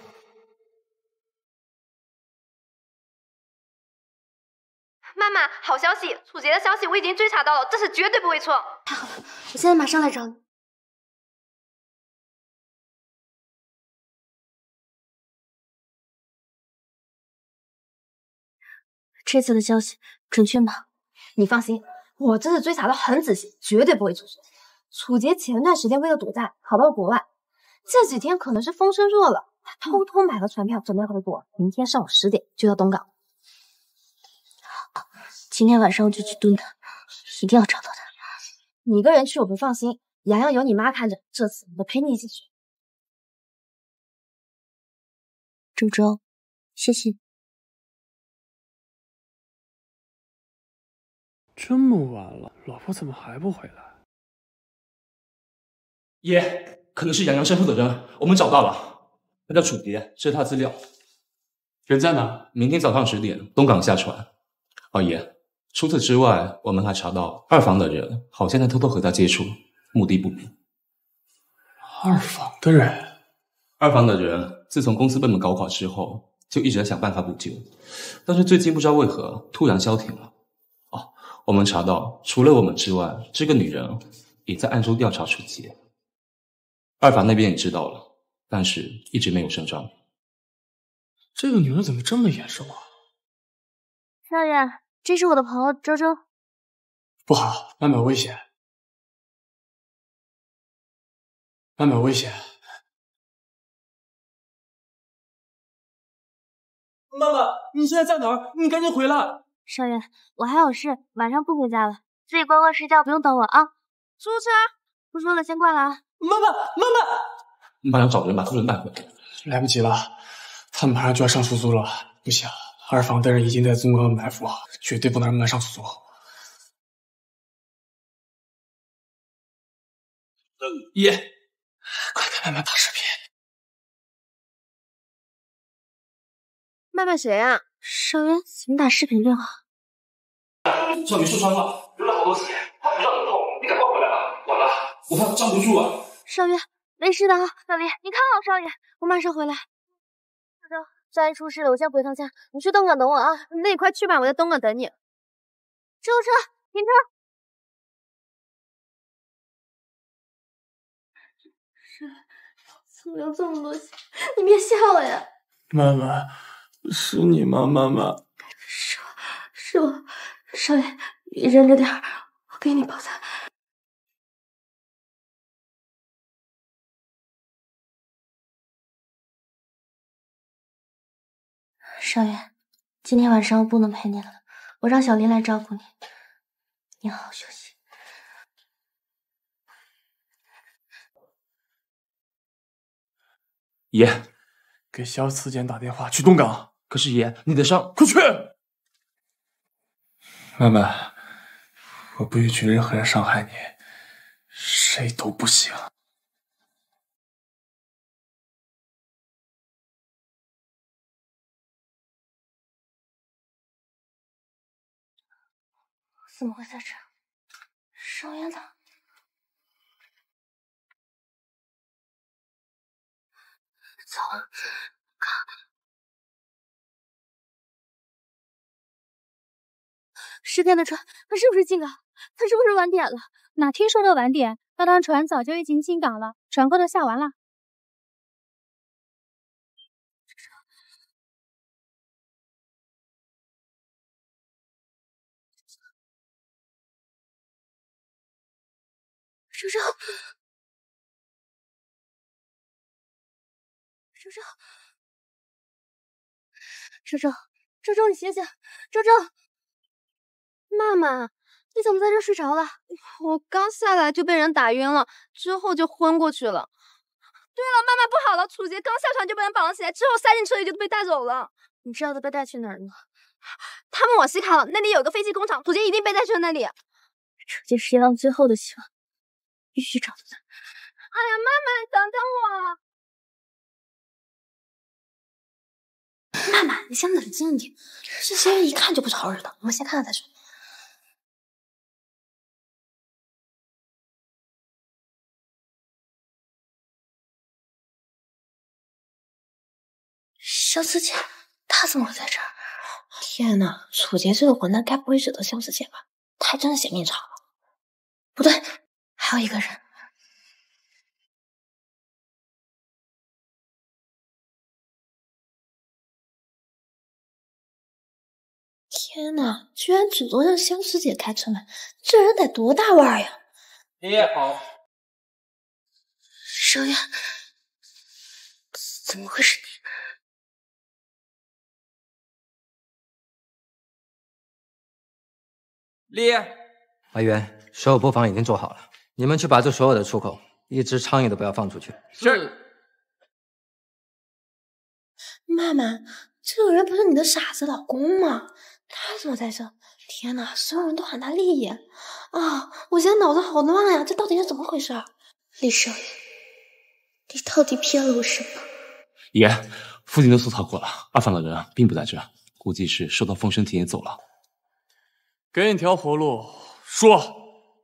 妈妈，好消息！楚杰的消息我已经追查到了，这次绝对不会错。太好了，我现在马上来找你。这次的消息准确吗？你放心，我这次追查的很仔细，绝对不会出错。楚杰前段时间为了躲债，跑到了国外，这几天可能是风声弱了，他偷偷买了船票，准备回国，明天上午十点就到东港。好，今天晚上我就去蹲他，一定要找到他。你一个人去我不放心，洋洋有你妈看着，这次我陪你一起去。周周，谢谢。这么晚了，老婆怎么还不回来？爷，可能是杨洋身后的人，我们找到了，他叫楚蝶，这是他资料。人在哪？明天早上十点，东港下船。二爷，除此之外，我们还查到二房的人好像在偷偷和他接触，目的不明。二房的人？二房的人自从公司被我们搞垮之后，就一直在想办法补救，但是最近不知道为何突然消停了。我们查到，除了我们之外，这个女人也在暗中调查楚杰。二房那边也知道了，但是一直没有声张。这个女人怎么这么眼熟啊？少爷，这是我的朋友周周。不好，外面有危险！外面有危险！妈妈，你现在在哪儿？你赶紧回来！少爷，我还有事，晚上不回家了，自己乖乖睡觉，不用等我啊。出租车，不说了，先挂了啊。妈妈，妈妈，马上找人把夫人带回来。来不及了，他们马上就要上出租了。不行，二房的人已经在宗哥埋伏，绝对不能让他们上出租。爷，快给妈妈打视频。麦麦谁啊？少爷，怎么打视频电话？少爷受伤了，流了好多血，他腿上很痛，你赶快回来吧！晚了，我怕站不住啊。少爷，没事的啊。小林，你看好少爷，我马上回来。周周，少爷出事了，我先回趟家，你去东港等我啊。那你快去吧，我在东港等你。救护车，停车。是，怎么流这么多血？你别吓我呀。妈妈，是你吗？妈妈，是我，是我。少爷，你忍着点儿，我给你包扎。少爷，今天晚上我不能陪你了，我让小林来照顾你，你好好休息。爷，给萧慈简打电话去东港。可是爷，你的伤，快去！曼曼，我不允许任何人伤害你，谁都不行。怎么会在这？少爷呢？走，看，十点的船，他是不是进港？他是不是晚点了？哪听说的晚点？那趟船早就已经进港了，船货都下完了。周周，周周，周周，周周，你醒醒！周周，妈妈，你怎么在这睡着了？我刚下来就被人打晕了，之后就昏过去了。对了，妈妈不好了，楚杰刚下船就被人绑了起来，之后塞进车里就被带走了。你知道他被带去哪儿了吗？他们往西开了，那里有个飞机工厂，楚杰一定被带去了那里。楚杰是一浪最后的希望。必须找到他！哎呀，妈妈，等等我！妈妈，你先冷静一点，这些人一看就不是好惹的，我们先看看再说。萧思杰，他怎么会在这儿？天呐，楚杰这个混蛋该不会惹到萧思杰吧？他还真是嫌命长了。不对。还有一个人，天哪！居然主动让相思姐开车门，这人得多大腕呀！爷爷好，少爷，怎么会是你？丽，阿元，所有布防已经做好了。你们去把这所有的出口，一只苍蝇都不要放出去。是。曼曼，这个人不是你的傻子老公吗？他怎么在这？天哪，所有人都喊他丽爷啊！我现在脑子好乱呀，这到底是怎么回事？李少爷，你到底骗了我什么？爷，附近都搜查过了，二房的人并不在这，估计是收到风声提前走了。给你条活路，说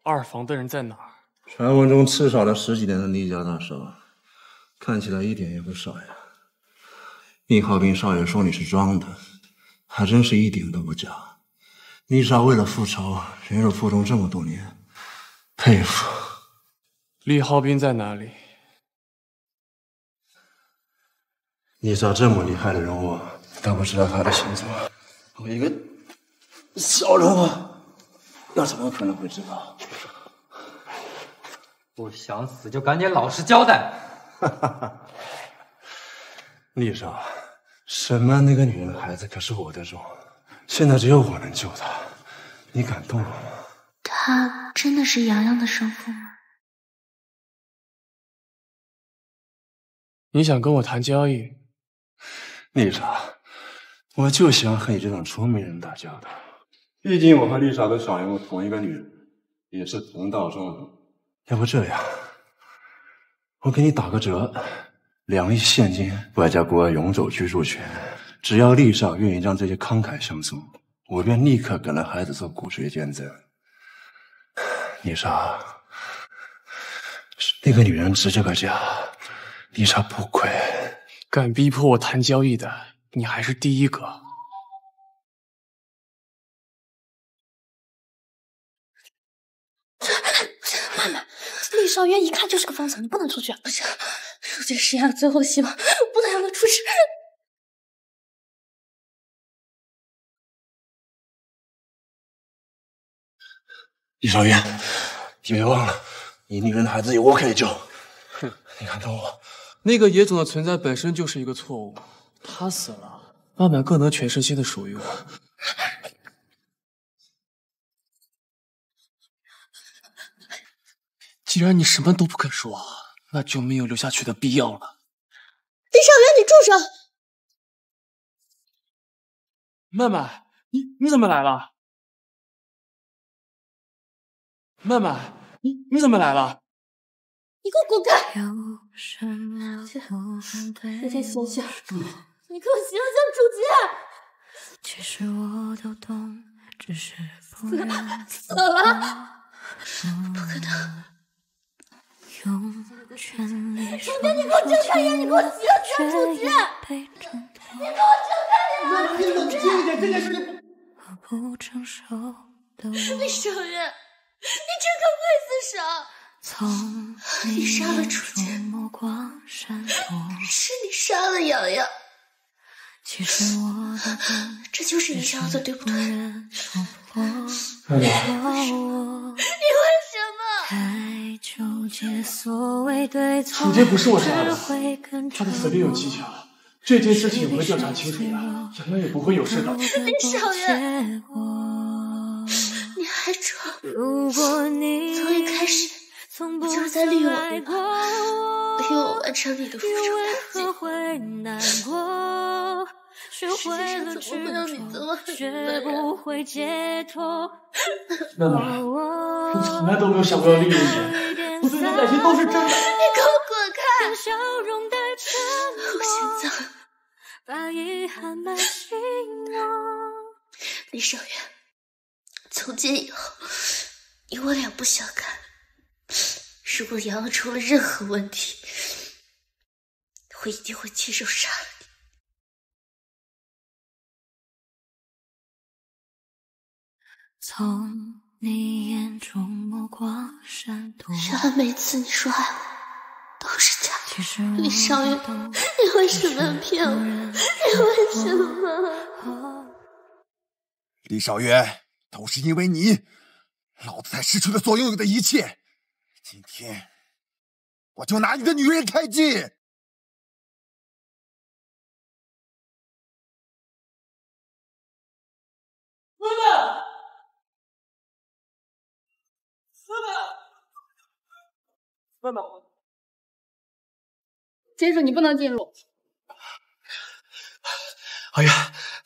二房的人在哪儿？传闻中刺杀了十几年的厉家大少，看起来一点也不少呀。厉浩斌少爷说你是装的，还真是一点都不假。丽莎为了复仇，忍辱负重这么多年，佩服。厉浩斌在哪里？丽莎这么厉害的人物，都不知道他的行踪，我一个小人物，又怎么可能会知道？不想死就赶紧老实交代。哈哈哈，丽莎，沈曼那个女人的孩子可是我的肉，现在只有我能救她，你敢动我吗？他真的是洋洋的生父吗？你想跟我谈交易？丽莎，我就喜欢和你这种聪明人打交道。毕竟我和丽莎都想要同一个女人，也是同道中人。要不这样，我给你打个折，两亿现金外加国外永久居住权，只要丽少愿意让这些慷慨相送，我便立刻给了孩子做骨髓捐赠。丽少，那个女人值这个价，丽少不亏。敢逼迫我谈交易的，你还是第一个。厉少渊一看就是个疯子，你不能出去。不行，树姐实验了最后的希望，不能让他出事。厉少渊，你别忘了，你女人的孩子有我可以救。哼，你看等我。那个野种的存在本身就是一个错误，他死了，曼曼更能全身心的属于我。既然你什么都不肯说，那就没有留下去的必要了。李少元，你住手！曼曼，你你怎么来了？曼曼，你你怎么来了？你给我滚开！姐，姐姐醒醒！你给我醒醒，楚洁！死死了！不可能！楚洁，你给我睁开眼！你给我醒醒，楚洁！你给我睁开眼！你冷静一点，这件事情……李少元，你真可会死手！你杀了楚洁，是你杀了瑶瑶，这就是你想要的，对不对？妈你为什么？楚杰不是我杀的，他的死另有蹊跷，这件事情我会调查清楚的，阳阳也不会有事的。李少元，你还装？从一开始。你就是在利用我，对吧？利用我完成你的复仇大计。世界上怎么会让你这 么狠的人？曼曼，我从来都没有想过要利用你，我对你的感情都是真的。你给我滚开！我心脏。李少元，从今以后，你我两不相干。如果瑶瑶出了任何问题，我一定会亲手杀了你。原来每次你说爱我都是假的，李少爷，你为什么骗我？你为什么？李少渊，都是因为你，老子才失去了所拥有的一切。今天我就拿你的女人开机！妈妈，妈妈，妈妈，先生，你不能进入。阿月，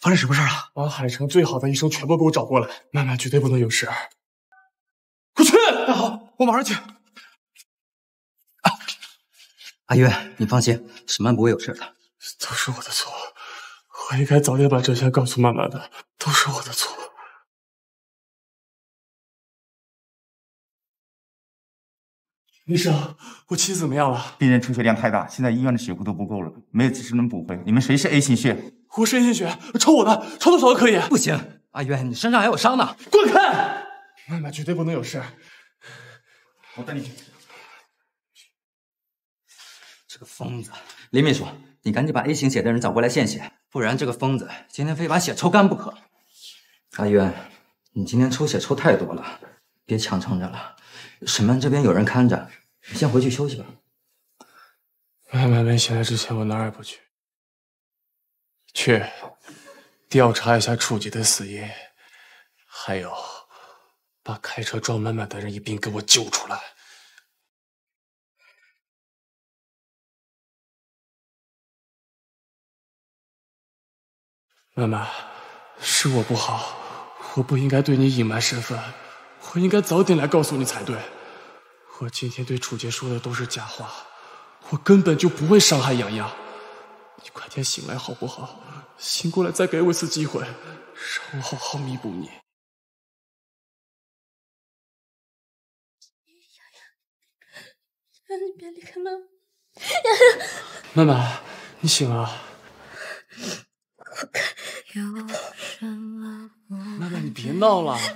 发生什么事了？把海城最好的医生全部给我找过来，曼曼绝对不能有事。快去！那好，我马上去。阿月，你放心，沈曼不会有事的。都是我的错，我应该早点把真相告诉曼曼的，都是我的错。医生，我妻子怎么样了？病人出血量太大，现在医院的血库都不够了，没有及时能补回。你们谁是 A 型血？我是 A 型血，抽我的，抽多少都可以。不行，阿渊，你身上还有伤呢。滚开！曼曼绝对不能有事。我带你去。这个疯子，林秘书，你赶紧把 A 型血的人找过来献血，不然这个疯子今天非把血抽干不可。阿渊，你今天抽血抽太多了，别强撑着了。沈曼这边有人看着，你先回去休息吧。曼曼没醒来之前，我哪儿也不去。去调查一下楚杰的死因，还有把开车撞曼曼的人一并给我救出来。曼曼，是我不好，我不应该对你隐瞒身份，我应该早点来告诉你才对。我今天对楚杰说的都是假话，我根本就不会伤害洋洋。你快点醒来好不好？醒过来再给我一次机会，让我好好弥补你。洋洋，你别离开妈妈。曼曼，你醒了。曼曼，你别闹了。你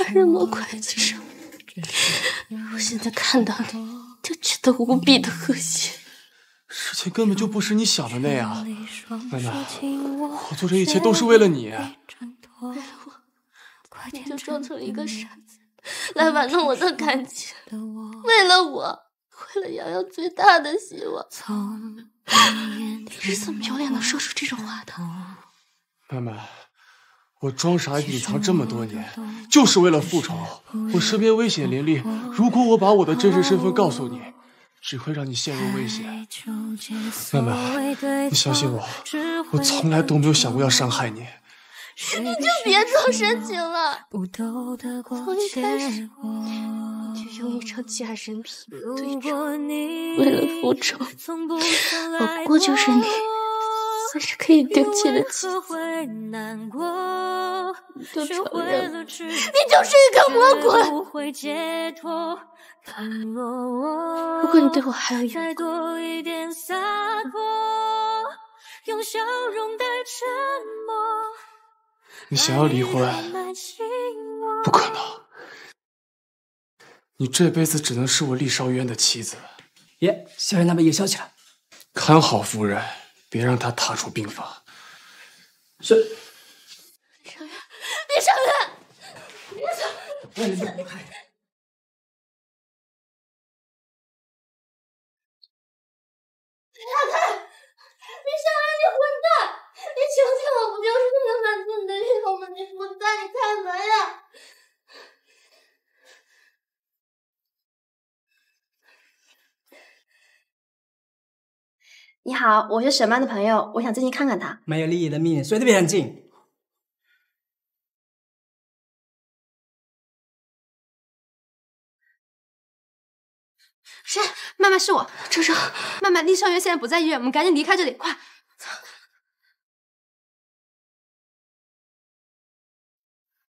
杀人魔刽子手！我现在看到你就觉得无比的恶心。事情根本就不是你想的那样，曼曼，我做这一切都是为了你。为了我，你就装成一个傻子来玩弄我的感情。为了我，为了瑶瑶最大的希望，你是怎么有脸能说出这种话的？曼曼。我装傻隐藏这么多年，就是为了复仇。我身边危险林立，如果我把我的真实身份告诉你，只会让你陷入危险。曼曼，你相信我，我从来都没有想过要伤害你。你就别装深情了。从一开始，就用一张假人皮对着我，为了复仇，我不过就是你。算是可以丢弃的妻子，都承认了，你就是一个魔鬼。如果你对我还有眼光，你想要离婚？不可能，你这辈子只能是我厉少渊的妻子。爷，小人那边也消起来，看好夫人。别让他踏出病房。是。李尚远，李尚远，李尚远，你离开！让开！你混蛋！你求求我不就是为了满足你的欲望吗？你混蛋！你开门呀！你好，我是沈曼的朋友，我想进去看看他。没有利益的秘密，谁都别想进。谁？曼曼是我，周周。曼曼，厉少元现在不在医院，我们赶紧离开这里，快！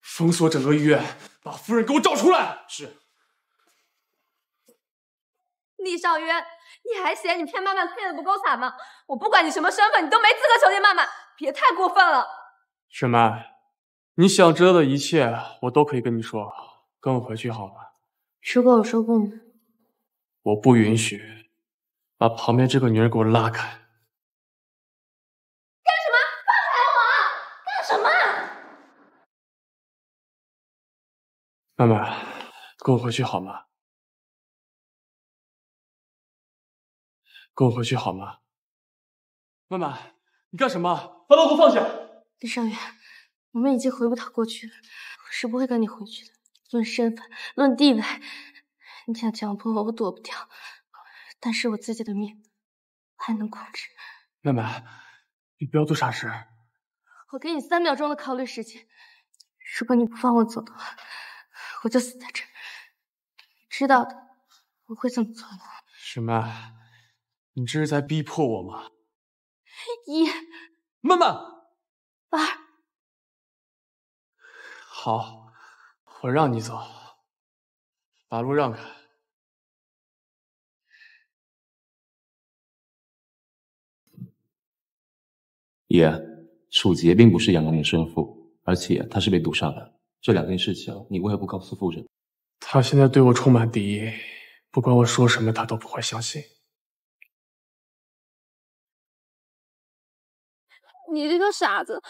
封锁整个医院，把夫人给我找出来。是。厉少渊。你还嫌你骗曼曼骗的不够惨吗？我不管你什么身份，你都没资格囚禁曼曼，别太过分了。沈曼，你想知道的一切我都可以跟你说，跟我回去好吗？如果我说过吗？我不允许。把旁边这个女人给我拉开。干什么？放开我！干什么？曼曼，跟我回去好吗？跟我回去好吗，曼曼？你干什么？把老公放下！李尚远，我们已经回不到过去了，我是不会跟你回去的。论身份，论地位，你想强迫我，我躲不掉。但是我自己的命，我还能控制。曼曼，你不要做傻事。我给你三秒钟的考虑时间，如果你不放我走的话，我就死在这儿。知道的，我会这么做的。沈曼。你这是在逼迫我吗？一，曼曼，二，好，我让你走，把路让开。爷，楚杰并不是杨阳的生父，而且他是被毒杀的。这两件事情，你为何不告诉夫人？他现在对我充满敌意，不管我说什么，他都不会相信。你这个傻子，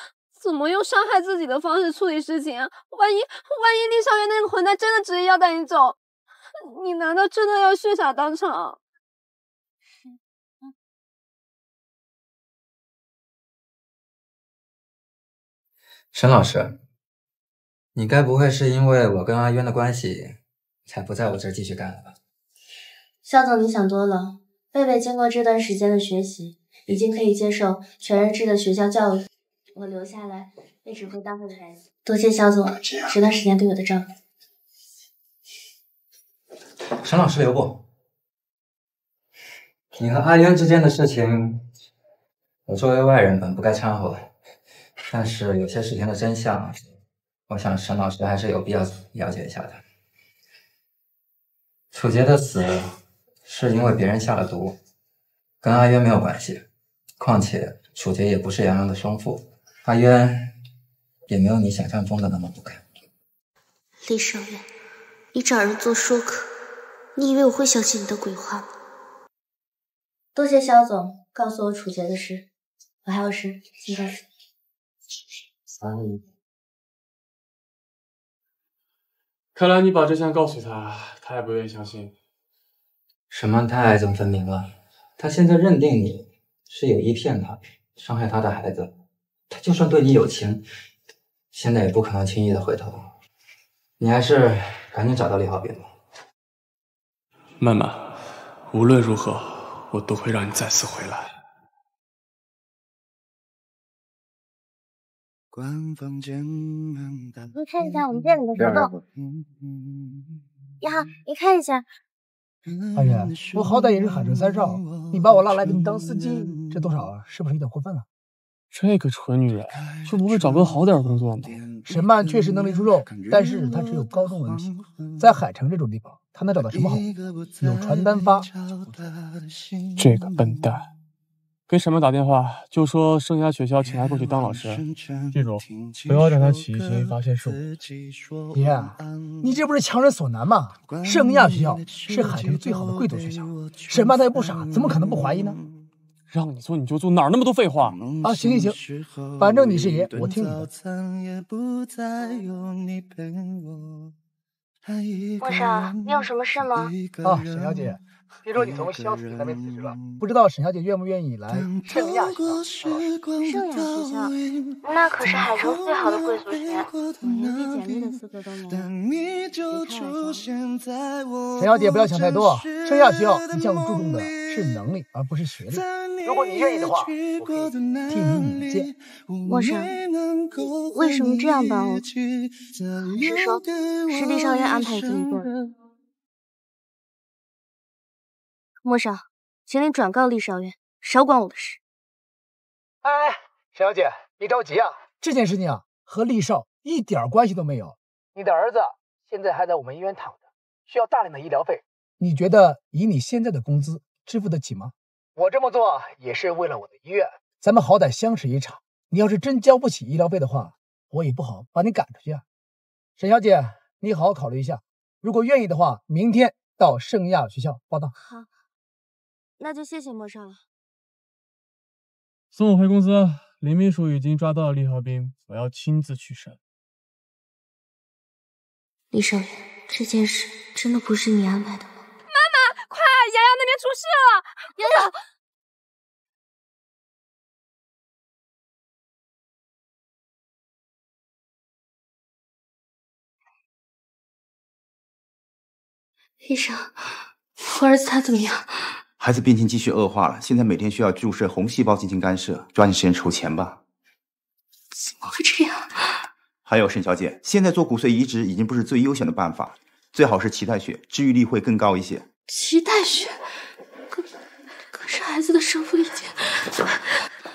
怎么用伤害自己的方式处理事情啊？万一万一厉少元那个混蛋真的执意要带你走，你难道真的要血洒当场？沈老师，你该不会是因为我跟阿渊的关系，才不在我这儿继续干了吧？肖总，你想多了。贝贝经过这段时间的学习。已经可以接受全日制的学校教育，我留下来为指挥单位的孩子。多谢肖总这段时间对我的照顾。沈老师留步。你和阿渊之间的事情，我作为外人本不该掺和，但是有些事情的真相，我想沈老师还是有必要了解一下的。楚杰的死是因为别人下了毒，跟阿渊没有关系。况且楚杰也不是杨洋的生父，阿渊也没有你想象中的那么不堪。李少远，你找人做说客，你以为我会相信你的鬼话吗？多谢肖总告诉我楚杰的事，我还有事先告辞。三姨，看来你把真相告诉他，他也不愿意相信。什么太爱憎分明了，他现在认定你是有意骗他，伤害他的孩子。他就算对你有情，现在也不可能轻易的回头。你还是赶紧找到李浩斌吧。曼曼，无论如何。我都会让你再次回来。你看一下我们店里的活动。你好，你看一下。阿远，我好歹也是海城三少，你把我拉来给你当司机，这多少啊？是不是有点过分了？这个蠢女人，就不会找个好点工作吗？沈曼确实能力出众，但是她只有高中文凭，在海城这种地方，她能找到什么好工作？有传单发。这个笨蛋，给沈曼打电话，就说盛亚学校请他过去当老师。记住，不要让他起疑心，发现是我。爷，你这不是强人所难吗？盛亚学校是海城最好的贵族学校，沈曼她又不傻，怎么可能不怀疑呢？让你做你就做，哪那么多废话啊！行行行，反正你是爷，我听你的。莫少，你有什么事吗？啊，沈小姐。听说你从萧子那边辞职了，不知道沈小姐愿不愿意来圣亚学校？圣亚学校，那可是海城最好的贵族学院，我连递简历的资格都没有。别开玩笑。沈小姐不要想太多，圣亚学校一向注重的是能力，而不是学历。如果你愿意的话，我可以替你引荐。莫少，为什么这样帮我？还是说，是厉少爷安排这么做的？莫少，请你转告厉少爷，少管我的事。哎，沈小姐，别着急啊，这件事情啊，和厉少一点关系都没有。你的儿子现在还在我们医院躺着，需要大量的医疗费。你觉得以你现在的工资支付得起吗？我这么做也是为了我的医院，咱们好歹相识一场。你要是真交不起医疗费的话，我也不好把你赶出去啊。沈小姐，你好好考虑一下，如果愿意的话，明天到圣亚学校报到。好。那就谢谢莫少了。送我回公司，林秘书已经抓到了厉浩斌，我要亲自去审。李少爷，这件事真的不是你安排的快，洋洋那边出事了！洋洋，医生，我儿子他怎么样？孩子病情继续恶化了，现在每天需要注射红细胞进行干涉，抓紧时间筹钱吧。怎么会这样？还有沈小姐，现在做骨髓移植已经不是最优选的办法，最好是脐带血，治愈率会更高一些。脐带血？可可是孩子的生父已经……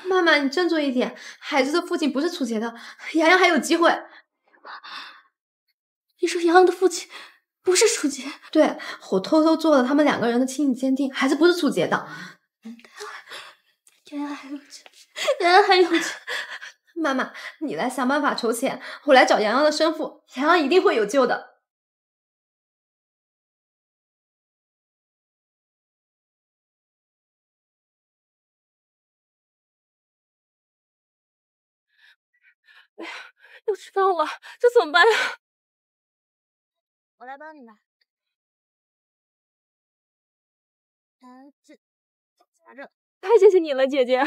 妈妈，你振作一点，孩子的父亲不是楚杰的，洋洋还有机会。你说洋洋的父亲？不是楚杰，对我偷偷做了他们两个人的亲子鉴定，孩子不是楚杰的。洋洋还有救，洋洋还有救。妈妈，你来想办法筹钱，我来找洋洋的生父，洋洋一定会有救的。哎呀，要迟到了，这怎么办呀？我来帮你吧。啊，这咋整。太谢谢你了，姐姐，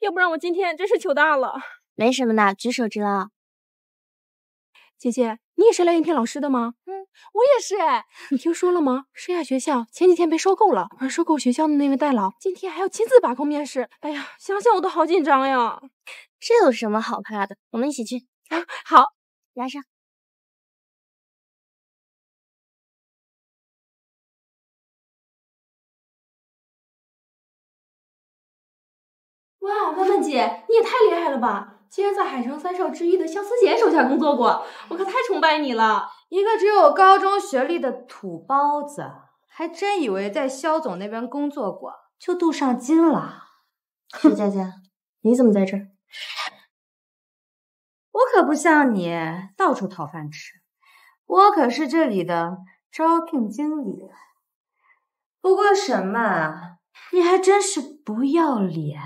要不然我今天真是糗大了。没什么的，举手之劳。姐姐，你也是来应聘老师的吗？嗯，我也是哎。你听说了吗？盛亚学校前几天被收购了，而收购学校的那位代劳今天还要亲自把控面试。哎呀，想想我都好紧张呀。这有什么好怕的？我们一起去。好，拿上。哇，曼曼姐，你也太厉害了吧！竟然在海城三少之一的萧思贤手下工作过，我可太崇拜你了。一个只有高中学历的土包子，还真以为在肖总那边工作过就镀上金了。徐佳佳，你怎么在这儿？我可不像你到处讨饭吃，我可是这里的招聘经理。不过什么，你还真是不要脸！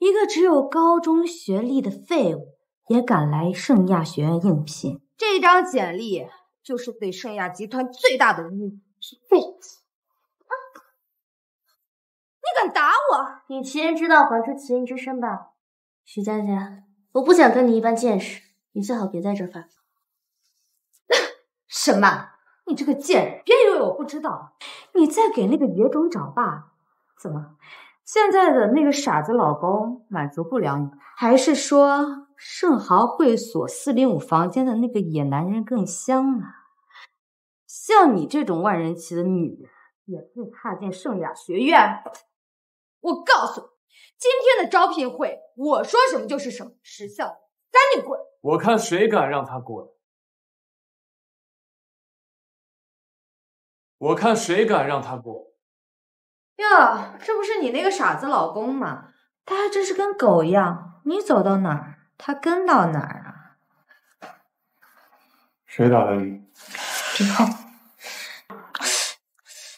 一个只有高中学历的废物，也敢来圣亚学院应聘？这张简历就是对圣亚集团最大的侮辱！废物！你敢打我？以其人之道还治其人之身吧。徐佳佳，我不想跟你一般见识，你最好别在这儿发疯。什么？你这个贱人，别以为我不知道！你在给那个野种找爸？怎么，现在的那个傻子老公满足不了你？还是说盛豪会所四零五房间的那个野男人更香呢？像你这种万人骑的女人，也配踏进圣雅学院？我告诉你，今天的招聘会，我说什么就是什么。识相，赶紧滚！我看谁敢让他滚！我看谁敢让他滚！哟，这不是你那个傻子老公吗？他还真是跟狗一样，你走到哪儿，他跟到哪儿啊！谁打的你？之后，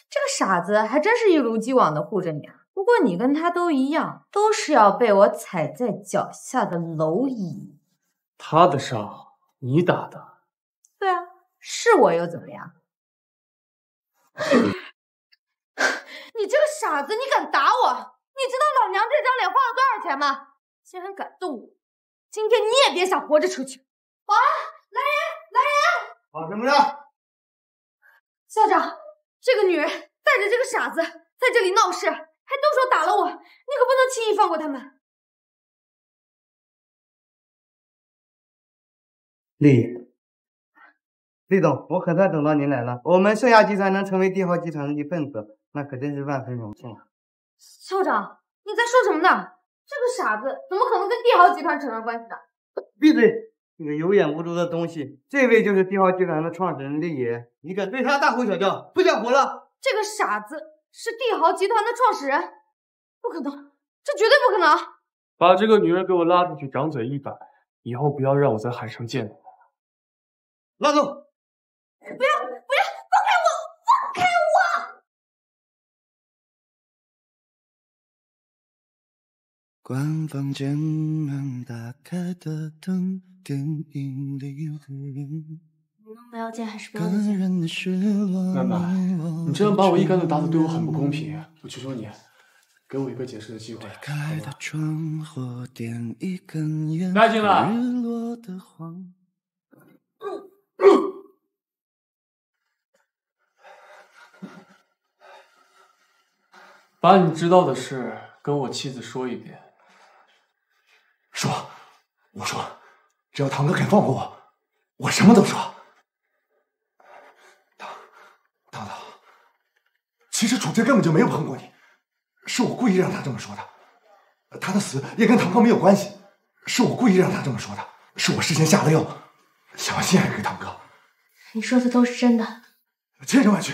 这个傻子还真是一如既往的护着你啊。不过你跟他都一样，都是要被我踩在脚下的蝼蚁。他的伤你打的？对啊，是我又怎么样？傻子，你敢打我？你知道老娘这张脸花了多少钱吗？竟然敢动我，今天你也别想活着出去！保安，来人，来人！搞什么呢？校长，这个女人带着这个傻子在这里闹事，还动手打了我，你可不能轻易放过他们。李。李总，我可算等到您来了。我们盛亚集团能成为帝豪集团的一份子，那可真是万分荣幸啊！校长，你在说什么呢？这个傻子怎么可能跟帝豪集团扯上关系的？闭嘴！你个有眼无珠的东西！这位就是帝豪集团的创始人厉野，你敢对他大呼小叫，不想活了？这个傻子是帝豪集团的创始人？不可能，这绝对不可能！把这个女人给我拉出去，掌嘴一百，以后不要让我在海上见到她。拉走！不要不要，放开我，放开我！关房间门，打开的灯，电影里。你们不要见还是不要见？曼曼，你这样把我一竿子打死，对我很不公平。我求求你，给我一个解释的机会，好吗？带进来。把你知道的事跟我妻子说一遍。说，我说，只要堂哥肯放过我，我什么都说。堂堂堂，其实楚天根本就没有碰过你，是我故意让他这么说的。他的死也跟堂哥没有关系，是我故意让他这么说的，是我事先下了药，想要陷害给堂哥。你说的都是真的，千真万确。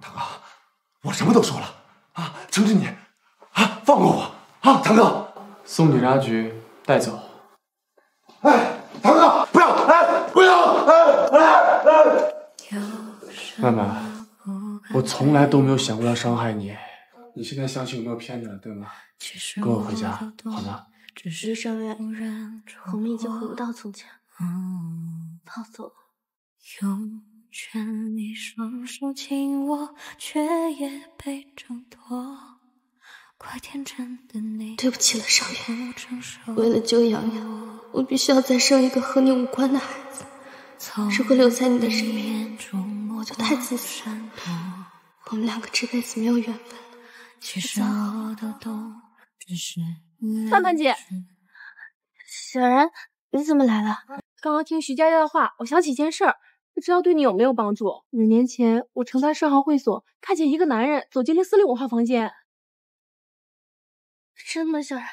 堂哥。我什么都说了啊！求求你啊，放过我啊，堂哥！送警察局带走。哎，堂哥，不要！哎，不要！哎哎哎！曼曼，我从来都没有想过要伤害你。你现在相信有没有骗你了，对吗？跟我回家好吗？李少远，我们已经回不到从前了，跑走了。劝你双手紧握，却也被挣脱。怪天真的你，对不起了，少爷。为了救洋洋，我必须要再生一个和你无关的孩子。如果留在你的身边，我就太自私了。我们两个这辈子没有缘分了。范范姐，小然，你怎么来了？刚刚听徐佳佳的话，我想起一件事儿。不知道对你有没有帮助？五年前，我曾在盛豪会所，看见一个男人走进了四零五号房间。真的，小然，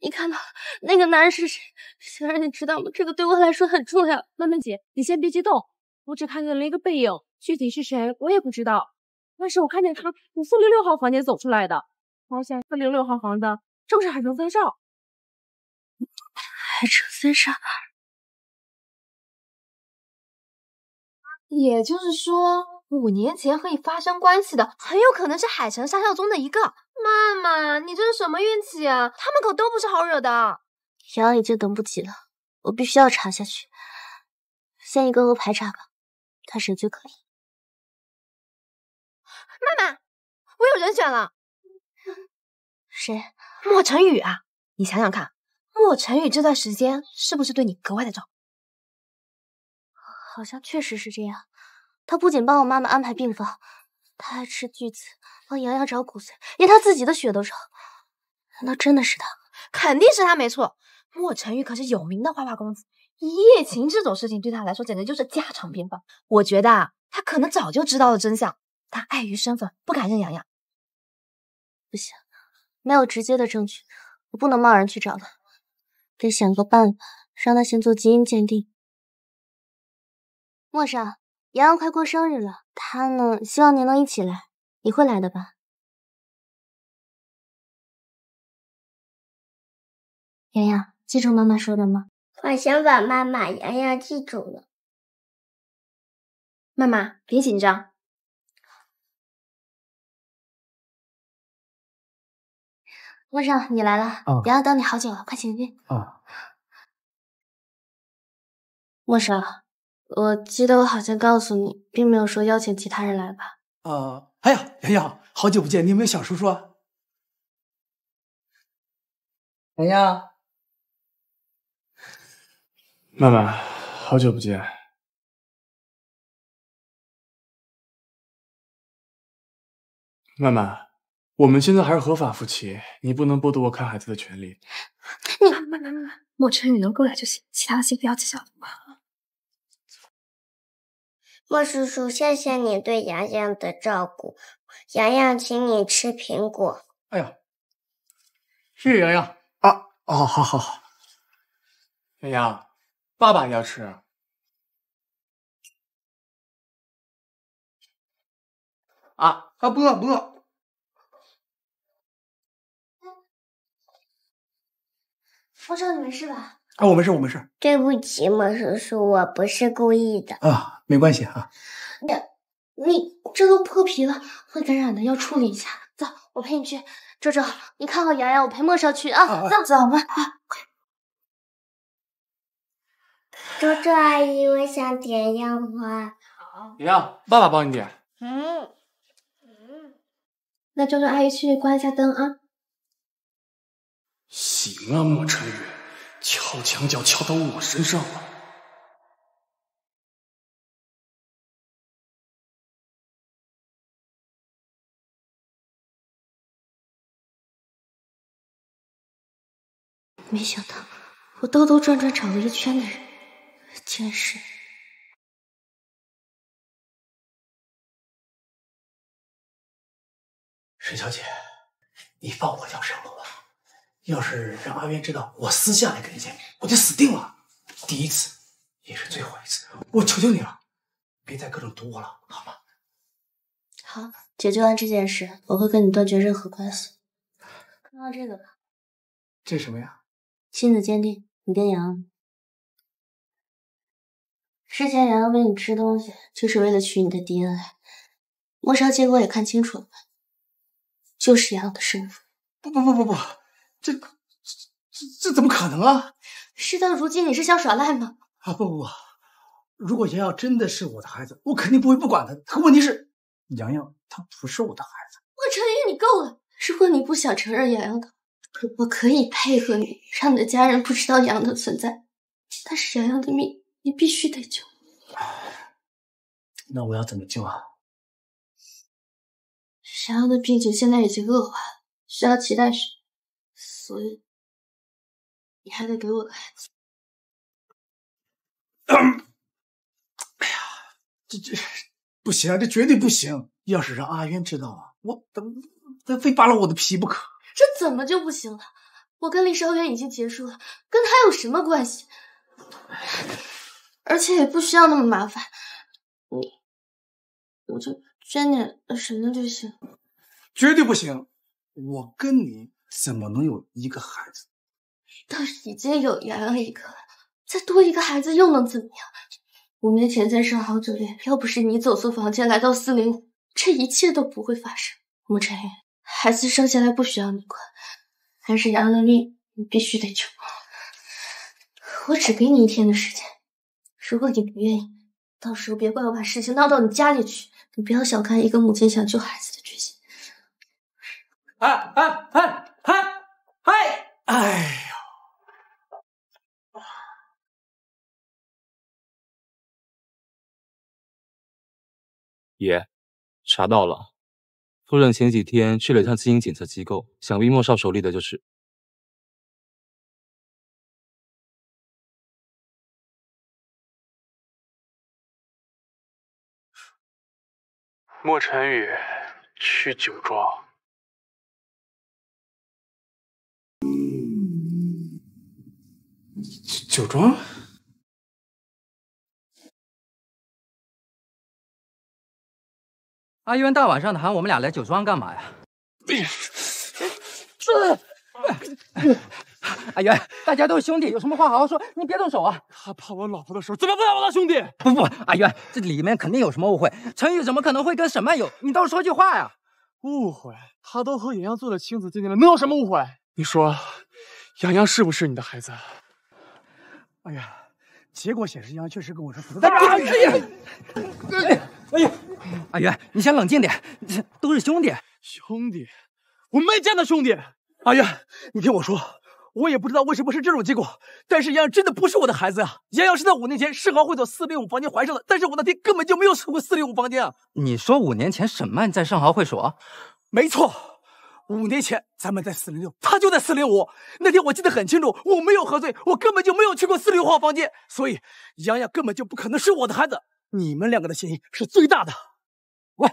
你看到那个男人是谁？小然，你知道吗？这个对我来说很重要。曼曼姐，你先别激动，我只看见了一个背影，具体是谁我也不知道。但是我看见他从四零六号房间走出来的，好像四零六号房的正是海城三少。海城三少，也就是说，五年前和你发生关系的，很有可能是海城三校中的一个。妈妈，你这是什么运气啊？他们可都不是好惹的。瑶瑶已经等不及了，我必须要查下去，先一个个排查吧，看谁最可疑。妈妈，我有人选了。谁？莫晨宇啊！你想想看，莫晨宇这段时间是不是对你格外的照顾？好像确实是这样。他不仅帮我妈妈安排病房。他还斥巨资，帮洋洋找骨髓，连他自己的血都找。难道真的是他？肯定是他，没错。莫成玉可是有名的花花公子，一夜情这种事情对他来说简直就是家常便饭。我觉得啊，他可能早就知道了真相，但碍于身份不敢认洋洋。不行，没有直接的证据，我不能贸然去找他，得想个办法让他先做基因鉴定。莫上。洋洋快过生日了，他呢希望您能一起来，你会来的吧？洋洋，记住妈妈说的吗？我想把妈妈洋洋记住了。妈妈别紧张。陌上，你来了，洋洋等你好久了，快请进。啊，陌上。我记得我好像告诉你，并没有说邀请其他人来吧？呃，哎呀，洋洋，好久不见，你有没有想叔叔啊？洋洋，曼曼，好久不见。曼曼，我们现在还是合法夫妻，你不能剥夺我看孩子的权利。你慢慢慢慢，莫晨宇能过来就行，其他的先不要计较了嘛。莫叔叔，谢谢你对洋洋的照顾。洋洋，请你吃苹果。哎呀，谢谢洋洋啊！哦，好好好。洋洋，爸爸也要吃。啊啊，不饿不饿。方少，你没事吧？啊，我没事，我没事。对不起，莫叔叔，我不是故意的。啊，没关系啊。你你这都破皮了，会感染的，要处理一下。走，我陪你去。周周，你看好洋洋，我陪莫少去啊。走，走吧。啊，快。周周阿姨，我想点烟花。好。洋洋，爸爸帮你点。嗯嗯。那周周阿姨去关一下灯啊。行啊，莫晨宇。敲墙角敲到我身上了。没想到，我兜兜转转找了一圈的人，竟然是沈小姐，你放我条生路吧。要是让阿渊知道我私下来跟你见面，我就死定了。第一次也是最后一次，我求求你了，别再各种堵我了，好吗？好，解决完这件事，我会跟你断绝任何关系。看看这个吧，这是什么呀？亲子鉴定，你跟杨洋。之前杨洋喂你吃东西，就是为了取你的 DNA。末梢结果也看清楚了吧？就是杨洋的身份。不不不不不。这这这怎么可能啊！事到如今，你是想耍赖吗？啊不不不，如果洋洋真的是我的孩子，我肯定不会不管他。可问题是，洋洋他不是我的孩子。莫成宇，你够了！如果你不想承认洋洋的，我可以配合你，让你的家人不知道洋洋的存在。但是洋洋的命，你必须得救。那我要怎么救啊？洋洋的病情现在已经恶化了，需要脐带血。所以，你还得给我个孩子。哎呀，这这不行啊，这绝对不行！要是让阿渊知道啊，我他他非扒了我的皮不可。这怎么就不行了？我跟李少元已经结束了，跟他有什么关系？而且也不需要那么麻烦，我我就捐点什么就行。绝对不行！我跟你怎么能有一个孩子？倒是已经有洋洋一个了，再多一个孩子又能怎么样？五年前在上好酒店，要不是你走错房间来到四零五，这一切都不会发生。沐晨宇，孩子生下来不需要你管，但是洋洋的命你必须得救。我只给你一天的时间，如果你不愿意，到时候别怪我把事情闹到你家里去。你不要小看一个母亲想救孩子的决心。哎哎哎哎哎！哎呀！爷，查到了，夫人前几天去了一趟基因检测机构，想必莫少手里的就是。莫晨宇去酒庄。酒庄？阿渊大晚上的喊我们俩来酒庄干嘛呀？这，阿渊，大家都是兄弟，有什么话好好说，你别动手啊！他怕我老婆的手，怎么不让我当兄弟？不不，阿渊，这里面肯定有什么误会。陈宇怎么可能会跟沈曼有？你倒是说句话呀！误会？他都和洋洋做了亲子鉴定了，能有什么误会？你说，洋洋是不是你的孩子？哎呀，结果显示杨洋确实跟我是。哎呀！哎呀！阿元，你先冷静点，都是兄弟。兄弟，我没见到兄弟。阿元，你听我说，我也不知道为什么是这种结果，但是杨洋真的不是我的孩子啊！杨洋是在五年前世豪会所四零五房间怀上的，但是我那天根本就没有去过四零五房间啊！你说五年前沈曼在盛豪会所？没错，五年前咱们在四零六，他就在四零五。那天我记得很清楚，我没有喝醉，我根本就没有去过四零号房间，所以洋洋根本就不可能是我的孩子。你们两个的嫌疑是最大的。喂，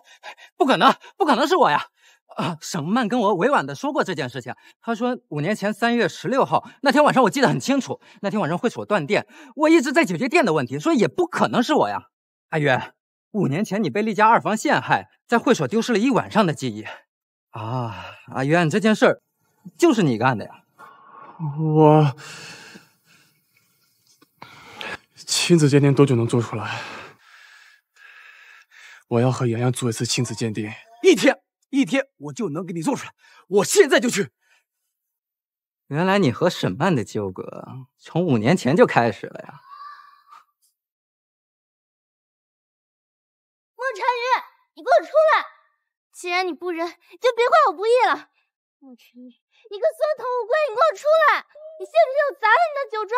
不可能，不可能是我呀！啊，沈曼跟我委婉的说过这件事情。他说五年前三月十六号那天晚上，我记得很清楚。那天晚上会所断电，我一直在解决电的问题，所以也不可能是我呀。阿渊，五年前你被厉家二房陷害，在会所丢失了一晚上的记忆。啊，阿渊，这件事儿就是你干的呀？我亲子鉴定多久能做出来？我要和洋洋做一次亲子鉴定，一天一天我就能给你做出来，我现在就去。原来你和沈曼的纠葛从五年前就开始了呀！莫晨宇，你给我出来！既然你不仁，就别怪我不义了。莫晨宇，你个缩头乌龟，你给我出来！你信不信我砸了你的酒庄？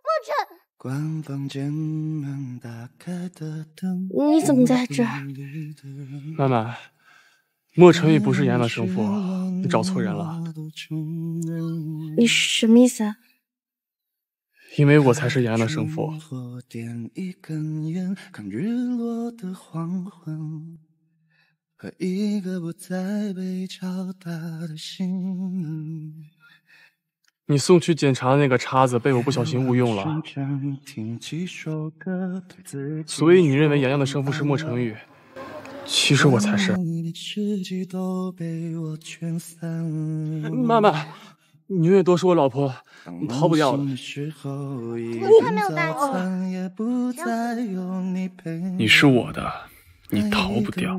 莫晨。关房间门，打开的灯。你怎么在这儿？曼曼，莫尘宇不是洋洋的生父，你找错人了。你什么意思啊？因为我才是洋洋的生父。和一个不再被敲打的心。你送去检查的那个叉子被我不小心误用了，所以你认为洋洋的生父是莫成宇，其实我才是。妈妈，你永远都是我老婆，你逃不掉了。我还没有答应你是我的，你逃不掉。